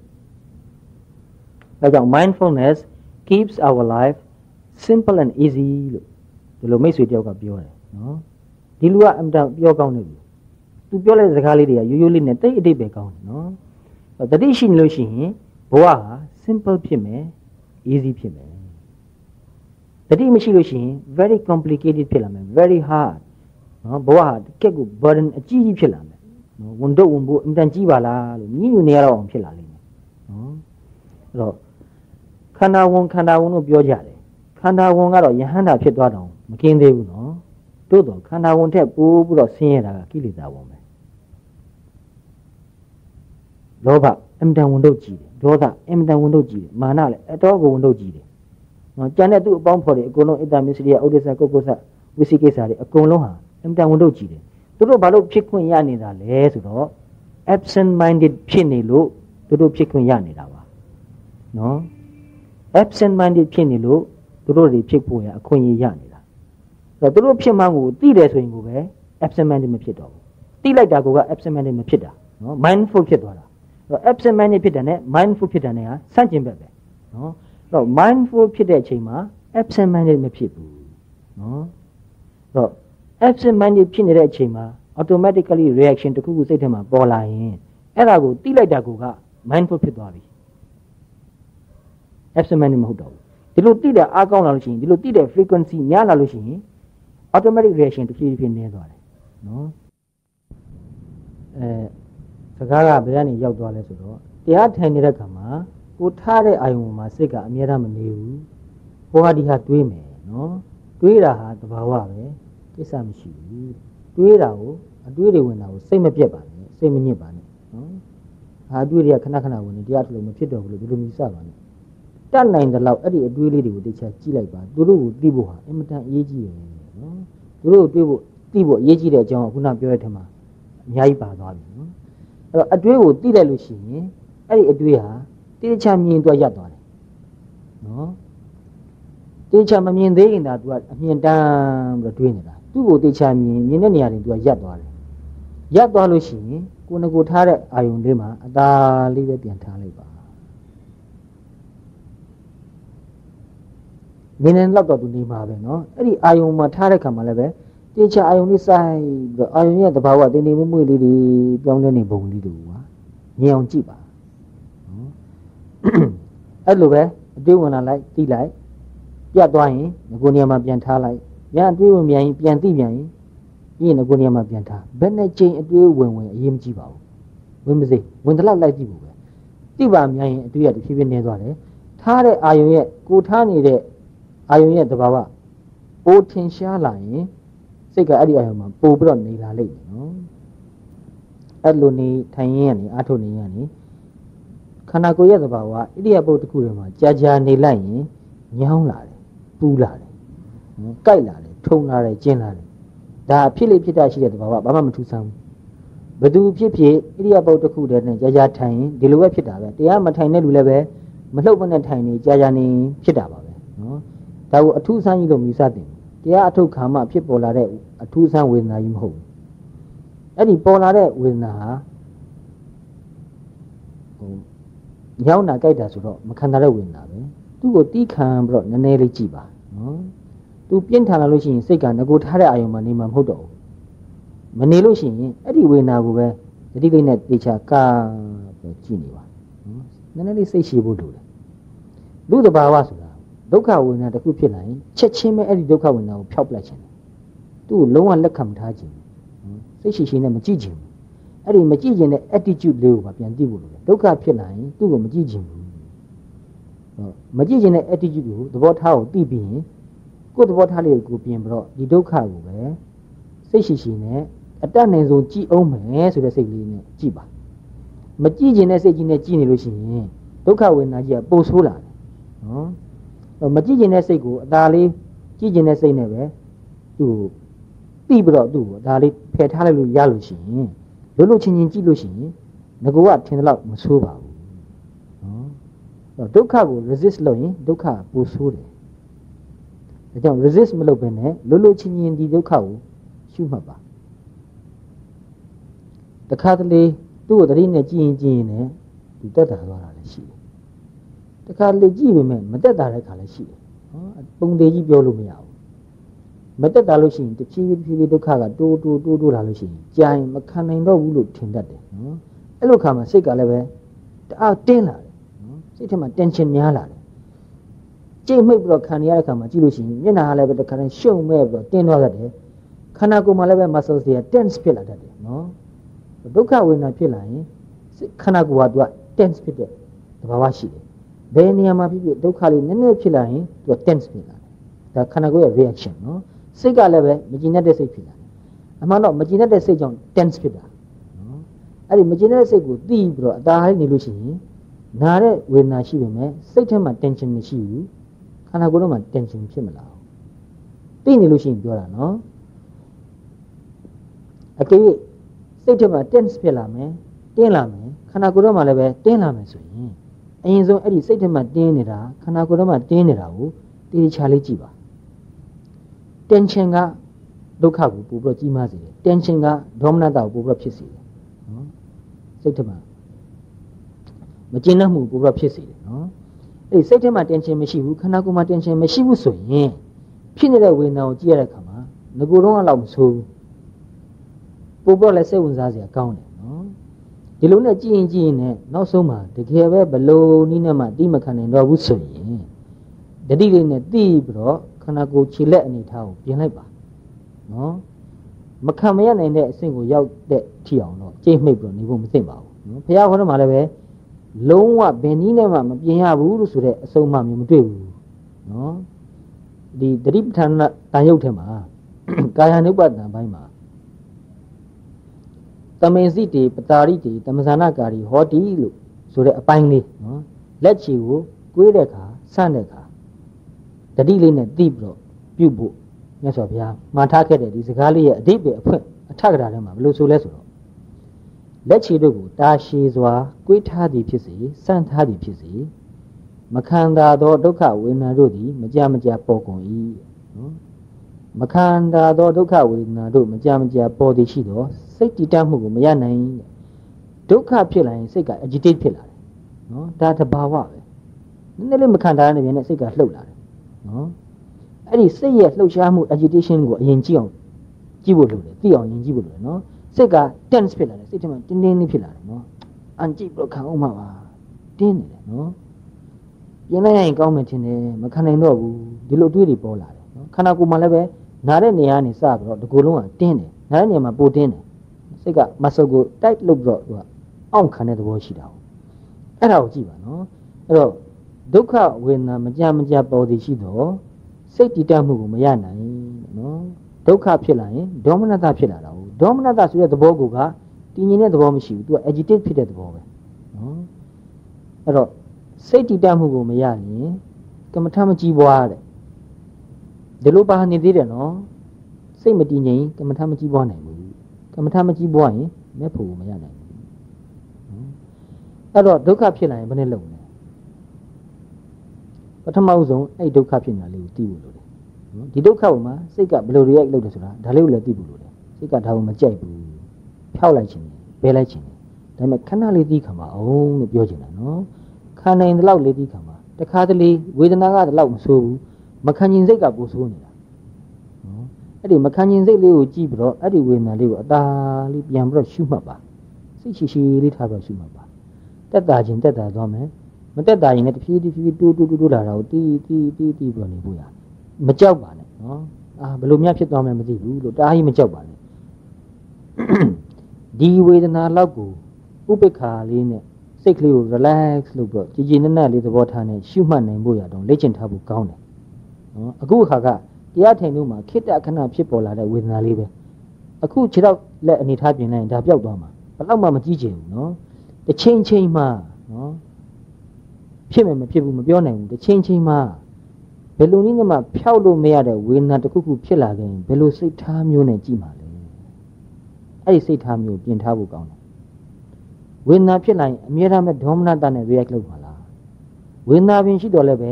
ဒါကြောင့် mindfulness keeps our life simple and easy လို့ဒီလိုမိတ်ဆွေတယောက်ကပြောတယ်နော်ဒီလူကအမှန်တပြောကောင်းတယ်လို့သူပြောလိုက်တဲ့စကားလေးတွေကရိုးရိုးလေးနဲ့တိတ်အတိတ်ပဲကောင်းတယ်နော် တတိရှိနေလို့ရှိရင်ဘဝဟာ simple ဖြစ်မယ် easy ဖြစ်မယ်တတိမရှိလို့ရှိရင် very complicated ဖြစ်လာမယ် very hard နော်ဘဝဟာတကယ့်ကို burden အကြီးကြီးဖြစ်လာမယ်နော်ဝန်တော့ဝန်ဖို့အင်တန်ကြီးပါလားလို့ညှိညူနေရတော့အောင်ဖြစ်လာလိမ့်မယ်နော်အဲ့တော့ခန္ဓာဝန်ခန္ဓာဝန်လို့ပြောကြတယ်ခန္ဓာဝန်ကတော့ယဟန္တာဖြစ်သွားတော့မကင်းသေးဘူးနော်တို့တော့ခန္ဓာဝန်ထက်ပိုပြီးတော့ဆင်းရဲတာကကိလေသာဝန်ပဲ လောဘအင်တန်ဝန်တို့ကြည့်တယ်ဒေါသအင်တန်ဝန်တို့ကြည့်တယ်မာနလည်းအတော်ကိုဝန်တို့ကြည့်တယ်နော်ကျန်တဲ့သူ့အပေါင်းဖော်တွေအကုန်လုံးအတ္တမစ္စရိယဥဒိစ္စကုက္ကုစ္စဝိသိကိစ္စတွေအကုန်လုံးဟာအင်တန်ဝန်တို့ကြည့်တယ်သူတို့ဘာလို့ဖြစ်ခွင့်ရနေတာလဲဆိုတော့ absent minded ဖြစ်နေလို့သူတို့ဖြစ်ခွင့်ရနေတာပါနော် absent minded ဖြစ်နေလို့သူတို့တွေဖြစ်ဖို့ရအခွင့်အရေးရနေတာအဲ့တော့သူတို့ဖြစ်မှန်းကိုသိတယ်ဆိုရင်ကိုပဲ absent minded မဖြစ်တော့ဘူးသိလိုက်တာက absent minded မဖြစ်တာနော် mindful ဖြစ်သွားတာအဲ့တော့ absent minded ဖြစ်တယ်နဲ့ mindful ဖြစ်တယ်နဲ့ဟာဆန့်ကျင်ဘက်ပဲနော်အဲ့တော့ mindful ဖြစ်တဲ့အချိန်မှာ absent minded မဖြစ်ဘူးနော်အဲ့တော့ absent minded ဖြစ်နေတဲ့အချိန်မှာ automatically reaction တစ်ခုခုစိတ်ထဲမှာပေါ်လာရင်အဲ့ဒါကိုသိလိုက်တာက mindful ဖြစ်သွားပြီ absent minded မဟုတ်တော့ဘူးဒီလိုသိတဲ့အားကောင်းလာလို့ရှိရင်ဒီလိုသိတဲ့ frequency များလာလို့ရှိရင် automatic reaction တစ်ဖြည်းဖြည်းနည်းသွားတယ်နော်အဲ စကားကဘယ်ကနေရောက်သွားလဲဆိုတော့တရားထိုင်နေတဲ့ခါမှာကိုထားတဲ့အာယုံမှာစိတ်ကအမြဲတမ်းမနေဘူးဟိုဟာဒီဟာတွေးမယ်နော်တွေးတာဟာသဘာဝပဲကိစ္စမရှိဘူးတွေးတာကိုအတွေးတွေဝင်တာကိုစိတ်မပြတ်ပါနဲ့စိတ်မညစ်ပါနဲ့နော်ဟာအတွေ့တွေကခဏခဏဝင်နေတရားထုတ်လို့မဖြစ်တော့ဘူးလို့ဒီလိုမျိုးစပါနဲ့တတ်နိုင်တဲ့လောက်အဲ့ဒီအတွေ့လေးတွေကိုတခြားကြည့်လိုက်ပါသူတို့ကိုသိဖို့ဟာအင်မတန်အရေးကြီးတယ်နော်သူတို့ကိုတွေ့ဖို့သိဖို့အရေးကြီးတဲ့အကြောင်းကခုနပြောတဲ့ထက်မှာအများကြီးပါသွားပြီနော် အဲ့တော့အတွေ့ကိုသိလိုက်လို့ရှိရင်အဲ့ဒီအတွေ့ဟာတိကျမြင်တော့ရပ်သွားတယ်နော်တိကျမမြင်သေးရင်ဒါ तू ကအမြင်တမ်းပြီးတော့တွေးနေတာသူ့ကိုတိကျမြင်မြင်တဲ့နေရာတွေ तू ကရပ်သွားတယ်ရပ်သွားလို့ရှိရင်ကိုယ်ငကိုထားတဲ့အာယုံလေးမှာအသာလေးပဲပြန်ထားလိုက်ပါနင်းနေတော့တော့သူနေမှာပဲเนาะအဲ့ဒီအာယုံမှာထားတဲ့ခါမှာလည်းပဲ တေချာအာယုံလေးစိုက်ပြီးတော့အာယုံရဲ့သဘာဝတင်းတင်းမွမွေလေးတွေပြောင်းလဲနေပုံလေးတွေကွာမြင်အောင်ကြည့်ပါနော်အဲ့လိုပဲအတွေးဝင်လာလိုက်တိလိုက်ပြတ်သွားရင်ငကိုနေရာမှာပြန်ထားလိုက်ရအတွေးဝင်ပြန်ရင်ပြန်တိပြန်ရင်ပြီးရင်ငကိုနေရာမှာပြန်ထားဘယ်နဲ့ချိန်အတွေးဝင်ဝင်အရေးမကြီးပါဘူးဝင်မစေဝင်တလောက်လိုက်ကြည့်ဖို့ပဲတိပါများရင်အတွေးရတဖြည်းဖြည်းနေသွားတယ်ထားတဲ့အာယုံရဲ့ကိုထားနေတဲ့အာယုံရဲ့သဘာဝပိုးထင်ရှားလာရင် စိတ်ကအဲ့ဒီအာယုံမှာပို့ပြီးတော့နေလာလိမ့်မယ်နော်အဲ့လိုနေထိုင်ရင်းကနေအာထုတ်နေရနေခန္ဓာကိုယ်ရဲ့သဘာဝဣရိယာပုတ်တစ်ခုထဲမှာကြာကြာနေလိုက်ရင်ညောင်းလာတယ်ပူလာတယ်နော်ကြိုက်လာတယ်ထုံလာတယ်ကျင်းလာတယ်ဒါဖြစ်လေဖြစ်တာရှိတဲ့သဘာဝဘာမှမထူးဆန်းဘူးဘသူဖြစ်ဖြစ်ဣရိယာပုတ်တစ်ခုတည်းနဲ့ကြာကြာထိုင်ရင်ဒီလိုပဲဖြစ်တာပဲတရားမထိုင်တဲ့လူလည်းပဲမလှုပ်မနဲ့ထိုင်နေကြာကြာနေဖြစ်တာပါပဲနော်ဒါကိုအထူးဆန်းကြီးလို့မြည်စတင် တရားအထုတ်ခါမှဖြစ်ပေါ်လာတဲ့အထူးဆန်းဝေဒနာကြီးမဟုတ်ဘူးအဲ့ဒီပေါ်လာတဲ့ဝေဒနာဟာဟိုညောင်းတာကြိုက်တာဆိုတော့မခံတာတဲ့ဝေဒနာပဲသူ့ကိုတီးခံပြီးတော့နည်းနည်းလေးကြည့်ပါနော်သူပြင်းထန်လာလို့ရှိရင်စိတ်ကငကိုထားတဲ့အာယုံမှာနေမှာမဟုတ်တော့ဘူးမနေလို့ရှိရင်အဲ့ဒီဝေဒနာကိုပဲတတိလေးနဲ့တေချာကာပြီးကြည့်နေပါနော်နည်းနည်းလေးစိတ်ရှိဖို့လိုတယ်လူတဘာဝဆိုတာ ဒုက္ခဝေဒနာတစ်ခုဖြစ်လာရင်ချက်ချင်းပဲအဲ့ဒီဒုက္ခဝေဒနာကိုဖျောက်ပလိုက်ခြင်းသူ့ကိုလုံးဝလက်ခံမထားခြင်းစိတ်ရှိရှိနဲ့မကြည့်ခြင်းအဲ့ဒီမကြည့်ခြင်းတဲ့ attitude လေးကိုပြန်သိဖို့လိုတယ်ဒုက္ခဖြစ်လာရင်သူ့ကိုမကြည့်ခြင်းဘူးမကြည့်ခြင်းတဲ့ attitude ကိုသဘောထားကိုသိပြီးရင်ကိုယ်သဘောထားလေးကိုပြင်ပြီးတော့ဒီဒုက္ခကိုပဲစိတ်ရှိရှိနဲ့အတတ်နိုင်ဆုံးကြည့်အောင်မယ်ဆိုတဲ့စိတ်ကလေးနဲ့ကြည့်ပါမကြည့်ခြင်းတဲ့စိတ်ကြီးနဲ့ကြည့်နေလို့ရှိရင်ဒုက္ခဝေဒနာကြီးကပိုဆိုးလာတယ်နော် မကြည့်ခြင်းတဲ့စိတ်ကိုအသာလေးကြည့်ခြင်းတဲ့စိတ်နဲ့ပဲသူ့ကိုပြီးပြီးတော့သူ့ကိုဒါလေးဖယ်ထားလိုက်လို့ရလို့ရှိရင်လွတ်လွတ်ချင်းချင်းကြည့်လို့ရှိရင်ငကောကထင်တယ်လို့မဆိုးပါဘူးနော်ဒုက္ခကို resist လုပ်ရင်ဒုက္ခပိုဆိုးတယ်ဒါကြောင့် resist မလုပ်ဘဲနဲ့လွတ်လွတ်ချင်းချင်းဒီဒုက္ခကိုရှုမှတ်ပါတခါတလေသူ့ကိုတတိနဲ့ကြည့်ရင်ကြည့်ရင်လည်းဒီတက်တာသွားတာလည်းရှိတယ် တခါလေကြည့်ပေမဲ့မတက်တာတဲ့ခါလည်းရှိတယ်နော်ပုံသေးကြီးပြောလို့မရဘူးမတက်တာလို့ရှိရင်တဖြည်းဖြည်းဖြည်းဖြည်းဒုက္ခကတိုးတိုးတိုးတိုးလာလို့ရှိရင်ကြာရင်မခံနိုင်တော့ဘူးလို့ထင်တတ်တယ်နော်အဲ့လိုခါမှာစိတ်ကလည်းပဲတအားတင်းလာတယ်နော်စိတ်ထဲမှာ tension များလာတယ်ကြိတ်မိတ်ပြီးတော့ခံရတဲ့ခါမှာကြည့်လို့ရှိရင်မျက်နှာကလည်းပဲတခါတည်းရှုံမဲ့ပြီးတော့တင်းသွားတတ်တယ်ခန္ဓာကိုယ်မှာလည်းပဲ muscles တွေက tense ဖြစ်လာတတ်တယ်နော်ဒုက္ခဝေဒနာဖြစ်လာရင်ခန္ဓာကိုယ်ကသူက tense ဖြစ်တဲ့သဘာဝရှိတယ် ဘယ်နေရာမှာဖြစ်ဖြစ်ဒုက္ခလေးနည်းနည်းဖြစ်လာရင်သူက tense ဖြစ်လာတယ်ဒါခန္ဓာကိုယ်ရဲ့ reaction နော်စိတ်ကလည်းပဲမကျင်တတ်တဲ့စိတ်ဖြစ်လာတယ်အမှန်တော့မကျင်တတ်တဲ့စိတ်ကြောင့် tense ဖြစ်တာနော်အဲ့ဒီမကျင်တဲ့စိတ်ကိုသိပြီးတော့အသာဟိနေလို့ရှိရင်နာတဲ့ဝေဒနာရှိပေမဲ့စိတ်ထဲမှာ tension မရှိဘူးခန္ဓာကိုယ်ထဲမှာ tension ဖြစ်မလာဘူးသိနေလို့ရှိရင်ပြောတာနော်အကယ်၍စိတ်ထဲမှာ tense ဖြစ်လာမယ်တင်းလာမယ်ခန္ဓာကိုယ်ထဲမှာလည်းပဲတင်းလာမယ်ဆိုရင် အရင်ဆုံးအဲ့ဒီစိတ်ထဲမှာတင်းနေတာခန္ဓာကိုယ်ထဲမှာတင်းနေတာကိုတေချာလေးကြည့်ပါ tension ကဒုက္ခကိုပို့ပြီးကြီးမားစေတယ် tension ကဒေါမနတာကိုပို့ပြီးဖြစ်စေတယ်နော်စိတ်ထဲမှာမကျဉ်းနှံ့မှုပို့ပြီးဖြစ်စေတယ်နော်အဲ့ဒီစိတ်ထဲမှာ tension မရှိဘူးခန္ဓာကိုယ်မှာ tension မရှိဘူးဆိုရင်ဖြစ်နေတဲ့ဝေဒနာကိုကြည့်ရတဲ့အခါမှာငကိုယ်တော့အလောက်မဆိုးဘူးပို့ပြီးလည်းစိတ်ဝင်စားစရာကောင်းတယ်နော် ဒီလိုနဲ့ကြည့်ရင်ကြည့်ရင်လည်းနောက်ဆုံးမှာတကယ်ပဲဘလို့နည်းနဲ့မှတိမခံနိုင်တော့ဘူးဆိုရင်တတိလေးနဲ့တိပြီးတော့ခန္ဓာကိုယ်ခြေလက်အနေထားကိုပြင်လိုက်ပါနော်မခံမရနိုင်တဲ့အဆင့်ကိုရောက်တဲ့ထီအောင်တော့ကြိတ်မိတ်ပြီးတော့နေဖို့မသင့်ပါဘူးနော်ဘုရားခေါ်တော့မှလည်းပဲလုံးဝဘယ်နည်းနဲ့မှမပြင်ရဘူးလို့ဆိုတဲ့အဆုံးအမမျိုးမတွေ့ဘူးနော်ဒီတတိပဋ္ဌာန်တန်ရုပ်ထဲမှာကာယ ानु ပတံဘိုင်းမှာ တတမင်စိတေပတာရိတေတမဇာနာကာရီဟောတိလို့ဆိုတဲ့အပိုင်းလေးနော်လက်ချီကိုကွေးတဲ့အခါဆန့်တဲ့အခါတတိလေးနဲ့တိပြီးတော့ပြုတ်ဖို့မြတ်စွာဘုရားမှာထားခဲ့တဲ့ဒီစကားလေးရဲ့အဓိပ္ပာယ်အဖွင့်အထက်ကရာထဲမှာဘယ်လိုဆိုလဲဆိုတော့လက်ချီတို့ကိုတာရှည်စွာကွေးထားသည်ဖြစ်စေဆန့်ထားသည်ဖြစ်စေမခံသာသောဒုက္ခဝေဒနာတို့သည်မကြမကြပေါ်ကုန်၏နော်မခံသာသောဒုက္ခဝေဒနာတို့မကြမကြပေါ်သည်ရှိသော စိတ်တည်တတ်မှုကိုမရနိုင်ဒုက္ခဖြစ်လာရင်စိတ်က agitate ဖြစ်လာတယ်နော်ဒါတဘာဝပဲနည်းနည်းလေးမခံတာနဲ့ပြန်နဲ့စိတ်ကလှုပ်လာတယ်နော်အဲ့ဒီစိတ်ရဲ့လှုပ်ရှားမှု agitation ကိုအရင်ကြည့်အောင်ကြည့်ဖို့လိုတယ်သိအောင်ရင်ကြည့်ဖို့လိုတယ်နော်စိတ်က tense ဖြစ်လာတယ်စိတ်ထဲမှာတင်းတင်းလေးဖြစ်လာတယ်နော်အန်ကြည့်ပြီးတော့ခံအောင်ပါပါတင်းနေတယ်နော်ပြင်လိုက်ရင်ကောင်းမယ်ထင်တယ်မခံနိုင်တော့ဘူးဒီလိုတွေးတွေပေါ်လာတယ်နော်ခန္ဓာကိုယ်မှာလည်းပဲနားတဲ့နေရာကနေစပြီးတော့ဒီကိုယ်လုံးကတင်းတယ်နားတဲ့နေရာမှာပိုတင်းတယ် စိတ်က muscle ကို tight လုပ်ပြီးတော့သူကအောင့်ခံတဲ့သဘောရှိတာ။အဲ့ဒါကိုကြည့်ပါနော်။အဲ့တော့ဒုက္ခဝေဒနာမကြမကြပေါ်သည်ရှိတော့စိတ်တည်တတ်မှုကိုမရနိုင်နော်။ဒုက္ခဖြစ်လာရင်ဒေါမနတဖြစ်လာတာဟုတ်။ဒေါမနတဆိုတဲ့သဘောကတည်ငြိမ်တဲ့သဘောမရှိဘူး။ तू agitate ဖြစ်တဲ့သဘောပဲ။နော်။အဲ့တော့စိတ်တည်တတ်မှုကိုမရရင်ကမ္မထမကြည့်ပွားတဲ့ဒီလိုပါနေသေးတယ်နော်စိတ်မတည်ငြိမ်ကမ္မထမကြည့်ပွားနိုင်ဘူး ကမ္မထမကြည့်ပွားရင်မဲ့ဖို့မရနိုင်ဘူးအဲ့တော့ဒုက္ခဖြစ်လာရင်ဘယ်နဲ့လုပ်လဲပထမဦးဆုံးအဲ့ဒုက္ခဖြစ်နေတာလေးကိုသိဖို့လိုတယ်နော်ဒီဒုက္ခပေါ်မှာစိတ်ကဘယ်လို react လုပ်တယ်ဆိုတာဒါလေးကိုလည်းသိဖို့လိုတယ်စိတ်ကဒါကိုမကြိုက်ဘူးဖြောက်လိုက်ခြင်းဘဲလိုက်ခြင်းဒါပေမဲ့ခဏလေးသိခံပါအောင်လို့ပြောချင်တာနော်ခံနိုင်တဲ့လောက်လေးသိခံပါတခါတလေဝေဒနာကတလောက်မဆိုးဘူးမခံကျင်စိတ်ကပိုဆိုးနေတာနော် အဲ့ဒီမခံကျင်စိတ်လေးကိုကြည့်ပြီးတော့အဲ့ဒီဝေဒနာလေးကိုအသာလေးပြန်ပြီးတော့ရှုမှတ်ပါစိတ်ရှိရှိလေးထားပြီးရှုမှတ်ပါတက်တာခြင်းတက်တာသွားမယ်မတက်တာရင်လည်းတဖြည်းတဖြည်းတူးတူးတူးတူးလာတာကိုတီးတီးတီးတီးပြီးနေဖို့ရမကြောက်ပါနဲ့နော်အာဘယ်လိုများဖြစ်သွားမှန်းမသိဘူးလို့တားကြီးမကြောက်ပါနဲ့ဒီဝေဒနာလောက်ကိုဥပိ္ပခာလေးနဲ့စိတ်ကလေးကို relax လုပ်ပြီးတော့ကြည်ကြည်နက်နက်လေးသဘောထားနဲ့ရှုမှတ်နိုင်ဖို့ရတော့လေ့ကျင့်ထားဖို့ကောင်းတယ်နော်အခုအခါက တရားထိုင်လို့မှာခိတ္တခဏဖြစ်ပေါ်လာတဲ့ဝေဒနာလေးပဲအခုခြေတော့လက်အနေထားပြင်လိုက်ရင်ဒါပျောက်သွားမှာဘယ်တော့မှမကြည့်ချင်ဘူးနော်တစ်ချိန်ချိန်မှနော်ဖြစ်မယ်မဖြစ်ဘူးမပြောနိုင်ဘူးတစ်ချိန်ချိန်မှဘယ်လိုနည်းနဲ့မှဖျောက်လို့မရတဲ့ဝေဒနာတစ်ခုခုဖြစ်လာခဲ့ရင်ဘယ်လိုစိတ်ထားမျိုးနဲ့ကြည့်မှာလဲအဲ့ဒီစိတ်ထားမျိုးပြင်ထားဖို့ကောင်းတယ်ဝေဒနာဖြစ်လာရင်အမြဲတမ်းပဲဒေါမနတနဲ့ react လုပ်ပါလားဝေဒနာပင်ရှိတော့လည်းပဲ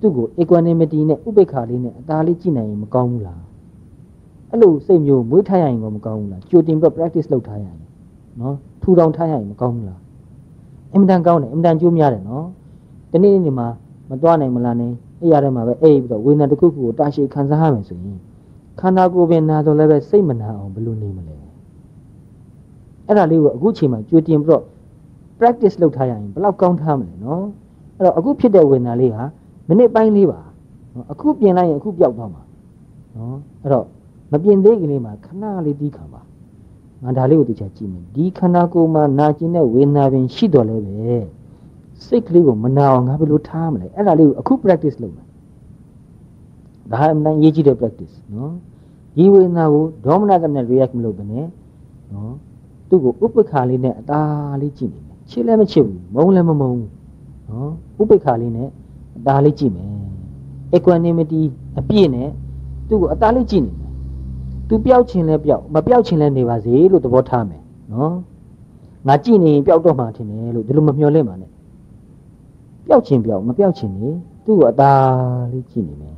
သူ့ကို equanimity နဲ့ဥပေက္ခလေးနဲ့အသာလေးကြည့်နိုင်ရင်မကောင်းဘူးလားအဲ့လိုစိတ်မျိုးမွေးထားရရင်ក៏မကောင်းဘူးလားကြိုတင်ပြီး practice လုပ်ထားရရင်နော်ထူထောင်ထားရရင်မကောင်းဘူးလားအင်မတန်ကောင်းတယ်အင်မတန်ကြိုးများတယ်နော်ဒီနေ့နေ့မှာမသွားနိုင်မလားနဲ့အဲ့ရတဲ့မှာပဲအိပ်ပြီးတော့ဝေဒနာတစ်ခုခုကိုတာရှည်ခံစားရမယ်ဆိုရင်ခန္ဓာကိုယ်ပင်နာတော့လည်းပဲစိတ်မနာအောင်ဘယ်လိုနေမလဲအဲ့ဒါလေးကိုအခုချိန်မှာကြိုတင်ပြီးတော့ practice လုပ်ထားရရင်ဘယ်လောက်ကောင်းထားမလဲနော်အဲ့တော့အခုဖြစ်တဲ့ဝေဒနာလေးဟာ မိနစ်ပိုင်းလေးပါနော်အခုပြင်လိုက်ရင်အခုပျောက်သွားမှာနော်အဲ့တော့မပြင်သေးခင်လေးမှာခဏလေးတီးခံပါငါဒါလေးကိုတခြားကြည့်မယ်ဒီခန္ဓာကိုယ်မှာနာကျင်တဲ့ဝေဒနာပင်ရှိတော်လဲပဲစိတ်ကလေးကိုမနာအောင်ငါဘယ်လိုထားမလဲအဲ့ဒါလေးကိုအခု practice လုပ်မယ်ဒါအမှန်ရေးကြည့်တဲ့ practice နော်ဒီဝေဒနာကိုဒေါမနတနဲ့ react မလုပ်ဘဲနဲ့နော်သူ့ကိုဥပ္ပခါလေးနဲ့အသာလေးကြည့်နေမယ်ချစ်လည်းမချစ်ဘူးမုန်းလည်းမမုန်းဘူးနော်ဥပ္ပခါလေးနဲ့ အသာလေးကြည့်မယ် equanimity အပြည့်နဲ့သူ့ကိုအသာလေးကြည့်နေမယ်သူပျောက်ခြင်းလဲပျောက်မပျောက်ခြင်းလဲနေပါစေလို့သဘောထားမယ်နော်ငါကြည့်နေရင်ပျောက်တော့မှထင်တယ်လို့ဒီလိုမမျှော်လင့်ပါနဲ့ပျောက်ခြင်းပျောက်မပျောက်ခြင်းနေသူ့ကိုအသာလေးကြည့်နေမယ်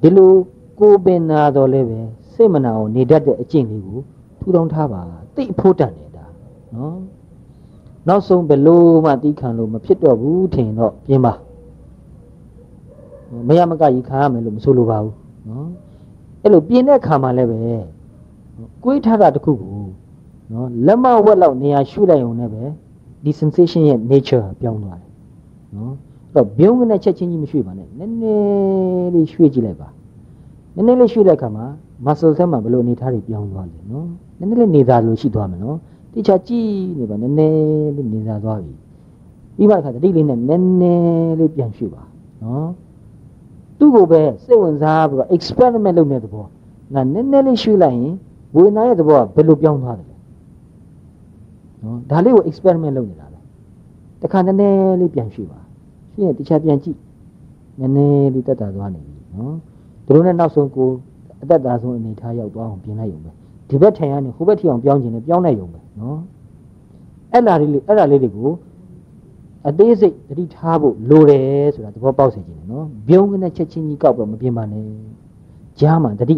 ဒီလိုကိုပင်နာတော့လဲပဲစိတ်မနာအောင်နေတတ်တဲ့အကျင့်လေးကိုထူထောင်ထားပါတိတ်ဖို့တန်နေတာနော်နောက်ဆုံးဘယ်လို့မှတီးခံလို့မဖြစ်တော့ဘူးထင်တော့ပြင်းပါ မရမကကြီးခံရမယ်လို့မဆိုလိုပါဘူးနော်အဲ့လိုပြင်းတဲ့ခါမှလည်းပဲကိုယ်ထားတာတခုကိုနော်လက်မဝက်လောက်နေရာရှုလိုက်ုံနဲ့ပဲဒီ sensation ရဲ့ nature ပြောင်းသွားတယ်နော်အဲ့တော့ဘုံကနဲ့ချက်ချင်းကြီးမရွှေ့ပါနဲ့နည်းနည်းလေးရွှေ့ကြည့်လိုက်ပါနည်းနည်းလေးရွှေ့တဲ့အခါမှာ muscle ထဲမှာဘယ်လိုအနေထားတွေပြောင်းသွားလဲနော်နည်းနည်းလေးနေသားလို့ရှိသွားမယ်နော်တိချာကြည့်နေပါနည်းနည်းလေးနေသားသွားပြီပြီးမှတစ်ခါတတိလေးနဲ့နည်းနည်းလေးပြန်ရွှေ့ပါနော် သူ့ကိုပဲစိတ်ဝင်စားပြီးတော့ experiment လုပ်နေတဲ့သဘောငါနည်းနည်းလေးရွှေ့လိုက်ရင်ဝေဒနာရဲ့သဘောကဘယ်လိုပြောင်းသွားတယ်လဲနော်ဒါလေးကို experiment လုပ်နေတာပဲတခါနည်းနည်းလေးပြန်ရွှေ့ပါရွှေ့ရင်တခြားပြန်ကြည့်နည်းနည်းလေးတက်တာသွားနေပြီနော်ဒီလိုနဲ့နောက်ဆုံးကိုအသက်သာဆုံးအနေထားရောက်သွားအောင်ပြင်လိုက်ရုံပဲဒီဘက်ထိုင်ရနေဟိုဘက်ထိအောင်ပြောင်းခြင်းနဲ့ပြောင်းလိုက်ရုံပဲနော်အဲ့လာလေးအဲ့လာလေးတွေကို အသေးစိတ်သတိထားဖို့လိုတယ်ဆိုတာသဘောပေါက်စေချင်တယ်နော်ဘုံကနေချက်ချင်းကြီးကောက်တော့မပြင်ပါနဲ့ကြားမှာသတိ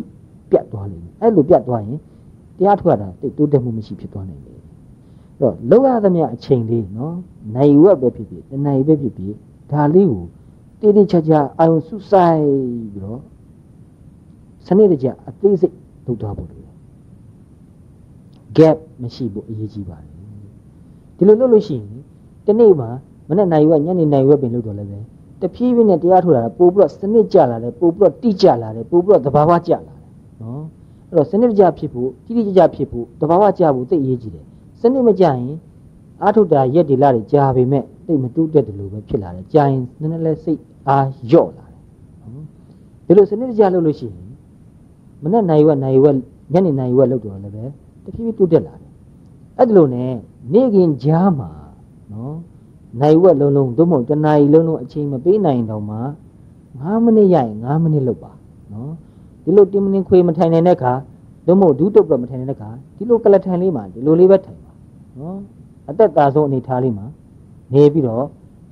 ပြတ်သွားလိမ့်မယ်အဲ့လိုပြတ်သွားရင်တရားထုတ်ရတာတိတ်တိုးတက်မှုမရှိဖြစ်သွားနိုင်တယ်အဲ့တော့လောက်ရသမျှအချိန်လေးနော်နိုင်ဝက်ပဲဖြစ်ဖြစ်တနိုင်ပဲဖြစ်ဖြစ်ဒါလေးကိုတိတိကျကျအာရုံစုဆိုင်ပြီးတော့စနစ်တကျအသေးစိတ်လုပ်သွားဖို့လိုတယ် gap မရှိဖို့အရေးကြီးပါတယ်ဒီလိုလုပ်လို့ရှိရင်တနေ့မှာမ နေ့နိုင်ဝက်ညနေနိုင်ဝက်ပင်လုပ်တော့လည်းပဲတဖြည်းဖြည်းနဲ့တရားထုတ်တာပို့ပြီးတော့စနစ်ကျလာတယ်ပို့ပြီးတော့တိကျလာတယ်ပို့ပြီးတော့သဘာဝကျလာတယ်နော်အဲ့တော့စနစ်တကျဖြစ်ဖို့တိတိကျကျဖြစ်ဖို့သဘာဝကျဖို့သိအရေးကြီးတယ်စနစ်မကျရင်အာထုတ်တာရက်ဒီလတွေကြာပေမဲ့သိမတူးတက်တယ်လို့ပဲဖြစ်လာတယ်ကြာရင်နည်းနည်းလေးစိတ်အားလျော့လာတယ်နော်ဒီလိုစနစ်တကျလုပ်လို့ရှိရင်မနေ့နိုင်ဝက်နိုင်ဝက်ညနေနိုင်ဝက်လုပ်တော့လည်းပဲတဖြည်းဖြည်းတိုးတက်လာတယ်အဲ့ဒီလိုနဲ့နေ့ခင်ကြားမှာနော် နိုင်ဝက်လုံးလုံးသို့မဟုတ်တနာရီလုံးလုံးအချိန်မပေးနိုင်တော့မှ9မိနစ်ရရင်9မိနစ်လုပ်ပါနော်ဒီလို10မိနစ်ခွေမထိုင်နိုင်တဲ့အခါသို့မဟုတ်ဒူးတုပ်တော့မထိုင်နိုင်တဲ့အခါဒီလိုကလထိုင်လေးမှာဒီလိုလေးပဲထိုင်ပါနော်အသက်သာဆုံးအနေထားလေးမှာနေပြီးတော့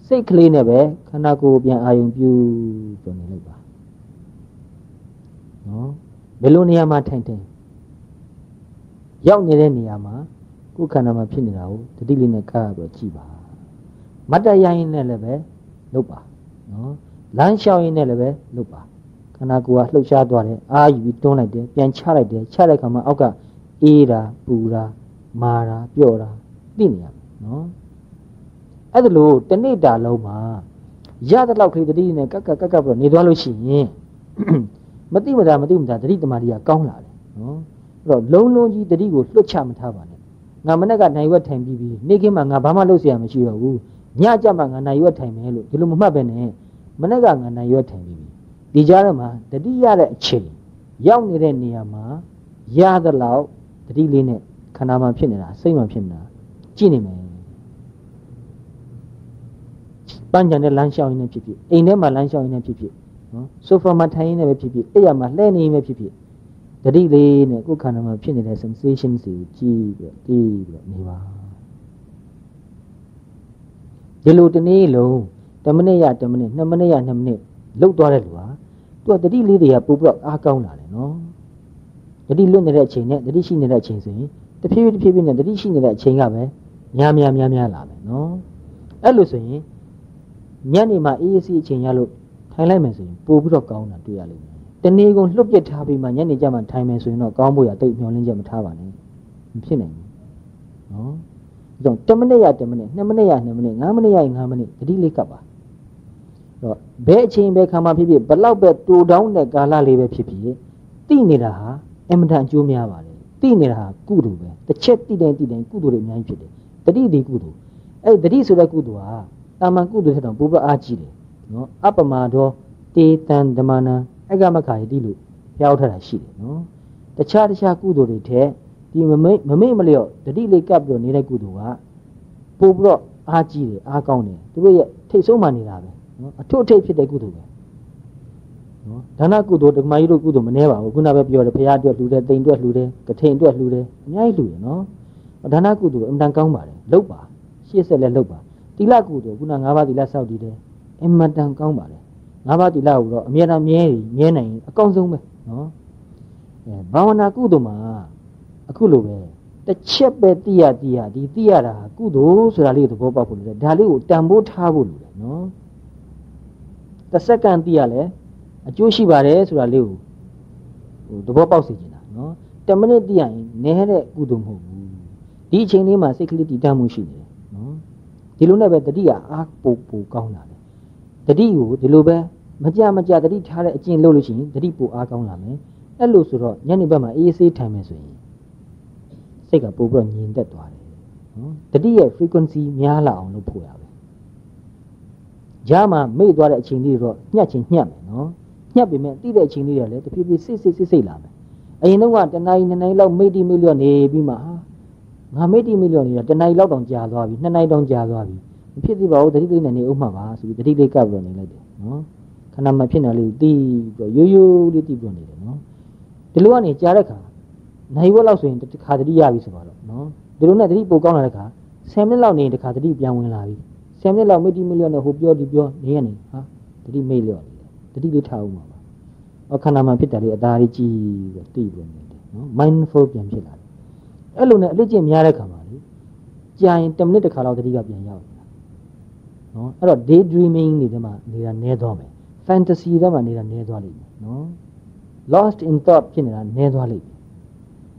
စိတ်ကလေးနဲ့ပဲခန္ဓာကိုယ်ပြန်အာယုံပြုဆိုနေလိုက်ပါနော်ဘယ်လိုနေရာမှာထိုင်ထိုင်ရောက်နေတဲ့နေရာမှာကိုယ်ခန္ဓာမှာဖြစ်နေတာကိုတတိလေးနဲ့ကပ်ရတော့ကြည့်ပါ မတ်တရရင်နဲ့လည်းပဲလုပ်ပါနော်လမ်းလျှောက်ရင်နဲ့လည်းပဲလုပ်ပါခန္ဓာကိုယ်ကလှုပ်ရှားသွားတယ်အာယူပြီးတွန်းလိုက်တယ်ပြန်ချလိုက်တယ်ချလိုက်ခါမှာအောက်ကအေးတာပူတာမာတာပျော့တာသိနေရမယ်နော်အဲ့ဒါလို့တနေ့တာလုံးမှာရတဲ့လောက်ကလေးတတိနဲ့ကက်ကက်ကက်ကပ်ပြီးနေသွားလို့ရှိရင်မတိမတာမတိမတာတတိတမာတိကကောင်းလာတယ်နော်အဲ့တော့လုံးလုံးကြီးတတိကိုလွတ်ချမထားပါနဲ့ငါမနေ့ကနိုင်ဝက်ထိုင်ပြီးပြီးနေ့ခင်းမှာငါဘာမှလုပ်เสียမရှိတော့ဘူး ညကြမှာငါနိုင်ရွက်ထိုင်မယ်လို့ဒီလိုမမှတ်ပဲနဲ့မနေ့ကငါနိုင်ရွက်ထိုင်ပြီးပြီဒီကြားထဲမှာတတိရတဲ့အချိန်ရောက်နေတဲ့နေရာမှာရသလောက်တတိလေးနဲ့ခန္ဓာမှာဖြစ်နေတာစိတ်မှာဖြစ်နေတာကြည့်နေမယ်ပန်းကြံတဲ့လမ်းလျှောက်ရင်းနဲ့ဖြစ်ဖြစ်အိမ်ထဲမှာလမ်းလျှောက်ရင်းနဲ့ဖြစ်ဖြစ်နော်ဆိုဖာမှာထိုင်ရင်းနဲ့ပဲဖြစ်ဖြစ်အဲ့ရမှာလှည့်နေရင်းပဲဖြစ်ဖြစ်တတိလေးနဲ့ကိုယ်ခန္ဓာမှာဖြစ်နေတဲ့ sensation စီကိုကြည့်ပြီးတော့တည်ပြီးတော့နေပါ ဒီလိုတနေ့လုံး10မိနစ်ရ10မိနစ်2မိနစ်ရ2မိနစ်လှုပ်သွားတဲ့လူဟာသူကတတိလေးတွေကပို့ပြီးတော့အားကောင်းလာတယ်နော်တတိလွတ်နေတဲ့အချိန်နဲ့တတိရှိနေတဲ့အချိန်ဆိုရင်တဖြည်းဖြည်းတဖြည်းဖြည်းနဲ့တတိရှိနေတဲ့အချိန်ကပဲများများများများလာမယ်နော်အဲ့လိုဆိုရင်ညနေမှာအေးအေးစီးအချိန်ရလို့ထိုင်လိုက်မယ်ဆိုရင်ပို့ပြီးတော့ကောင်းတာတွေ့ရလိမ့်မယ်တနေ့ကုန်လှုပ်ပြစ်ထားပြီးမှညနေကျမှထိုင်မယ်ဆိုရင်တော့ကောင်းဖို့ရတိတ်မျောလင်းချက်မထားပါနဲ့မဖြစ်နိုင်ဘူးနော် ကြောင့်10မိနစ်ရ10မိနစ်2မိနစ်ရ2မိနစ်5မိနစ်ရ5မိနစ်တတိလေးကပ်ပါတော့ဘယ်အချိန်ပဲခံမှဖြစ်ဖြစ်ဘလောက်ပဲတူတောင်းတဲ့ကာလလေးပဲဖြစ်ဖြစ်တိနေတာဟာအင်မတန်အကျိုးများပါတယ်တိနေတာဟာကုသိုလ်ပဲတစ်ချက်တိတိုင်းတိတိုင်းကုသိုလ်တွေအများကြီးဖြစ်တယ်တတိဒီကုသိုလ်အဲ့တတိဆိုတဲ့ကုသိုလ်ဟာတာမန်ကုသိုလ်ထက်တော့ပိုပြီးအားကြီးတယ်နော်အပမတော်တေတံဓမ္မနံအကမခါယတိလို့ဖျောက်ထားတာရှိတယ်နော်တခြားတခြားကုသိုလ်တွေထက် ဒီမမိတ်မမိတ်မလျော့တတိလေးကပ်ပြီးတော့နေတဲ့ကုသိုလ်ကပို့ပြီးတော့အားကြီးတယ်အားကောင်းတယ်သူတို့ရဲ့ထိတ်ဆုံးမှနေတာပဲနော်အထွတ်အထိပ်ဖြစ်တဲ့ကုသိုလ်ပဲနော်ဒါနကုသိုလ်ဓမ္မကြီးတို့ကုသိုလ်မနှဲပါဘူးခုနပဲပြောတယ်ဘုရားအတွက်လှူတယ်တိမ်အတွက်လှူတယ်ကထိန်အတွက်လှူတယ်အများကြီးလှူတယ်နော်ဒါနကုသိုလ်အင်တန်ကောင်းပါတယ်လုပ်ပါရှေ့ဆက်လည်းလုပ်ပါတိလကုသိုလ်ခုန၅ပါးတိလစောက်တည်တယ်အင်မတန်ကောင်းပါတယ်၅ပါးတိလကိုတော့အမြဲတမ်းမြဲမြဲနိုင်ရင်အကောင်းဆုံးပဲနော်အဲဘာဝနာကုသိုလ်မှာ အခုလိုပဲတစ်ချက်ပဲသိရသိရဒီသိရတာကုသိုလ်ဆိုတာလေးကိုသဘောပေါက်ဖို့လိုတယ်ဒါလေးကိုတန်ဖိုးထားဖို့လိုတယ်နော်တစ်စက္ကန့်သိရလဲအကျိုးရှိပါတယ်ဆိုတာလေးကိုဟိုသဘောပေါက်စေချင်တာနော်10မိနစ်သိရရင်နည်းတဲ့ကုသိုလ်မဟုတ်ဘူးဒီအချိန်လေးမှာစိတ်ကလေးတည်တတ်မှုရှိနေတယ်နော်ဒီလိုနဲ့ပဲတတိကအားပိုပိုကောင်းလာတယ်တတိကိုဒီလိုပဲမကြမကြတတိထားတဲ့အကျင့်လုပ်လို့ရှိရင်တတိပိုအားကောင်းလာမယ်အဲ့လိုဆိုတော့ညနေဘက်မှာအေးဆေးထိုင်မယ်ဆိုရင် စိတ်ကပိုပြီးတော့ငြိမ်သက်သွားတယ်နော်တတိရဲ့ frequency များလာအောင်လုပ်ဖို့ရပဲဂျာမှာမေ့သွားတဲ့အချိန်လေးတော့ညှက်ချင်းညှက်မယ်နော်ညှက်ပေမဲ့တိတဲ့အချိန်လေးတွေလည်းတဖြည်းဖြည်းစိတ်စိတ်စိတ်စိတ်လာမယ်အရင်တော့ကတနားရီနှစ်နာရီလောက်မေ့တိမေ့လျော့နေပြီးမှဟာငါမိတ်တိမိလျော်နေတာတနိုင်လောက်တောင်ကြာသွားပြီနှစ်နိုင်တောင်ကြာသွားပြီမဖြစ်သေးပါဘူးတတိလေးနဲ့နေဥမှပါဆိုပြီးတတိလေးကပ်ပြီးတော့နေလိုက်တယ်နော်ခဏမှဖြစ်နေလို့တီးပြီးတော့ရိုးရိုးလေးတီးပြီးတော့နေတယ်နော်ဒီလိုကနေကြားတဲ့ခါ နိုင်ဝက်လောက်ဆိုရင်တစ်ခါတတိရပြီဆိုပါတော့နော်ဒီလိုနဲ့တတိပိုကောင်းလာတဲ့ခါ10မိနစ်လောက်နေရင်တစ်ခါတတိပြန်ဝင်လာပြီ10မိနစ်လောက်မိတ်တိမိလျော်နေဟိုပြောဒီပြောနေရနေဟာတတိမိတ်လျော်နေတယ်တတိလေးထားဦးမှာပါအခဏမှဖြစ်တယ်လေအသားလေးကြည့်ပြီးတော့တီးပြီးတော့နေတယ်နော် mindful ပြန်ဖြစ်လာတယ်အဲ့လိုနဲ့အလေးကျင့်များတဲ့ခါမှာလေကြာရင်10မိနစ်တစ်ခါလောက်တတိကပြန်ရောက်တယ်နော်အဲ့တော့ day dreaming နေတဲ့မှာနေတာနည်းသွားမယ် fantasy တဲ့မှာနေတာနည်းသွားလိမ့်မယ်နော် lost in thought ဖြစ်နေတာနည်းသွားလိမ့်မယ်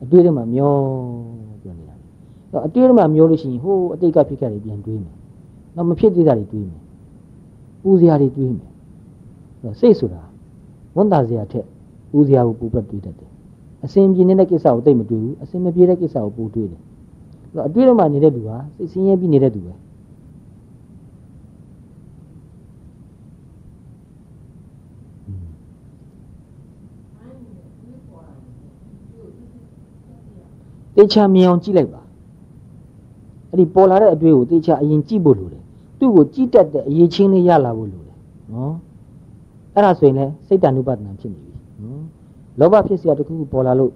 အတွေ့အကြုံမှာမျောပြောနေတာအဲ့တော့အတွေ့အကြုံမှာမျောလို့ရှိရင်ဟိုးအတိတ်ကဖြစ်ခဲ့တယ်ပြန်တွေးမယ်နောက်မဖြစ်သေးတာတွေတွေးမယ်ပူစရာတွေတွေးမယ်အဲ့တော့စိတ်ဆိုတာဝန်တာစရာထက်ပူစရာကိုပူပတ်တွေးတတ်တယ်အစဉ်ပြေနေတဲ့ကိစ္စကိုသိမတွေးဘူးအစဉ်မပြေတဲ့ကိစ္စကိုပူတွေးတယ်အဲ့တော့အတွေ့အကြုံမှာနေတဲ့လူဟာစိတ်ဆင်းရဲပြီးနေတဲ့သူပဲ တေချာမြင်အောင်ကြည့်လိုက်ပါအဲ့ဒီပေါ်လာတဲ့အတွေ့ကိုတေချာအရင်ကြည့်ဖို့လိုတယ်သူ့ကိုကြည့်တတ်တဲ့အရေးချင်းလေးရလာဖို့လိုတယ်နော်အဲ့ဒါဆိုရင်လည်းစိတ်တဏှုပဒနာဖြစ်နေပြီနော်လောဘဖြစ်စရာတစ်ခုခုပေါ်လာလို့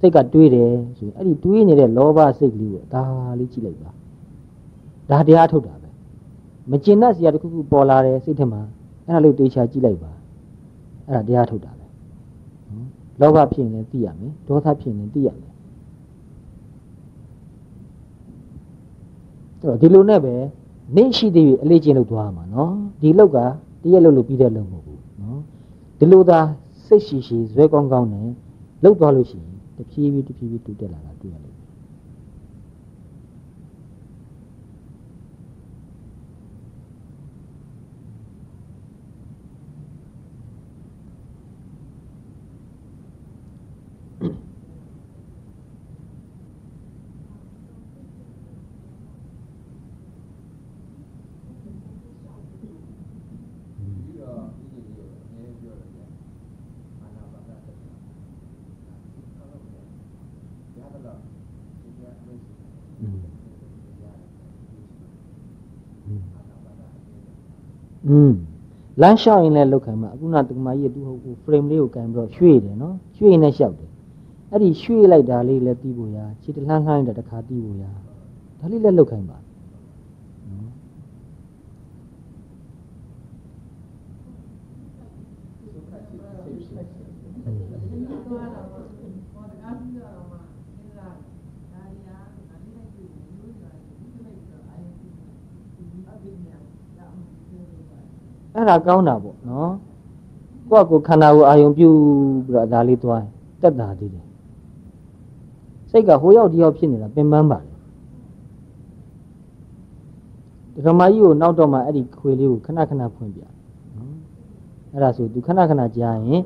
စိတ်ကတွေးတယ်ဆိုရင်အဲ့ဒီတွေးနေတဲ့လောဘစိတ်လေးကိုဒါလေးကြည့်လိုက်ပါဒါတရားထုတ်တာပဲမကျင်တတ်စရာတစ်ခုခုပေါ်လာတယ်စိတ်ထဲမှာအဲ့ဒါလေးတေချာကြည့်လိုက်ပါအဲ့ဒါတရားထုတ်တာပဲနော်လောဘဖြစ်ရင်လည်းသိရမယ်ဒေါသဖြစ်ရင်လည်းသိရမယ် အဲ့တော့ဒီလိုနဲ့ပဲနေရှိသေးပြီအလေးကျင့်လုပ်သွားမှာနော်ဒီလောက်ကတရက်လုပ်လို့ပြီးတဲ့လုပ်မဟုတ်ဘူးနော်ဒီလိုသာစိတ်ရှိရှိဇွဲကောင်းကောင်းနဲ့လုပ်သွားလို့ရှိရင်တဖြည်းဖြည်းတဖြည်းဖြည်းတိုးတက်လာတာ อืมလမ်းလျှောက်ရင်လည်းလောက်ခံမှာအခုနတက္ကမကြီးကသူ့ဟို frame လေးကိုကင်ပြီးတော့ရွှေ့တယ်နော်ရွှေ့နေလျှောက်တယ်အဲ့ဒီရွှေ့လိုက်တာလေးလည်းတီးဖို့ရခြေတလှမ်းခိုင်းတာတစ်ခါတီးဖို့ရဒါလေးလည်းလောက်ခံပါ အဲ့ဒါကောင်းတာပေါ့နော်ကိုယ့်ကိုယ်ခန္ဓာကိုယ်အာယုံပြုပြီးတော့ဒါလေးသွားရင်တက်တာသေးတယ်စိတ်ကဟိုရောက်ဒီရောက်ဖြစ်နေတာပင်ပန်းပါလေဒကမာကြီးကိုနောက်တော့မှအဲ့ဒီခွေလေးကိုခဏခဏဖွင့်ပြနော်အဲ့ဒါဆိုသူခဏခဏကြားရင်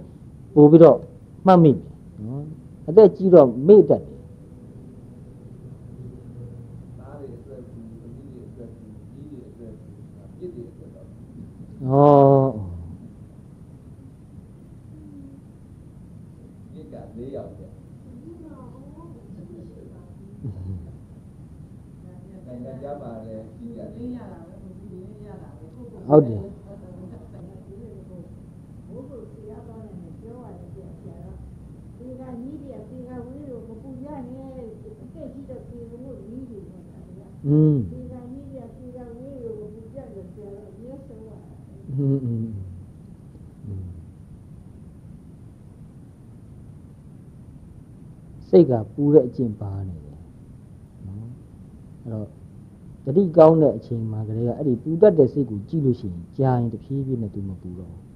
ပို့ပြီးတော့မှတ်မိတယ်နော်အသက်ကြီးတော့မေ့တတ်တယ် သားတွေအတွက်ဒီအမိတွေအတွက်ဒီကြီးတွေအတွက်ပြစ်တွေအတွက်တော့ ဩ ပြစ်က၄ယောက်တဲ့နိုင်ငံကြပါလေကြီးကြတယ်ဟုတ်တယ်อื စိတ်ကပူတဲ့အကျင့်ပါနေတယ်နော်အဲ့တော့တတိကောင်းတဲ့အချိန်မှာကလေးကအဲ့ဒီပူတတ်တဲ့စိတ်ကိုကြည့်လို့ရှိရင်ကြာရင်တဖြည်းဖြည်းနဲ့သူမပူတော့ဘူး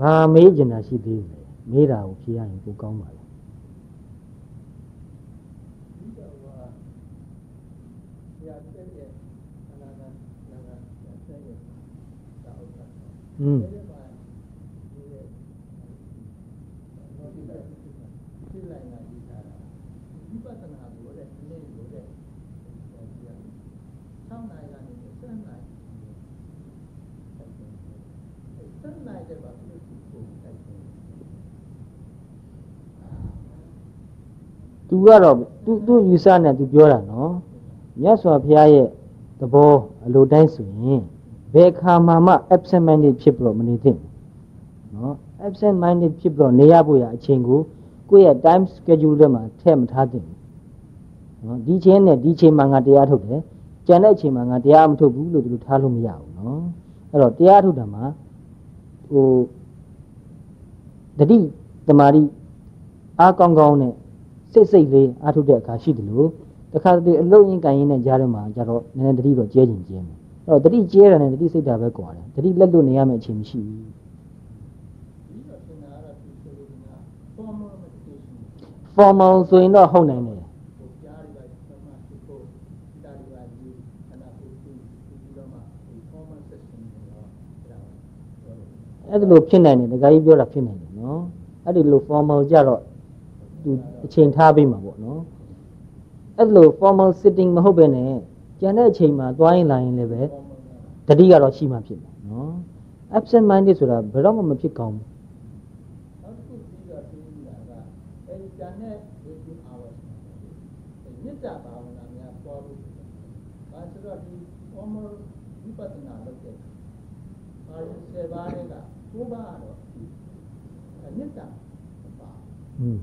ဘာမေးကျင်တာရှိသေးလဲ မေးတာကိုဖြေရရင်ပိုကောင်းပါလေอืม6နိုင်ကနေ7နိုင်7နိုင်တဲ့ပါ သာဥစ္စာอืมဒီမှာဒီရဲ့တော့ဒီလိုက်ဒီလိုက်လာဒီထားတာသူကတော့သူသူယူဆနဲ့သူပြောတာနော်မြတ်စွာဘုရားရဲ့သဘောအလိုတိုင်းဆိုရင်ဘယ်ခါမှမှ absent minded ဖြစ်ပြီးတော့မနေသင့်ဘူးနော် absent minded ဖြစ်ပြီးတော့နေရဖို့ရအချိန်ကိုကိုယ့်ရဲ့ time schedule ထဲမှာထည့်မထားသင့်ဘူးနော်ဒီချိန်နဲ့ဒီချိန်မှာငါတရားထုတ်တယ်ကြံတဲ့အချိန်မှာငါတရားမထုတ်ဘူးလို့ဒီလိုထားလို့မရဘူးနော်အဲ့တော့တရားထုတ်တာမှာဟိုတတိတမာရီအားကောင်းကောင်းနဲ့ စိတ်စိတ်လေးအားထုတ်တဲ့အခါရှိတယ်လို့တခါတည်းအလုံးရင်ကန်ရင်နဲ့ကြားထဲမှာကြတော့နည်းနည်းတတိတော့ကျဲကျင်ကျဲမယ်အဲ့တော့တတိကျဲတာနဲ့တတိစိတ်တာပဲကွာတယ်တတိလက်လွတ်နေရမယ့်အချိန်မရှိဘူးဒီတော့သင်တာကတော့ဒီဆိုလို့က formal meditation formal ဆိုရင်တော့ဟုတ်နိုင်တယ်ဟိုကြားရပါသမတ်ဒီကိုတာရီပါဒီအနာကိုဒီဒီတော့မှဒီ formal system ကိုတော့အဲ့ဒါပြောလို့အဲ့ဒါလိုဖြစ်နိုင်တယ်ဒကာကြီးပြောတာဖြစ်နိုင်တယ်နော်အဲ့ဒီလို formal ကြတော့ သူအချိန်ထားပေးမှာပေါ့နော်အဲ့လို formal sitting မဟုတ်ပဲနဲ့ကျန်တဲ့အချိန်မှာသွားရင်လာရင်လည်းပဲ formal နဲ့တတိကတော့ရှိမှဖြစ်မယ်နော် absent minded ဆိုတာဘယ်တော့မှမဖြစ်ကောင်းဘူးနောက်တစ်ခုပြီးတော့သိနေတာကအဲဒီကျန်တဲ့ waiting hours မှာမေတ္တာဘာဝနာများပေါ်လို့ဘာဆိုတော့ဒီ formal ဝိပဿနာလုပ်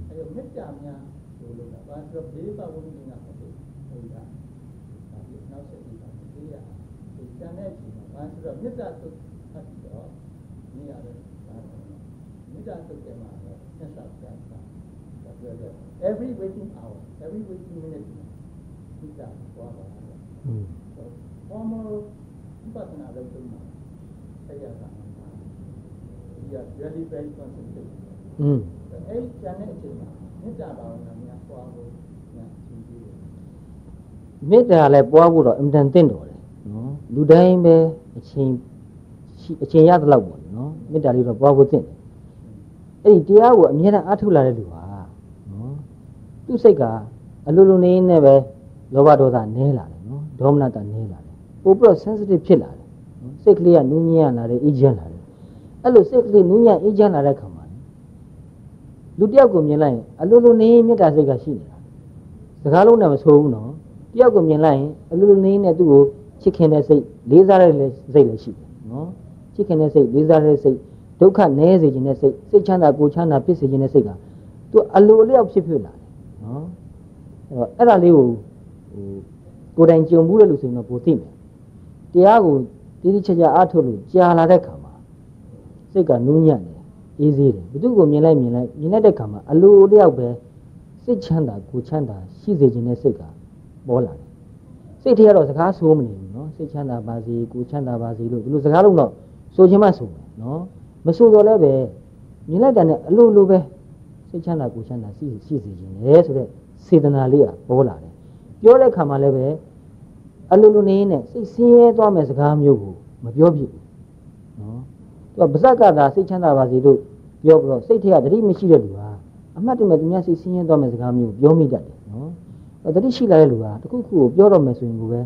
အဲ့တော့မေတ္တာများဟိုလိုတာဘာလို့ဘေးပါဝင်နေတာဟုတ်တယ်ဟိုလားဒါပြီးနောက်ဆက်ပြီးပါဒီရဒီတန်တဲ့အချိန်မှာဘာလို့မေတ္တာသုတ်ဖတ်ပြီးတော့နေရတယ်ဒါမေတ္တာသုတ်ကမှာတော့ဆက်ဆက်ပြန်တာဒါပြောတယ် every waking hour every waking minute မေတ္တာပွားပါတယ်ဟုတ်ဆို formal ဥပဒနာလုပ်တယ်မှာဆက်ရတာဒီက really very concentrated อืม အဲ့ဒီကျန်တဲ့အချိန်မှာမေတ္တာဘာဝနာများပွားဖို့ညာသင်ပေးတယ်မေတ္တာလည်းပွားဖို့တော့အင်တန်တင့်တော်တယ်နော်လူတိုင်းပဲအချိန်ရှိအချိန်ရသလောက်ပေါ့နော်မေတ္တာလေးတော့ပွားဖို့တင့်တယ်အဲ့ဒီတရားကိုအမြဲတမ်းအားထုတ်လာတဲ့လူဟာနော်သူ့စိတ်ကအလိုလိုနေနေပဲလောဘဒေါသနည်းလာတယ်နော်ဒေါမနတနည်းလာတယ်ပို့ပြီးတော့ sensitive ဖြစ်လာတယ်နော်စိတ်ကလေးကနူးညံ့လာတယ်အေးချမ်းလာတယ်အဲ့လိုစိတ်ကလေးနူးညံ့အေးချမ်းလာတဲ့ခါမှာ လူတစ်ယောက်ကိုမြင်လိုက်ရင်အလိုလိုနေမေတ္တာစိတ်ကရှိနေတာစကားလုံးနဲ့မဆိုးဘူးနော်တယောက်ကိုမြင်လိုက်ရင်အလိုလိုနေနဲ့သူ့ကိုချစ်ခင်တဲ့စိတ်လေးစားတဲ့စိတ်လည်းရှိတယ်နော်ချစ်ခင်တဲ့စိတ်လေးစားတဲ့စိတ်ဒုက္ခနည်းစေခြင်းတဲ့စိတ်စိတ်ချမ်းသာကိုယ်ချမ်းသာဖြစ်စေခြင်းတဲ့စိတ်ကသူအလိုအလျောက်ဖြစ်ဖြစ်လာတယ်နော်အဲ့တော့အဲ့ဒါလေးကိုဟိုကိုယ်တိုင်ကြုံမှုတဲ့လူဆိုရင်တော့ပိုသိမယ်တရားကိုတိတိကျကျအားထုတ်လို့ကြာလာတဲ့ခါမှာစိတ်ကနူးညံ့တယ် အေးစေးတယ်ဘသူကိုမြင်လိုက်မြင်လိုက်မြင်လိုက်တဲ့ခါမှာအလိုတယောက်ပဲစိတ်ချမ်းသာကိုချမ်းသာရှိစေခြင်းနဲ့စိတ်ကပေါ်လာတယ်စိတ်ထဲကတော့စကားဆိုးမနေဘူးနော်စိတ်ချမ်းသာပါစေကိုချမ်းသာပါစေလို့ဒီလိုစကားလုံးတော့ဆိုချင်မှဆိုမယ်နော်မဆိုတော့လည်းပဲမြင်လိုက်တဲ့နဲ့အလိုလိုပဲစိတ်ချမ်းသာကိုချမ်းသာရှိရှိစေခြင်းလေဆိုတော့စေတနာလေးကပေါ်လာတယ်ပြောတဲ့ခါမှာလည်းပဲအလိုလိုနေနဲ့စိတ်ဆင်းရဲသွားမဲ့စကားမျိုးကိုမပြောဖြစ်ဘူး သူကပါဇက်ကသာစိတ်ချမ်းသာပါစေလို့ပြောပြီးတော့စိတ်ထဲကတတိမရှိတဲ့လူဟာအမှတ်တမဲ့သူများစိတ်ဆင်းရဲသွားမဲ့စကားမျိုးကိုပြောမိတတ်တယ်နော်။အဲတတိရှိလာတဲ့လူကတခုခုကိုပြောတော့မယ်ဆိုရင်ကိုပဲ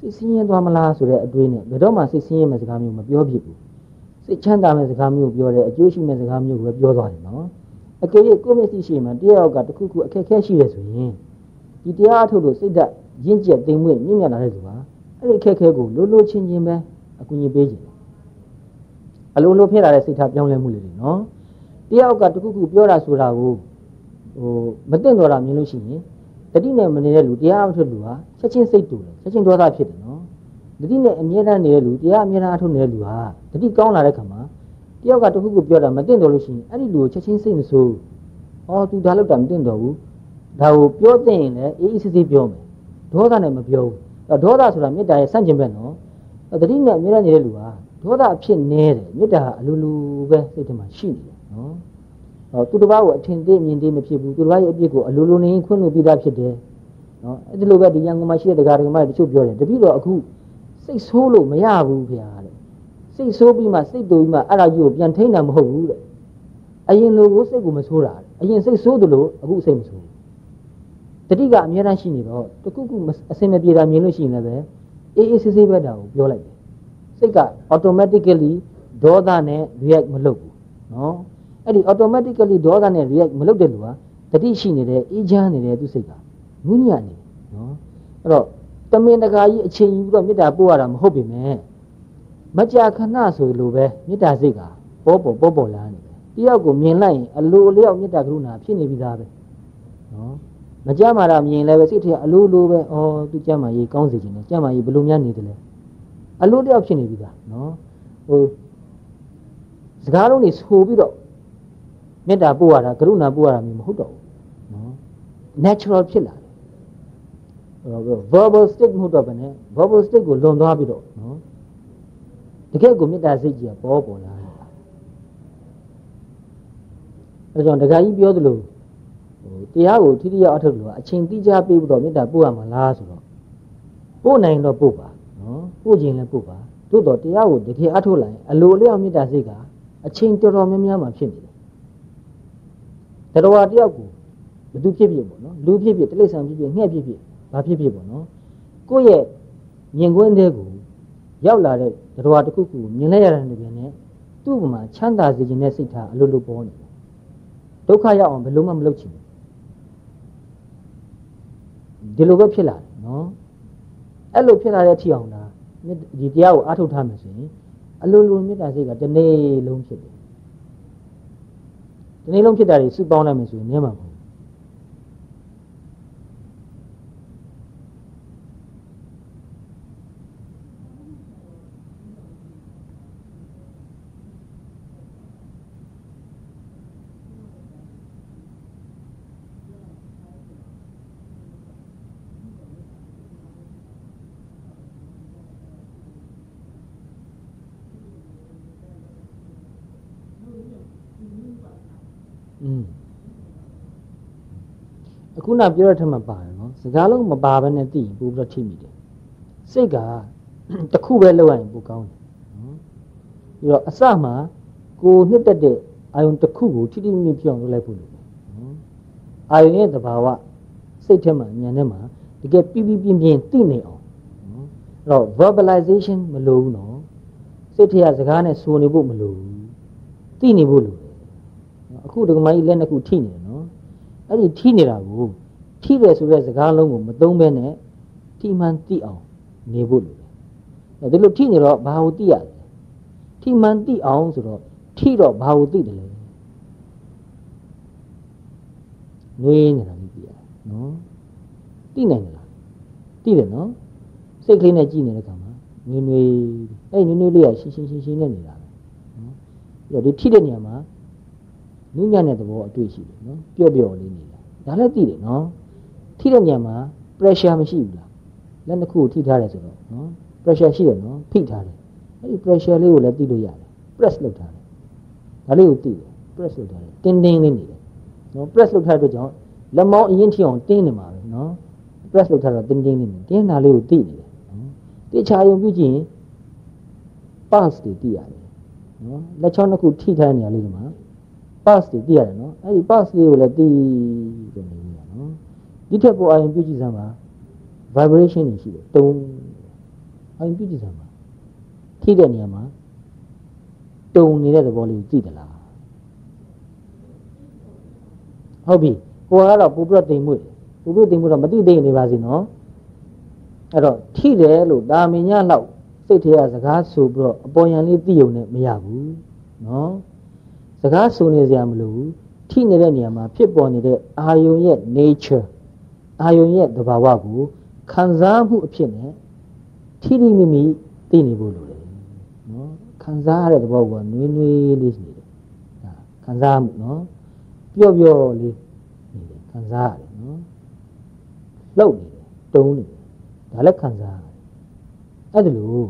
စိတ်ဆင်းရဲသွားမလားဆိုတဲ့အတွေးနဲ့ဘယ်တော့မှစိတ်ဆင်းရဲမဲ့စကားမျိုးမပြောဖြစ်ဘူး။စိတ်ချမ်းသာမဲ့စကားမျိုးပြောတယ်အကျိုးရှိမဲ့စကားမျိုးကိုပဲပြောသွားတယ်နော်။အကယ်၍ကိုယ့်မျက်စိရှိမှတရားယောက်ကတခုခုအခက်အခဲရှိတယ်ဆိုရင်ဒီတရားအထုတ်လို့စိတ်ဓာတ်ရင့်ကျက်သိမ်မွေ့မြင့်မြတ်လာတဲ့လူကအဲ့ဒီအခက်အခဲကိုလိုလိုချင်းချင်းပဲအကူအညီပေးခြင်း အလိုလိုဖြစ်လာတဲ့စိတ်ထားပြောင်းလဲမှုလေးတွေနော်။တယောက်ကတခုခုပြောတာဆိုတာကိုဟိုမတင်တော်တာမြင်လို့ရှိရင်တတိနဲ့မနေတဲ့လူတရားအထုတ်လူဟာချက်ချင်းစိတ်တူတယ်ချက်ချင်းဒေါသဖြစ်တယ်နော်တတိနဲ့အမြဲတမ်းနေတဲ့လူတရားအမြဲတမ်းအထုတ်နေတဲ့လူဟာတတိကောင်းလာတဲ့ခါမှာတယောက်ကတခုခုပြောတာမတင်တော်လို့ရှိရင်အဲ့ဒီလူကိုချက်ချင်းစိတ်မဆိုးဟော तू ဒါလောက်တာမတင်တော်ဘူးဒါကိုပြောတဲ့ရင်လည်းအေးအေးဆေးဆေးပြောမယ်ဒေါသနဲ့မပြောဘူးအဲ့ဒေါသဆိုတာမေတ္တာရဲ့ဆန့်ကျင်ဘက်နော်အဲ့တတိနဲ့အမြဲတမ်းနေတဲ့လူဟာ ဒေါသအဖြစ်နေတယ်မေတ္တာဟာအလိုလိုပဲစိတ်ထဲမှာရှိနေတယ်နော်ဟောသူတစ်ပါးကိုအထင်သေးမြင်သေးမဖြစ်ဘူးသူတစ်ပါးရဲ့အပြစ်ကိုအလိုလိုနေရင်ခွင့်လို့ပြီးသားဖြစ်တယ်နော်အဲ့ဒီလိုပဲဒီရန်ကုန်မှာရှိတဲ့တရားတော်မှတချို့ပြောတယ်တပည့်တော်အခုစိတ်ဆိုးလို့မရဘူးခင်ဗျာတဲ့စိတ်ဆိုးပြီးမှစိတ်တူပြီးမှအဲ့ဒါကြီးကိုပြန်ထိန်းတာမဟုတ်ဘူးတဲ့အရင်လိုကိုစိတ်ကိုမဆိုးတာအရင်စိတ်ဆိုးတယ်လို့အခုစိတ်မဆိုးဘူးတတိကအများတန်းရှိနေတော့တခုခုအစင်မပြေတာမြင်လို့ရှိရင်လည်းပဲအေးအေးဆေးဆေးပဲတာကိုပြောလိုက်တယ် စိတ်က automatically ဒေါသနဲ့ react မလုပ်ဘူးနော်အဲ့ဒီ automatically ဒေါသနဲ့ react မလုပ်တဲ့လူဟာတတိရှိနေတဲ့အေးချမ်းနေတဲ့သူစိတ်ကငုညံ့နေနော်အဲ့တော့တမင်တကာကြီးအချိန်ယူပြီးတော့မေတ္တာပို့ရတာမဟုတ်ပေမဲ့မကြာခဏဆိုလိုပဲမေတ္တာစိတ်ကပေါ်ပေါ်ပေါ်ပေါ်လာနေတယ်တယောက်ကိုမြင်လိုက်ရင်အလိုအလျောက်မေတ္တာကရုဏာဖြစ်နေပြီသားပဲနော်မကြမှာတော့မြင်လည်းပဲစိတ်ထဲအလိုလိုပဲဩသူကြမှာရေးကောင်းစေခြင်းနဲ့ကြမှာရေးဘယ်လိုများနေတယ်လဲ အလိုတယောက်ဖြစ်နေပြီသားနော်ဟိုစကားလုံးတွေဆိုပြီးတော့မေတ္တာပို့ရတာကရုဏာပို့ရတာမျိုးမဟုတ်တော့ဘူးနော် natural ဖြစ်လာတယ်ဟို verbal stick မဟုတ်တော့ဘဲနဲ့ verbal stick ကိုလွန်သွားပြီးတော့နော်တကယ်ကိုမေတ္တာစိတ်ကြီးကပေါ်ပေါ်လာတယ်အဲကြောင့်ဒကာကြီးပြောသလိုဟိုတရားကိုထိတိယအထုတ်လို့အချိန်တိကျပေးပြီးတော့မေတ္တာပို့ရမှာလားဆိုတော့ပို့နိုင်တော့ပို့ပါ နော်ပို့ခြင်းလည်းပို့ပါသို့တော့တရားကိုတကယ်အထုတ်လိုက်အလိုအလျောက်မေတ္တာစိတ်ကအချိန်တော်တော်များများမှဖြစ်နေတယ်တတော်တယောက်ကိုဘသူဖြစ်ဖြစ်ပေါ့နော်လူဖြစ်ဖြစ်တိရစ္ဆာန်ဖြစ်ဖြစ်ငှက်ဖြစ်ဖြစ်ဘာဖြစ်ဖြစ်ပေါ့နော်ကိုယ့်ရဲ့မြင်ကွင်းတဲ့ကိုရောက်လာတဲ့တတော်တစ်ခုခုမြင်လိုက်ရတဲ့နေပြန်နဲ့သူ့မှာချမ်းသာစေခြင်းနဲ့စိတ်ထားအလိုလိုပေါ်နေတယ်ဒုက္ခရောက်အောင်ဘယ်လိုမှမလုပ်ချင်ဘူးဒီလိုပဲဖြစ်လာတယ်နော် အဲ့လိုဖြစ်လာတဲ့အထီအောင်လားဒီတရားကိုအားထုတ်ထားမယ်ဆိုရင်အလိုလိုမေတ္တာစိတ်ကတစ်နေ့လုံးဖြစ်တယ်ဒီနေ့လုံးဖြစ်တာတွေစုပေါင်းလိုက်မယ်ဆိုရင်နည်းမှာမဟုတ်อืมအ ခုနပြောတဲ့ထက်မှပါတယ်နော်စကားလုံးမပါဘဲနဲ့သိရင်ပို့ပြီးတော့ထိမိတယ်စိတ်ကတစ်ခုပဲလောက်ရရင်ပိုကောင်းတယ်နော်ပြီးတော့အစမှကိုနှစ်သက်တဲ့အာယုံတစ်ခုကိုထိထိမိမိဖြစ်အောင်လုပ်လိုက်ဖို့လိုတယ်နော်အာယုံရဲ့သဘာဝစိတ်ထဲမှာဉာဏ်ထဲမှာတကယ်ပြပြပြင်းပြင်းသိနေအောင်နော်အဲ့တော့ verbalization မလိုဘူးနော်စိတ်ထဲကစကားနဲ့ဆိုနေဖို့မလိုဘူးသိနေဖို့လိုတယ်အခုဒကမကြီးလက်နှစ်ခုထိနေတယ်နော် အဲ့ဒီထိနေတာကိုထိတယ်ဆိုတဲ့စကားလုံးကိုမသုံးဘဲနဲ့ထိမှန်သိအောင်နေဖို့လိုတယ်ဒီလိုထိနေတော့ဘာကိုသိရလဲထိမှန်သိအောင်ဆိုတော့ထိတော့ဘာကိုသိတယ်လဲနွေးနေတာလေးသိရနော်သိနိုင်တယ်လားသိတယ်နော်စိတ်ကလေးနဲ့ကြည့်နေတဲ့ခါမှာနွေးနွေးအဲ့နွေးနွေးလေးကရှင်းရှင်းရှင်းရှင်းနဲ့နေတာပဲနော်ပြီးတော့ဒီထိတဲ့နေရာမှာ နုညံ့တဲ့သဘောအတွေ့ရှိတယ်နော်ပျော့ပျော့လေးနေတာဒါလည်းသိတယ်နော်ထိတဲ့ညံမှာ pressure မရှိဘူးလားလက်တစ်ခုကိုထိထားတယ်ဆိုတော့နော် pressure ရှိတယ်နော်ဖိထားတယ်အဲ့ဒီ pressure လေးကိုလည်းသိလို့ရတယ် press လုပ်ထားတယ်ဒါလေးကိုသိတယ် press လုပ်ထားတယ်တင်းတင်းလေးနေတယ်နော် press လုပ်ထားတဲ့အတွက်ကြောင့်လက်မောင်းအရင်ထိအောင်တင်းနေမှာပဲနော် press လုပ်ထားတော့တင်းတင်းလေးနေတင်းတာလေးကိုသိနေတယ်နော်တိချာယုံပြုကြည့်ရင် pulse တွေသိရတယ်နော်လက်ချောင်းတစ်ခုထိထားတဲ့နေရာလေးဒီမှာ pass တွေသိရတယ်နော်အဲ့ဒီ pass လေးကိုလည်းသိတယ်နေရနော်ဒီထက်ပေါ်အာရုံပြုကြည့်စမ်းပါ vibration တွေရှိတယ်တုံးအာရုံပြုကြည့်စမ်းပါထိတဲ့နေရာမှာတုံနေတဲ့သဘောလေးကိုသိသလားဟုတ်ပြီဟိုကတော့ပူပြတ်တိမ်မွေ့ပူပြတ်တိမ်မွေ့တော့မသိသိနေပါစေနော်အဲ့တော့ထိတယ်လို့ဒါမင်းညလောက်စိတ်ထဲကစကားဆိုပြီးတော့အပေါ်ယံလေးသိုံနဲ့မရဘူးနော် စကားဆိုနေစရာမလိုဘူးထိနေတဲ့နေရာမှာဖြစ်ပေါ်နေတဲ့အာယုံရဲ့ nature အာယုံရဲ့သဘာဝကိုခံစားမှုအဖြစ်နဲ့ထိထိမိမိသိနေဖို့လိုတယ်နော်ခံစားရတဲ့သဘောကနွေးနွေးလေးနေတယ်ဒါခံစားမှုနော်ပျော့ပျော့လေးနေတယ်ခံစားရတယ်နော်လှုပ်နေတယ်တုံးနေတယ်ဒါလည်းခံစားရတယ်အဲ့ဒါလို့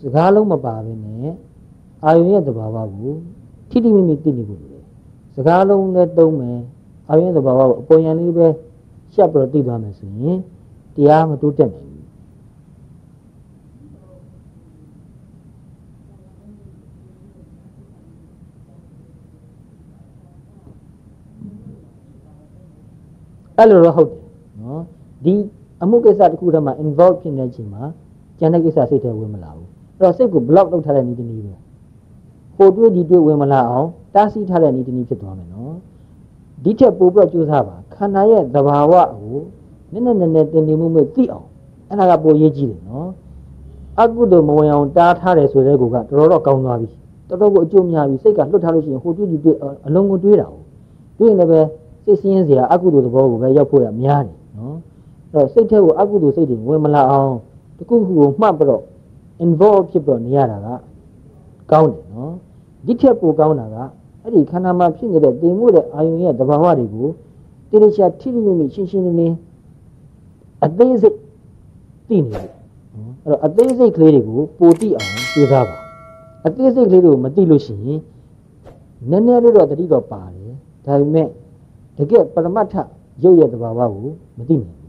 စကားလုံးမပါဘဲနဲ့အာယုံရဲ့သဘာဝကို ထိထိမိမိသိနေဖို့လိုတယ်စကားလုံးနဲ့တုံးမယ်အာရုံသဘာဝကိုအပေါ်ယံလေးပဲရှက်ပြီးတော့သိသွားမယ်ဆိုရင်တရားမတိုးတက်နိုင်ဘူးအဲ့လိုတော့ဟုတ်တယ်နော်ဒီအမှုကိစ္စတစ်ခုတည်းမှာ involve ဖြစ်နေချိန်မှာကျန်တဲ့ကိစ္စစိတ်ထဲဝင်မလာဘူးအဲ့တော့စိတ်ကို block လုပ်ထားတဲ့နည်းတနည်းပဲ ဟိုတွေးဒီတွေးဝင်မလာအောင်တားဆီးထားတဲ့နည်းတနည်းဖြစ်သွားမယ်နော်ဒီထက်ပိုပြီးတော့ကြိုးစားပါခန္ဓာရဲ့သဘာဝကိုနည်းနည်းနည်းနည်းတင်တင်မှုမဲ့သိအောင်အဲ့ဒါကပိုရေးကြည့်တယ်နော်အကုသိုလ်မဝင်အောင်တားထားတယ်ဆိုတဲ့ကူကတော်တော်တော့ကောင်းသွားပြီတော်တော်ကိုအကျိုးများပြီစိတ်ကလွတ်ထားလို့ရှိရင်ဟိုတွေ့ဒီတွေ့အလုံးကိုတွေးတာဟုတ်တွေ့ရင်လည်းပဲစိတ်ဆင်းရဲစရာအကုသိုလ်သဘောကိုပဲရောက်ဖို့ရများတယ်နော်အဲ့တော့စိတ်ထဲကိုအကုသိုလ်စိတ်တွေဝင်မလာအောင်တခုခုကိုမှတ်ပြီးတော့ involve ဖြစ်ပြီးတော့နေရတာက ကောင်းတယ်နော်ဒီထက်ပိုကောင်းတာကအဲ့ဒီခန္ဓာမှာဖြစ်နေတဲ့တင်မှုတဲ့အာယုံရဲ့သဘာဝတွေကိုတိတိကျကျထိထိမိမိရှင်းရှင်းလင်းလင်းအသေးစိတ်သိနေတယ်နော်အဲ့တော့အသေးစိတ်ကလေးတွေကိုပိုသိအောင်ကြိုးစားပါအသေးစိတ်ကလေးတွေကိုမသိလို့ရှိရင်နည်းနည်းလေးတော့တတိတော့ပါတယ်ဒါပေမဲ့တကယ်ပရမတ်ထရုပ်ရဲ့သဘာဝကိုမသိနိုင်